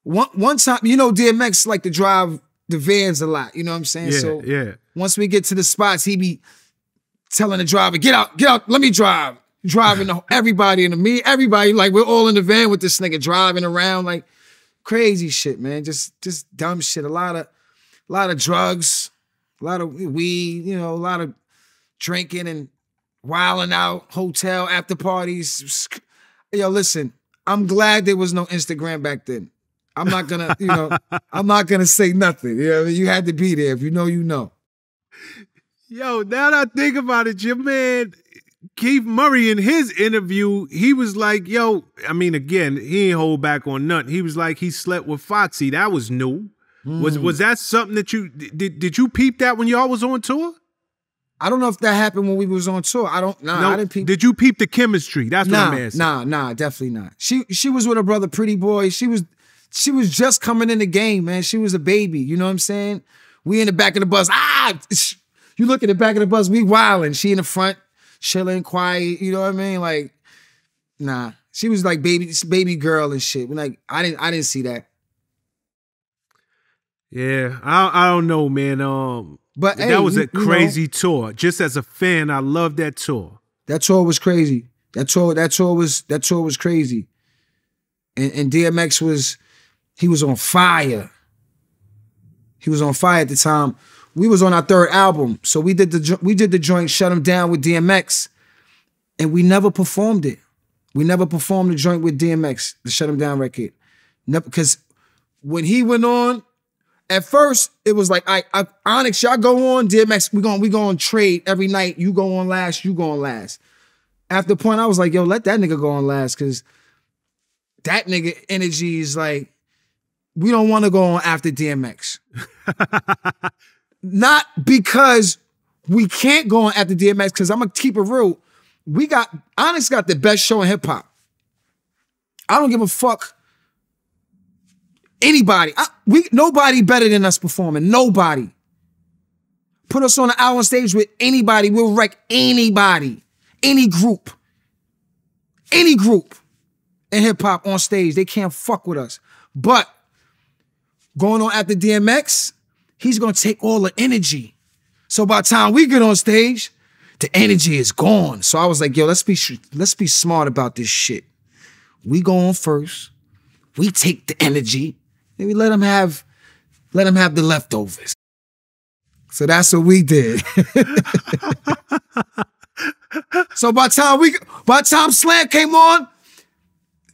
Speaker 2: One one time, you know, DMX like to drive the vans a lot. You know what I'm saying?
Speaker 1: Yeah,
Speaker 2: so
Speaker 1: yeah.
Speaker 2: once we get to the spots, he be telling the driver, "Get out, get out, let me drive." Driving the, everybody and me, everybody like we're all in the van with this nigga driving around like crazy shit, man. Just just dumb shit. A lot of a lot of drugs, a lot of weed, you know, a lot of drinking and wilding out, hotel after parties. Yo, listen, I'm glad there was no Instagram back then. I'm not gonna, you know, I'm not gonna say nothing. You know, what I mean? you had to be there. If you know, you know.
Speaker 1: Yo, now that I think about it, your man Keith Murray in his interview, he was like, "Yo, I mean, again, he ain't hold back on nothing. He was like, he slept with Foxy. That was new. Was was that something that you did? Did you peep that when y'all was on tour?
Speaker 2: I don't know if that happened when we was on tour. I don't. Nah, I didn't peep.
Speaker 1: Did you peep the chemistry? That's
Speaker 2: nah,
Speaker 1: what I'm asking.
Speaker 2: nah, nah, definitely not. She she was with her brother, Pretty Boy. She was she was just coming in the game, man. She was a baby. You know what I'm saying? We in the back of the bus. Ah, you look at the back of the bus. We wilding. She in the front, chilling, quiet. You know what I mean? Like, nah. She was like baby, baby girl and shit. Like I didn't I didn't see that.
Speaker 1: Yeah, I I don't know, man. Um,
Speaker 2: But
Speaker 1: that
Speaker 2: hey,
Speaker 1: was
Speaker 2: you-
Speaker 1: a
Speaker 2: you know,
Speaker 1: crazy tour. Just as a fan, I love that tour.
Speaker 2: That tour was crazy. That tour, that tour was that tour was crazy. And, and DMX was he was on fire. He was on fire at the time. We was on our third album, so we did the we did the joint "Shut 'Em Down" with DMX, and we never performed it. We never performed the joint with DMX, the "Shut 'Em Down" record, because when he went on, at first it was like, I, I Onyx, y'all go on, DMX, we going we going trade every night. You go on last, you go on last. After the point, I was like, yo, let that nigga go on last, cause that nigga energy is like, we don't want to go on after DMX. Not because we can't go on after DMX, because I'm gonna keep it real. We got Onyx got the best show in hip hop. I don't give a fuck anybody. I, we nobody better than us performing. Nobody. Put us on an hour stage with anybody. We'll wreck anybody, any group, any group in hip hop on stage. They can't fuck with us. But going on after DMX, he's gonna take all the energy. So by the time we get on stage, the energy is gone. So I was like, yo, let's be let's be smart about this shit. We go on first. We take the energy and we let them have let them have the leftovers. So that's what we did. so by time we by time Slam came on,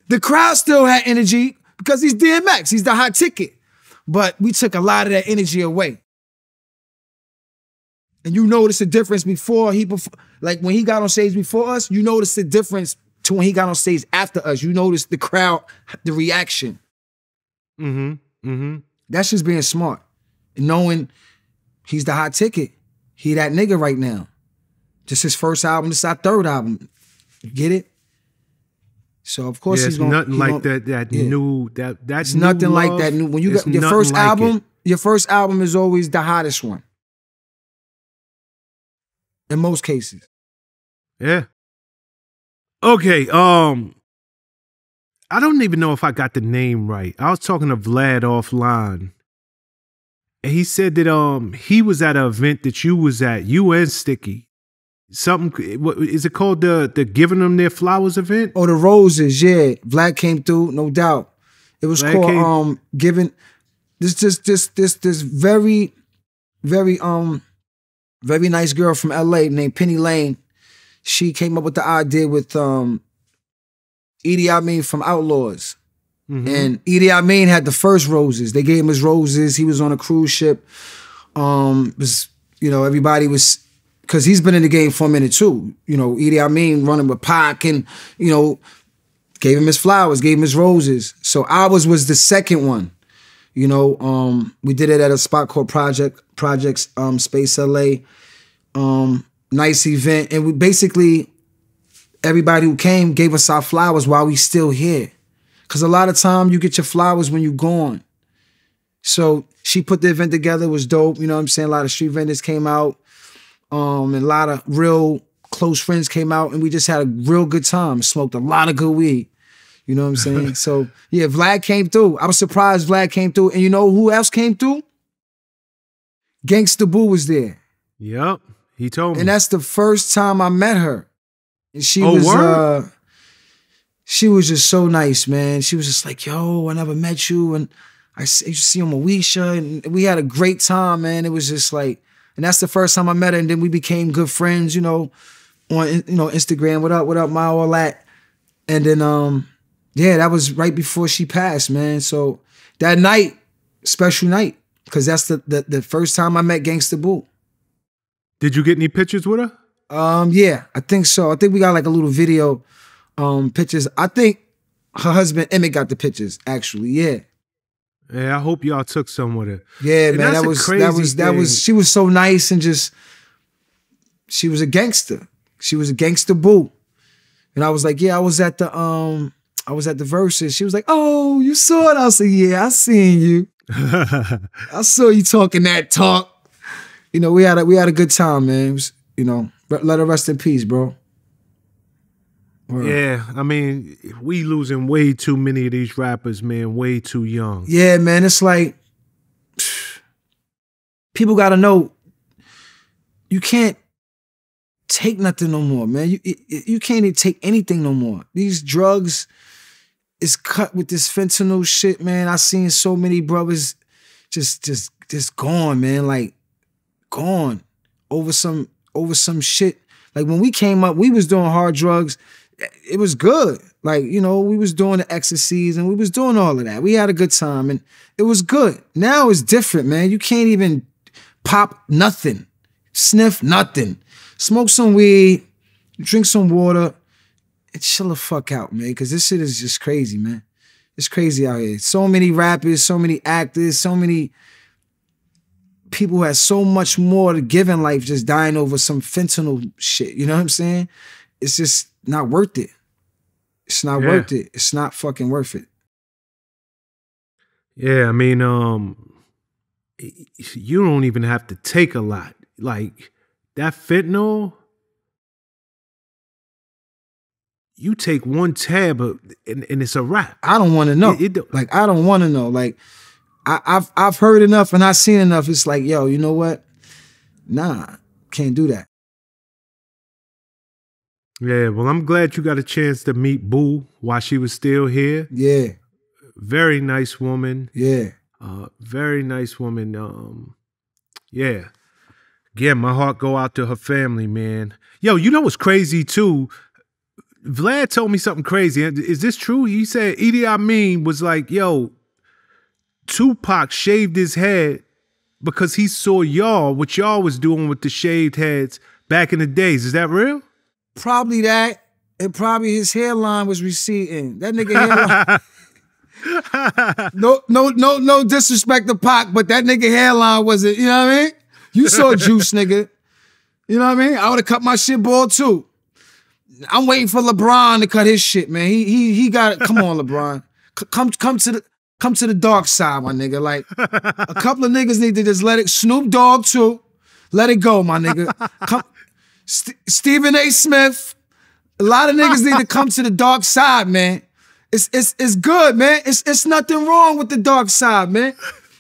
Speaker 2: the crowd still had energy because he's DMX. He's the hot ticket. But we took a lot of that energy away. And you notice the difference before he before, like when he got on stage before us, you notice the difference to when he got on stage after us. You notice the crowd, the reaction.
Speaker 1: Mm-hmm. Mm-hmm.
Speaker 2: That's just being smart. And knowing he's the hot ticket. He that nigga right now. This his first album, this is our third album. You get it? So of course
Speaker 1: Yeah,
Speaker 2: he's
Speaker 1: it's
Speaker 2: gonna
Speaker 1: nothing
Speaker 2: he
Speaker 1: like
Speaker 2: gonna-
Speaker 1: that. That
Speaker 2: yeah.
Speaker 1: new that that's
Speaker 2: nothing like that new when you got your first album, your first album is always the hottest one. In most cases.
Speaker 1: Yeah. Okay. Um, I don't even know if I got the name right. I was talking to Vlad offline, and he said that um he was at an event that you was at, you and Sticky. Something. What is it called? The the giving them their flowers event.
Speaker 2: Oh, the roses, yeah. Vlad came through, no doubt. It was
Speaker 1: Vlad
Speaker 2: called
Speaker 1: came-
Speaker 2: um giving this this this this this very, very um very nice girl from LA named Penny Lane. She came up with the idea with um Idi Amin from Outlawz.
Speaker 1: Mhm.
Speaker 2: And Idi Amin had the first roses. They gave him his roses. He was on a cruise ship. Um, was you know everybody was because he's been in the game for a minute too. You know, Idi Amin running with Pac and you know gave him his flowers, gave him his roses. So ours was the second one. You know, um, we did it at a spot called Project Projects um, Space LA. Um, nice event, and we basically everybody who came gave us our flowers while we still here. Cause a lot of time you get your flowers when you're gone. So she put the event together, it was dope. You know what I'm saying? A lot of street vendors came out. Um, and a lot of real close friends came out, and we just had a real good time. Smoked a lot of good weed. You know what I'm saying? so yeah, Vlad came through. I was surprised Vlad came through. And you know who else came through? Gangsta Boo was there.
Speaker 1: Yep. He told me.
Speaker 2: And that's the first time I met her. And she
Speaker 1: Oh,
Speaker 2: was
Speaker 1: word?
Speaker 2: uh she was just so nice, man. She was just like, yo, I never met you. And I used to see on Moesha, and we had a great time, man. It was just like, and that's the first time I met her, and then we became good friends, you know, on you know, Instagram, what up, what up, my all that. And then um, yeah, that was right before she passed, man. So that night, special night, because that's the, the the first time I met Gangsta Boo.
Speaker 1: Did you get any pictures with her?
Speaker 2: Um, yeah, I think so. I think we got like a little video, um, pictures. I think her husband Emmett got the pictures. Actually, yeah,
Speaker 1: Yeah, I hope y'all took some with her.
Speaker 2: yeah,
Speaker 1: And
Speaker 2: man. That was that
Speaker 1: crazy
Speaker 2: was that
Speaker 1: thing.
Speaker 2: was. She was so nice and just. She was a gangster. She was a gangster boo, and I was like, yeah, I was at the um, I was at the Verzuz. She was like, oh, you saw it? I was like, yeah, I seen you. I saw you talking that talk. You know, we had a we had a good time, man. It was, you know, let her rest in peace, bro. Word.
Speaker 1: yeah, I mean, we losing way too many of these rappers, man. Way too young.
Speaker 2: Yeah, man. It's like people got to know you can't take nothing no more, man. You you you can't even take anything no more. These drugs is cut with this fentanyl shit, man. I seen so many brothers just just just gone, man. Like gone over some over some shit. Like when we came up, we was doing hard drugs. It was good. Like, you know, we was doing the ecstasies and we was doing all of that. We had a good time and it was good. Now it's different, man. You can't even pop nothing, sniff nothing, smoke some weed, drink some water, and chill the fuck out, man. Cause this shit is just crazy, man. It's crazy out here. So many rappers, so many actors, so many people who had so much more to give in life just dying over some fentanyl shit. You know what I'm saying? It's just not worth it. It's not
Speaker 1: Yeah.
Speaker 2: worth it. It's not fucking worth it.
Speaker 1: Yeah, I mean, um, you don't even have to take a lot. Like that fentanyl, you take one tab of, and, and it's a wrap.
Speaker 2: I don't want to know.
Speaker 1: It- it
Speaker 2: like I don't want to know. Like I, I've I've heard enough and I've seen enough. It's like, yo, you know what? Nah, can't do that.
Speaker 1: Yeah, well, I'm glad you got a chance to meet Boo while she was still here.
Speaker 2: Yeah,
Speaker 1: Very nice woman.
Speaker 2: yeah.
Speaker 1: Uh, very nice woman. Um, yeah. Again, my heart go out to her family, man. Yo, you know what's crazy too? Vlad told me something crazy. Is this true? He said Idi Amin was like, yo, Tupac shaved his head because he saw y'all, what y'all was doing with the shaved heads back in the days. Is that real?
Speaker 2: Probably that. And probably his hairline was receding. That nigga hairline. no, no, no, no disrespect to Pac, but that nigga hairline wasn't, you know what I mean? You saw juice, nigga. You know what I mean? I would have cut my shit bald too. I'm waiting for LeBron to cut his shit, man. He he he got it. come on, LeBron. C- come come to the come to the dark side, my nigga. Like a couple of niggas need to just let it. Snoop Dogg too. Let it go, my nigga. Come, St- Stephen A. Smith. A lot of niggas need to come to the dark side, man. It's it's it's good, man. It's it's nothing wrong with the dark side, man.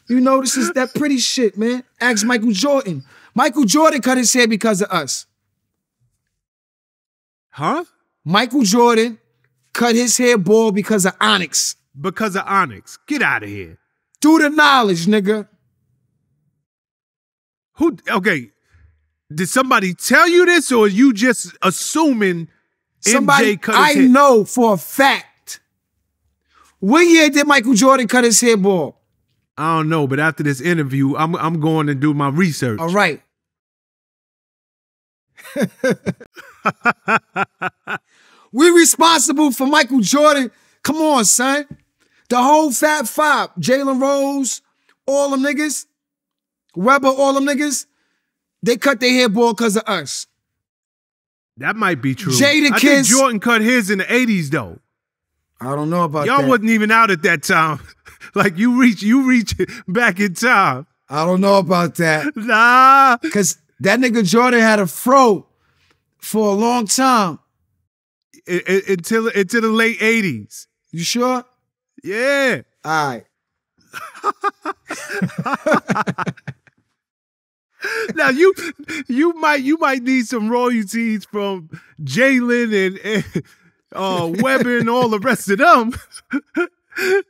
Speaker 2: You know, this is that pretty shit, man. Ask Michael Jordan. Michael Jordan cut his hair because of us.
Speaker 1: Huh?
Speaker 2: Michael Jordan cut his hair bald because of Onyx.
Speaker 1: Because of Onyx. Get out of here.
Speaker 2: Do the knowledge, nigga.
Speaker 1: Who okay. Did somebody tell you this or you just assuming
Speaker 2: Somebody
Speaker 1: MJ cut his
Speaker 2: I know for a fact. What year did Michael Jordan cut his hair bald?
Speaker 1: I don't know, but after this interview, I'm I'm going to do my research.
Speaker 2: All right. we responsible for Michael Jordan. Come on, son. The whole Fab Five, Jalen Rose, all them niggas, Webber, all them niggas, they cut their hair bald because of us.
Speaker 1: That might be true. I think Jordan cut his in the 80s though.
Speaker 2: I don't know about that.
Speaker 1: Y'all
Speaker 2: that.
Speaker 1: wasn't even out at that time. like you reach you reach back in time.
Speaker 2: I don't know about that.
Speaker 1: Nah.
Speaker 2: Cause that nigga Jordan had a fro for a long time.
Speaker 1: I- I- until until the late 80s.
Speaker 2: You sure?
Speaker 1: Yeah.
Speaker 2: All right.
Speaker 1: Now you you might you might need some royalties from Jalen and, and uh Webber and all the rest of them.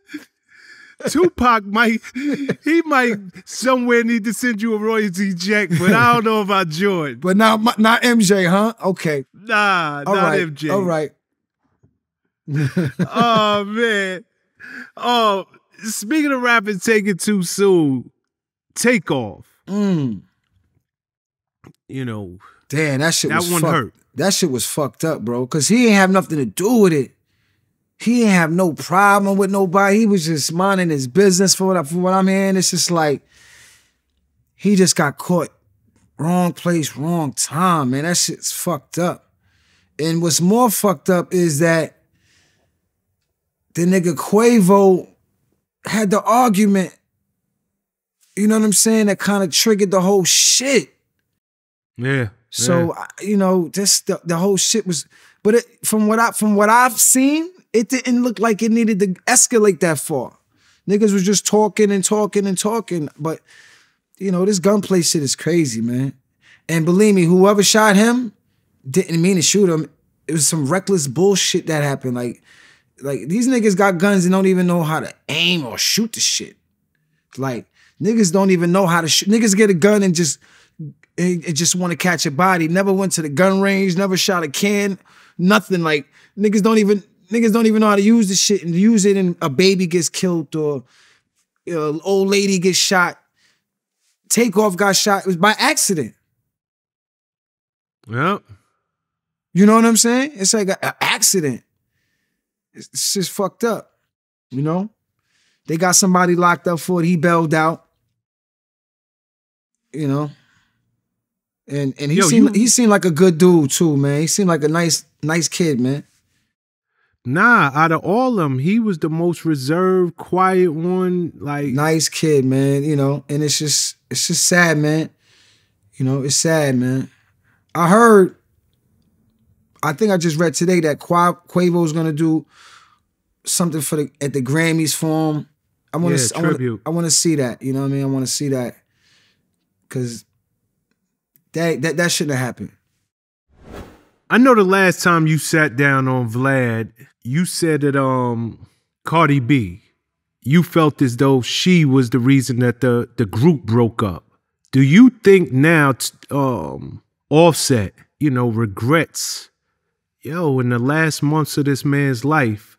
Speaker 1: Tupac might he might somewhere need to send you a royalty check, but I don't know about Jordan.
Speaker 2: But now not MJ, huh? Okay.
Speaker 1: Nah,
Speaker 2: All
Speaker 1: not
Speaker 2: right.
Speaker 1: MJ.
Speaker 2: All right.
Speaker 1: Oh man. Oh, speaking of rapping taking too soon, Takeoff.
Speaker 2: Mm.
Speaker 1: You know,
Speaker 2: Damn, that shit
Speaker 1: That
Speaker 2: was
Speaker 1: one
Speaker 2: fucked.
Speaker 1: hurt.
Speaker 2: That shit was fucked up, bro. Cause he ain't have nothing to do with it. He didn't have no problem with nobody. He was just minding his business for what, I, for what I'm hearing. It's just like he just got caught wrong place, wrong time, man. That shit's fucked up. And what's more fucked up is that the nigga Quavo had the argument, you know what I'm saying, that kind of triggered the whole shit.
Speaker 1: Yeah.
Speaker 2: So I- you know, just the, the whole shit was. But it, from what I from what I've seen, it didn't look like it needed to escalate that far. Niggas was just talking and talking and talking. But you know, this gunplay shit is crazy, man. And believe me, whoever shot him didn't mean to shoot him. It was some reckless bullshit that happened. Like, like these niggas got guns and don't even know how to aim or shoot the shit. Like niggas don't even know how to shoot. Niggas get a gun and just and and just want to catch a body. Never went to the gun range. Never shot a can. Nothing. Like niggas don't even niggas don't even know how to use the shit and use it. And a baby gets killed or you know, old lady gets shot. Takeoff got shot. It was by accident.
Speaker 1: Yep.
Speaker 2: You know what I'm saying? It's like an accident. It's, it's just fucked up. You know? They got somebody locked up for it. He bailed out. You know? And and he
Speaker 1: Yo,
Speaker 2: seemed
Speaker 1: you-
Speaker 2: he seemed like a good dude too, man. He seemed like a nice, nice kid, man.
Speaker 1: Nah, out of all of them, he was the most reserved, quiet one. Like,
Speaker 2: Nice kid, man. You know, and it's just it's just sad, man. You know, it's sad, man. I heard, I think I just read today that Qua- Quavo's gonna do something for the at the Grammys for him. I want to,
Speaker 1: tribute.
Speaker 2: I want to see that. You know what I mean? I want to see that because that that that shouldn't have happened.
Speaker 1: I know the last time you sat down on Vlad, you said that um Cardi B, you felt as though she was the reason that the the group broke up. Do you think now um Offset, you know, regrets, yo, in the last months of this man's life,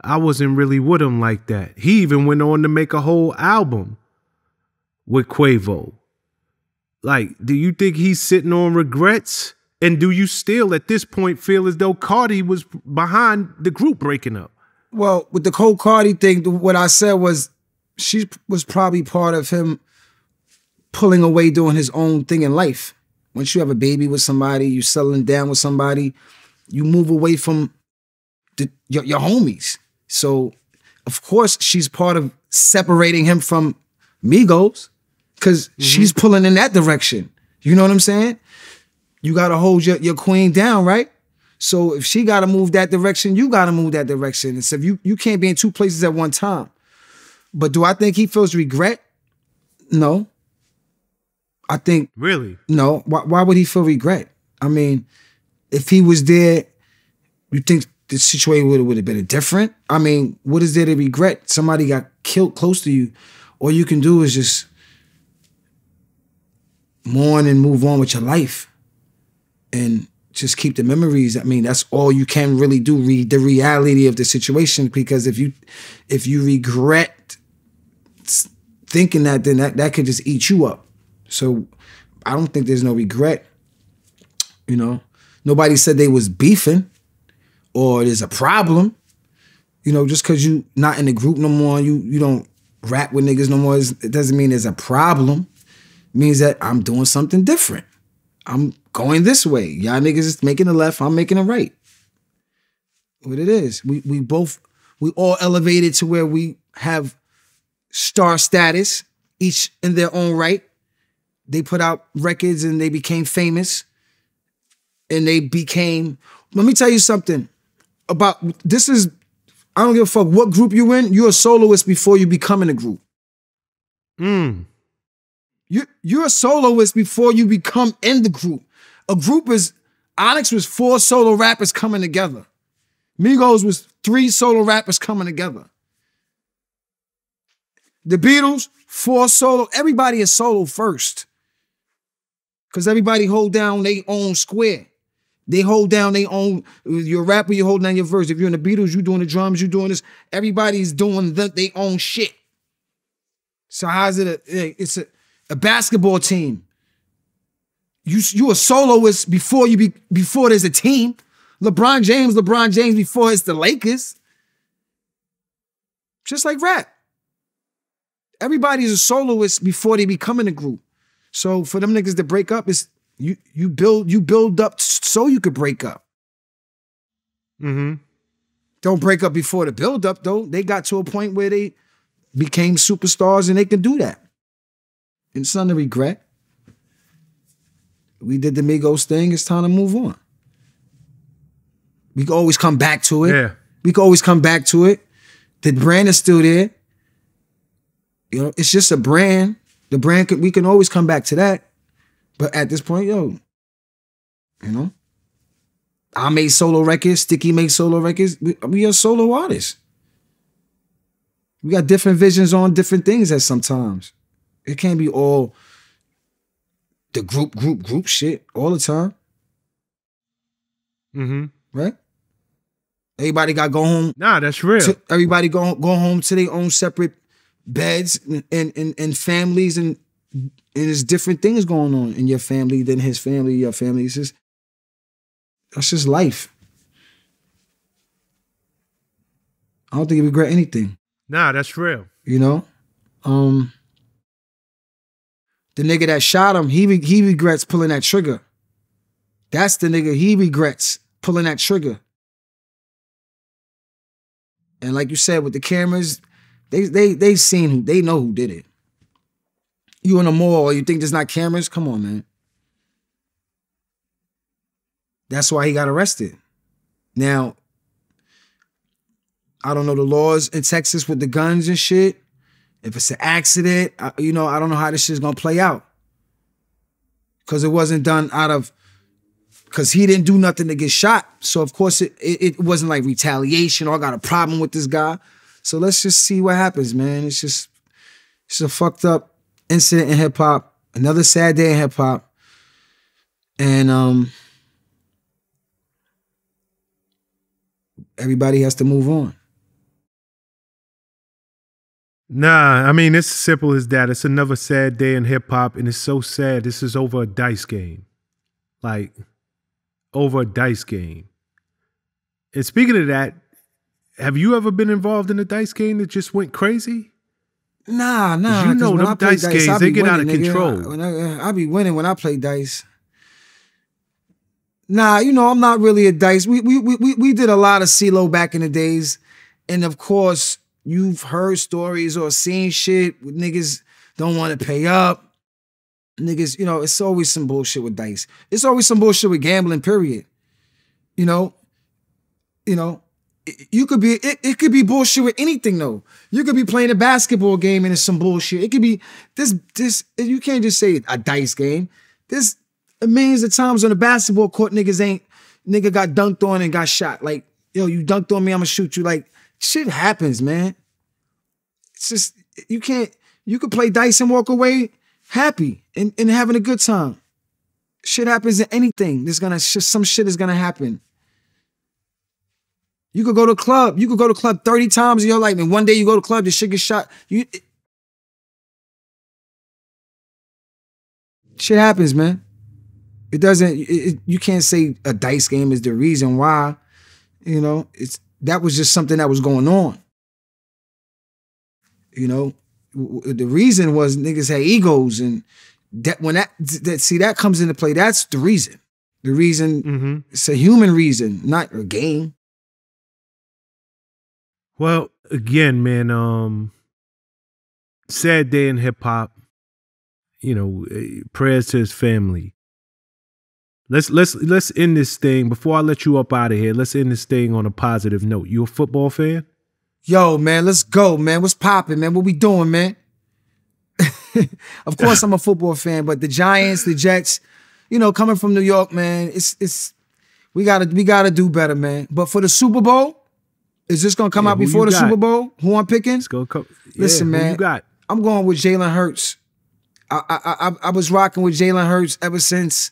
Speaker 1: I wasn't really with him like that. He even went on to make a whole album with Quavo. Like, do you think he's sitting on regrets? And do you still at this point feel as though Cardi was behind the group breaking up?
Speaker 2: Well, with the Cole Cardi thing, what I said was she was probably part of him pulling away doing his own thing in life. Once you have a baby with somebody, you settling down with somebody, you move away from the, your, your homies. So, of course, she's part of separating him from Migos because mm-hmm. she's pulling in that direction. You know what I'm saying? You got to hold your, your queen down, right? So if she got to move that direction, you got to move that direction. And so if you you can't be in two places at one time. But do I think he feels regret? No. I think
Speaker 1: Really?
Speaker 2: no. Why, why would he feel regret? I mean, if he was there, you think the situation would would have been different? I mean, what is there to regret? Somebody got killed close to you. All you can do is just mourn and move on with your life, and just keep the memories. I mean, that's all you can really do. Read the reality of the situation because if you if you regret thinking that, then that that could just eat you up. So I don't think there's no regret. You know, nobody said they was beefing or there's a problem. You know, just because you not in the group no more, you you don't rap with niggas no more. It doesn't mean there's a problem. Means that I'm doing something different. I'm going this way. Y'all niggas is making a left. I'm making a right. What it is. We we both we all elevated to where we have star status, each in their own right. They put out records and they became famous. And they became, let me tell you something about this is, I don't give a fuck what group you in, you're a soloist before you become in a group.
Speaker 1: Mm.
Speaker 2: You you're a soloist before you become in the group. A group is Onyx was four solo rappers coming together. Migos was three solo rappers coming together. The Beatles, four solo. Everybody is solo first. Cause everybody hold down their own square. They hold down their own. You're a rapper, you hold down your verse. If you're in the Beatles, you doing the drums, you doing this. Everybody's doing the, their own shit. So how's it? A, it's a, a basketball team. You you a soloist before you be before there's a team. LeBron James, LeBron James before it's the Lakers. Just like rap. Everybody's a soloist before they become in a group. So for them niggas to break up, is you you build you build up so you could break up.
Speaker 1: Mm-hmm.
Speaker 2: Don't break up before the build up though. They got to a point where they became superstars and they can do that. It's nothing to regret. We did the Migos thing. It's time to move on. We can always come back to it.
Speaker 1: Yeah.
Speaker 2: We can always come back to it. The brand is still there. You know, it's just a brand. The brand could we can always come back to that. But at this point, yo, you know, I made solo records. Sticky made solo records. We, we are solo artists. We got different visions on different things at sometimes. It can't be all the group, group, group shit all the time,
Speaker 1: Mm-hmm.
Speaker 2: right? Everybody got go home.
Speaker 1: Nah, that's real.
Speaker 2: To, everybody go go home to their own separate beds and and, and families and and there's different things going on in your family than his family, your family. It's just that's just life. I don't think you regret anything.
Speaker 1: Nah, that's real.
Speaker 2: You know, um, the nigga that shot him, he he regrets pulling that trigger. That's the nigga he regrets pulling that trigger. And like you said, with the cameras, they they they seen they know who did it. You in a mall, you think there's not cameras? Come on, man. That's why he got arrested. Now, I don't know the laws in Texas with the guns and shit. If it's an accident, I, you know, I don't know how this shit's gonna play out. Cause it wasn't done out of because he didn't do nothing to get shot. So of course it, it it wasn't like retaliation or I got a problem with this guy. So let's just see what happens, man. It's just it's a fucked up incident in hip hop. Another sad day in hip hop. And um everybody has to move on.
Speaker 1: Nah, I mean it's as simple as that. It's another sad day in hip hop, and it's so sad. This is over a dice game, like over a dice game. And speaking of that, have you ever been involved in a dice game that just went crazy?
Speaker 2: Nah, nah.
Speaker 1: you know them
Speaker 2: play
Speaker 1: dice games,
Speaker 2: I
Speaker 1: they
Speaker 2: be
Speaker 1: get out of
Speaker 2: nigga.
Speaker 1: control.
Speaker 2: I, I, I be winning when I play dice. Nah, you know I'm not really a dice. We we we we, we did a lot of CeeLo back in the days, and of course you've heard stories or seen shit with niggas don't want to pay up. Niggas, you know, it's always some bullshit with dice. It's always some bullshit with gambling. Period. You know, you know, you could be it, it could be bullshit with anything though. You could be playing a basketball game and it's some bullshit. It could be this this you can't just say a dice game. There's millions of times on the basketball court niggas ain't nigga got dunked on and got shot. Like, yo, you dunked on me, I'm gonna shoot you. Like, shit happens, man. It's just you can't you could play dice and walk away happy and, and having a good time. Shit happens in anything. There's gonna some shit is gonna happen. You could go to club. You could go to club 30 times in your life, and one day you go to club, the shit gets shot. You it- shit happens, man. It doesn't. It, it- you can't say a dice game is the reason why. You know, it's that was just something that was going on. You know, the reason was niggas had egos, and that when that, that see that comes into play, that's the reason. The reason
Speaker 1: Mm-hmm.
Speaker 2: it's a human reason, not a game.
Speaker 1: Well, again, man, um, sad day in hip hop. You know, eh, prayers to his family. Let's let's let's end this thing before I let you up out of here. Let's end this thing on a positive note. You a football fan?
Speaker 2: Yo, man, let's go, man. What's popping, man? What we doing, man? of course, I'm a football fan, but the Giants, the Jets, you know, coming from New York, man, it's it's we gotta we gotta do better, man. But for the Super Bowl, is this gonna come
Speaker 1: Yeah,
Speaker 2: out before the
Speaker 1: got?
Speaker 2: Super Bowl? Who I'm picking?
Speaker 1: Let's go. Co-
Speaker 2: Listen,
Speaker 1: yeah,
Speaker 2: man.
Speaker 1: you got?
Speaker 2: I'm going with Jalen Hurts. I, I I I was rocking with Jalen Hurts ever since,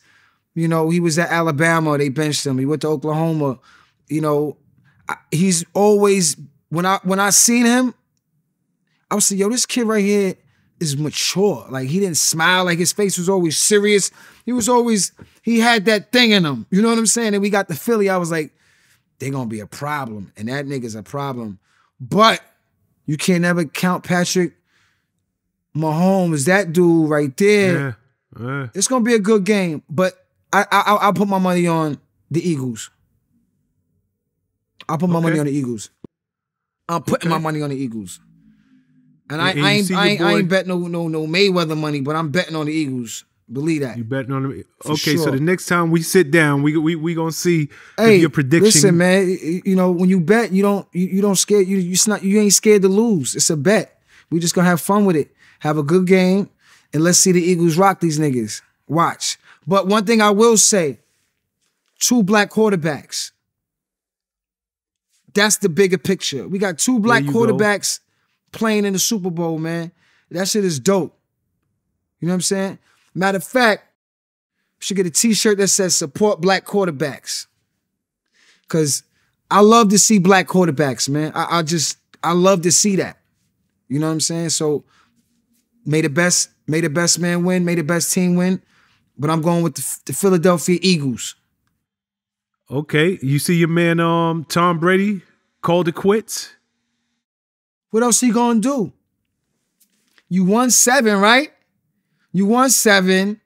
Speaker 2: you know, he was at Alabama. They benched him. He went to Oklahoma. You know, he's always when I when I seen him, I was like, yo, this kid right here is mature. Like he didn't smile. Like his face was always serious. He was always he had that thing in him. You know what I'm saying? And we got the Philly. I was like, they gonna be a problem, and that nigga's a problem. But you can't never count Patrick Mahomes. That dude right there.
Speaker 1: Yeah. yeah.
Speaker 2: It's gonna be a good game, but I I I'll- put my money on the Eagles. I'll put my money on the Eagles. I'm putting my money on the Eagles. And I,
Speaker 1: And- and
Speaker 2: I ain't I ain't, I ain't betting no no no Mayweather money, but I'm betting on the Eagles. Believe that.
Speaker 1: You betting on them? Okay, so the next time we sit down, we we we gonna see
Speaker 2: Hey,
Speaker 1: if your prediction.
Speaker 2: listen, man. You know when you bet, you don't you, you don't scare you. You not you ain't scared to lose. It's a bet. We just gonna have fun with it. Have a good game, and let's see the Eagles rock these niggas. Watch. But one thing I will say: two black quarterbacks. That's the bigger picture. We got two black
Speaker 1: you go.
Speaker 2: quarterbacks playing in the Super Bowl, man. That shit is dope. You know what I'm saying? Matter of fact, should get a t-shirt that says support black quarterbacks. Cause I love to see black quarterbacks, man. I, I just I love to see that. You know what I'm saying? So may the best, may the best man win, may the best team win. But I'm going with the, the Philadelphia Eagles.
Speaker 1: Okay, you see your man um Tom Brady called it quits.
Speaker 2: What else he gonna do? You won seven, right? You won seven.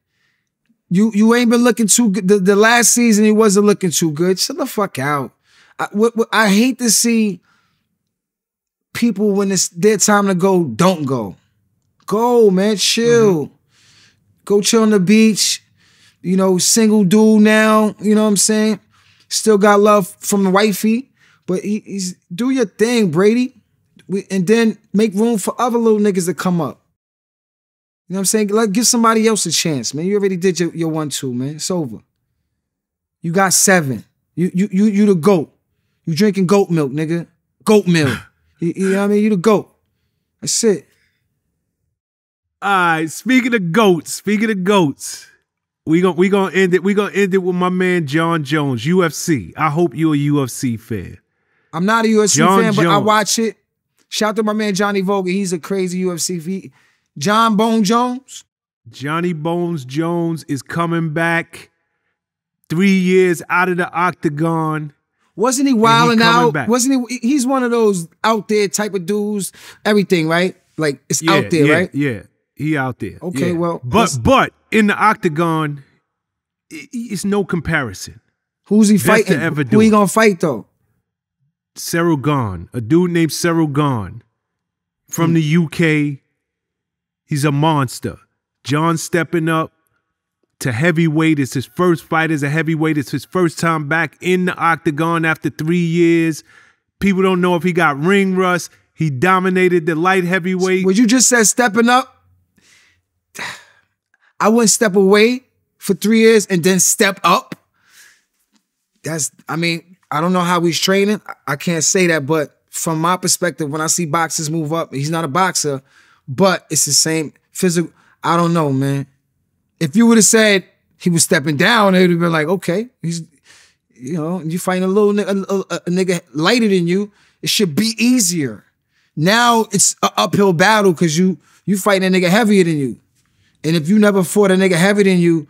Speaker 2: You you ain't been looking too good. The, the last season he wasn't looking too good. Shut the fuck out. I, what, what- I hate to see people when it's their time to go, don't go. Go, man. Chill. Go chill on the beach. You know, single dude now. You know what I'm saying? Still got love from the wifey, but he, he's do your thing, Brady. We, and then make room for other little niggas to come up. You know what I'm saying? Let give somebody else a chance, man. You already did your, your one two, man. It's over. You got seven. You you you you the goat. You drinking goat milk, nigga. Goat milk. you, you know what I mean? You the goat. That's it.
Speaker 1: All right, speaking of goats, speaking of goats, we going we gonna end it. We gonna end it with my man Jon Jones, UFC. I hope you're a UFC fan.
Speaker 2: I'm not a UFC
Speaker 1: John
Speaker 2: fan, but I watch it. Shout out to my man Johnny Vogel. He's a crazy UFC. He, Jon Bone Jones.
Speaker 1: Johnny Bones Jones is coming back. Three years out of the octagon.
Speaker 2: Wasn't he wilding
Speaker 1: coming
Speaker 2: out?
Speaker 1: back.
Speaker 2: Wasn't he? He's one of those out there type of dudes. Everything, right? Like it's
Speaker 1: Yeah,
Speaker 2: out there,
Speaker 1: yeah,
Speaker 2: right?
Speaker 1: Yeah, he out there.
Speaker 2: Okay,
Speaker 1: yeah.
Speaker 2: well,
Speaker 1: but but in the octagon, it's no comparison.
Speaker 2: Who's he
Speaker 1: Best
Speaker 2: fighting?
Speaker 1: ever
Speaker 2: Who he gonna fight though?
Speaker 1: Ciryl Gane, a dude named Ciryl Gane from
Speaker 2: Hmm.
Speaker 1: the UK. He's a monster. John stepping up to heavyweight. It's his first fight as a heavyweight. It's his first time back in the octagon after three years. People don't know if he got ring rust. He dominated the light heavyweight.
Speaker 2: What you just said, stepping up. I wouldn't step away for three years and then step up. That's, I mean, I don't know how he's training. I- can't say that, but from my perspective, when I see boxers move up, he's not a boxer, but it's the same physical. I don't know, man. If you would have said he was stepping down, it would have been like, okay, he's, you know, you find a little a, a, a nigga lighter than you, it should be easier. Now it's an uphill battle because you you fighting a nigga heavier than you. And if you never fought a nigga heavier than you,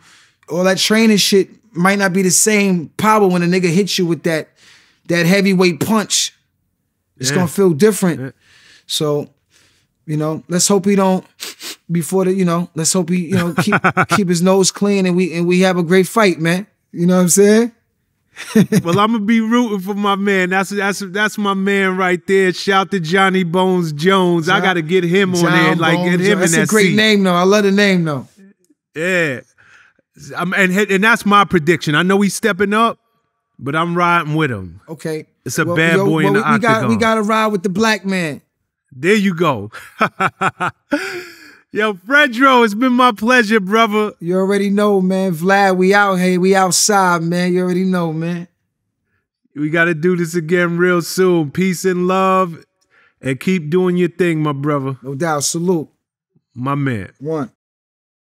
Speaker 2: all that training shit might not be the same power when a nigga hits you with that that heavyweight punch. It's
Speaker 1: Yeah.
Speaker 2: gonna feel different. So, you know, let's hope he don't before the, you know, let's hope he, you know, keep keep his nose clean and we and we have a great fight, man. You know what I'm saying?
Speaker 1: Well, I'm gonna be rooting for my man. That's that's that's my man right there. Shout to Johnny Bones Jones. I gotta get him on there,
Speaker 2: John
Speaker 1: like get him
Speaker 2: That's
Speaker 1: in that
Speaker 2: a great
Speaker 1: seat.
Speaker 2: name though. I love the name though.
Speaker 1: Yeah, I'm, and and that's my prediction. I know he's stepping up, but I'm riding with him.
Speaker 2: Okay.
Speaker 1: It's a bad boy in
Speaker 2: we,
Speaker 1: the
Speaker 2: we got we got to ride with the black man.
Speaker 1: There you go. Yo, Fredro, it's been my pleasure, brother.
Speaker 2: You already know, man. Vlad, we out here. We outside, man. You already know, man.
Speaker 1: We got to do this again real soon. Peace and love, and keep doing your thing, my brother,
Speaker 2: No doubt. Salute.
Speaker 1: my man.
Speaker 2: One.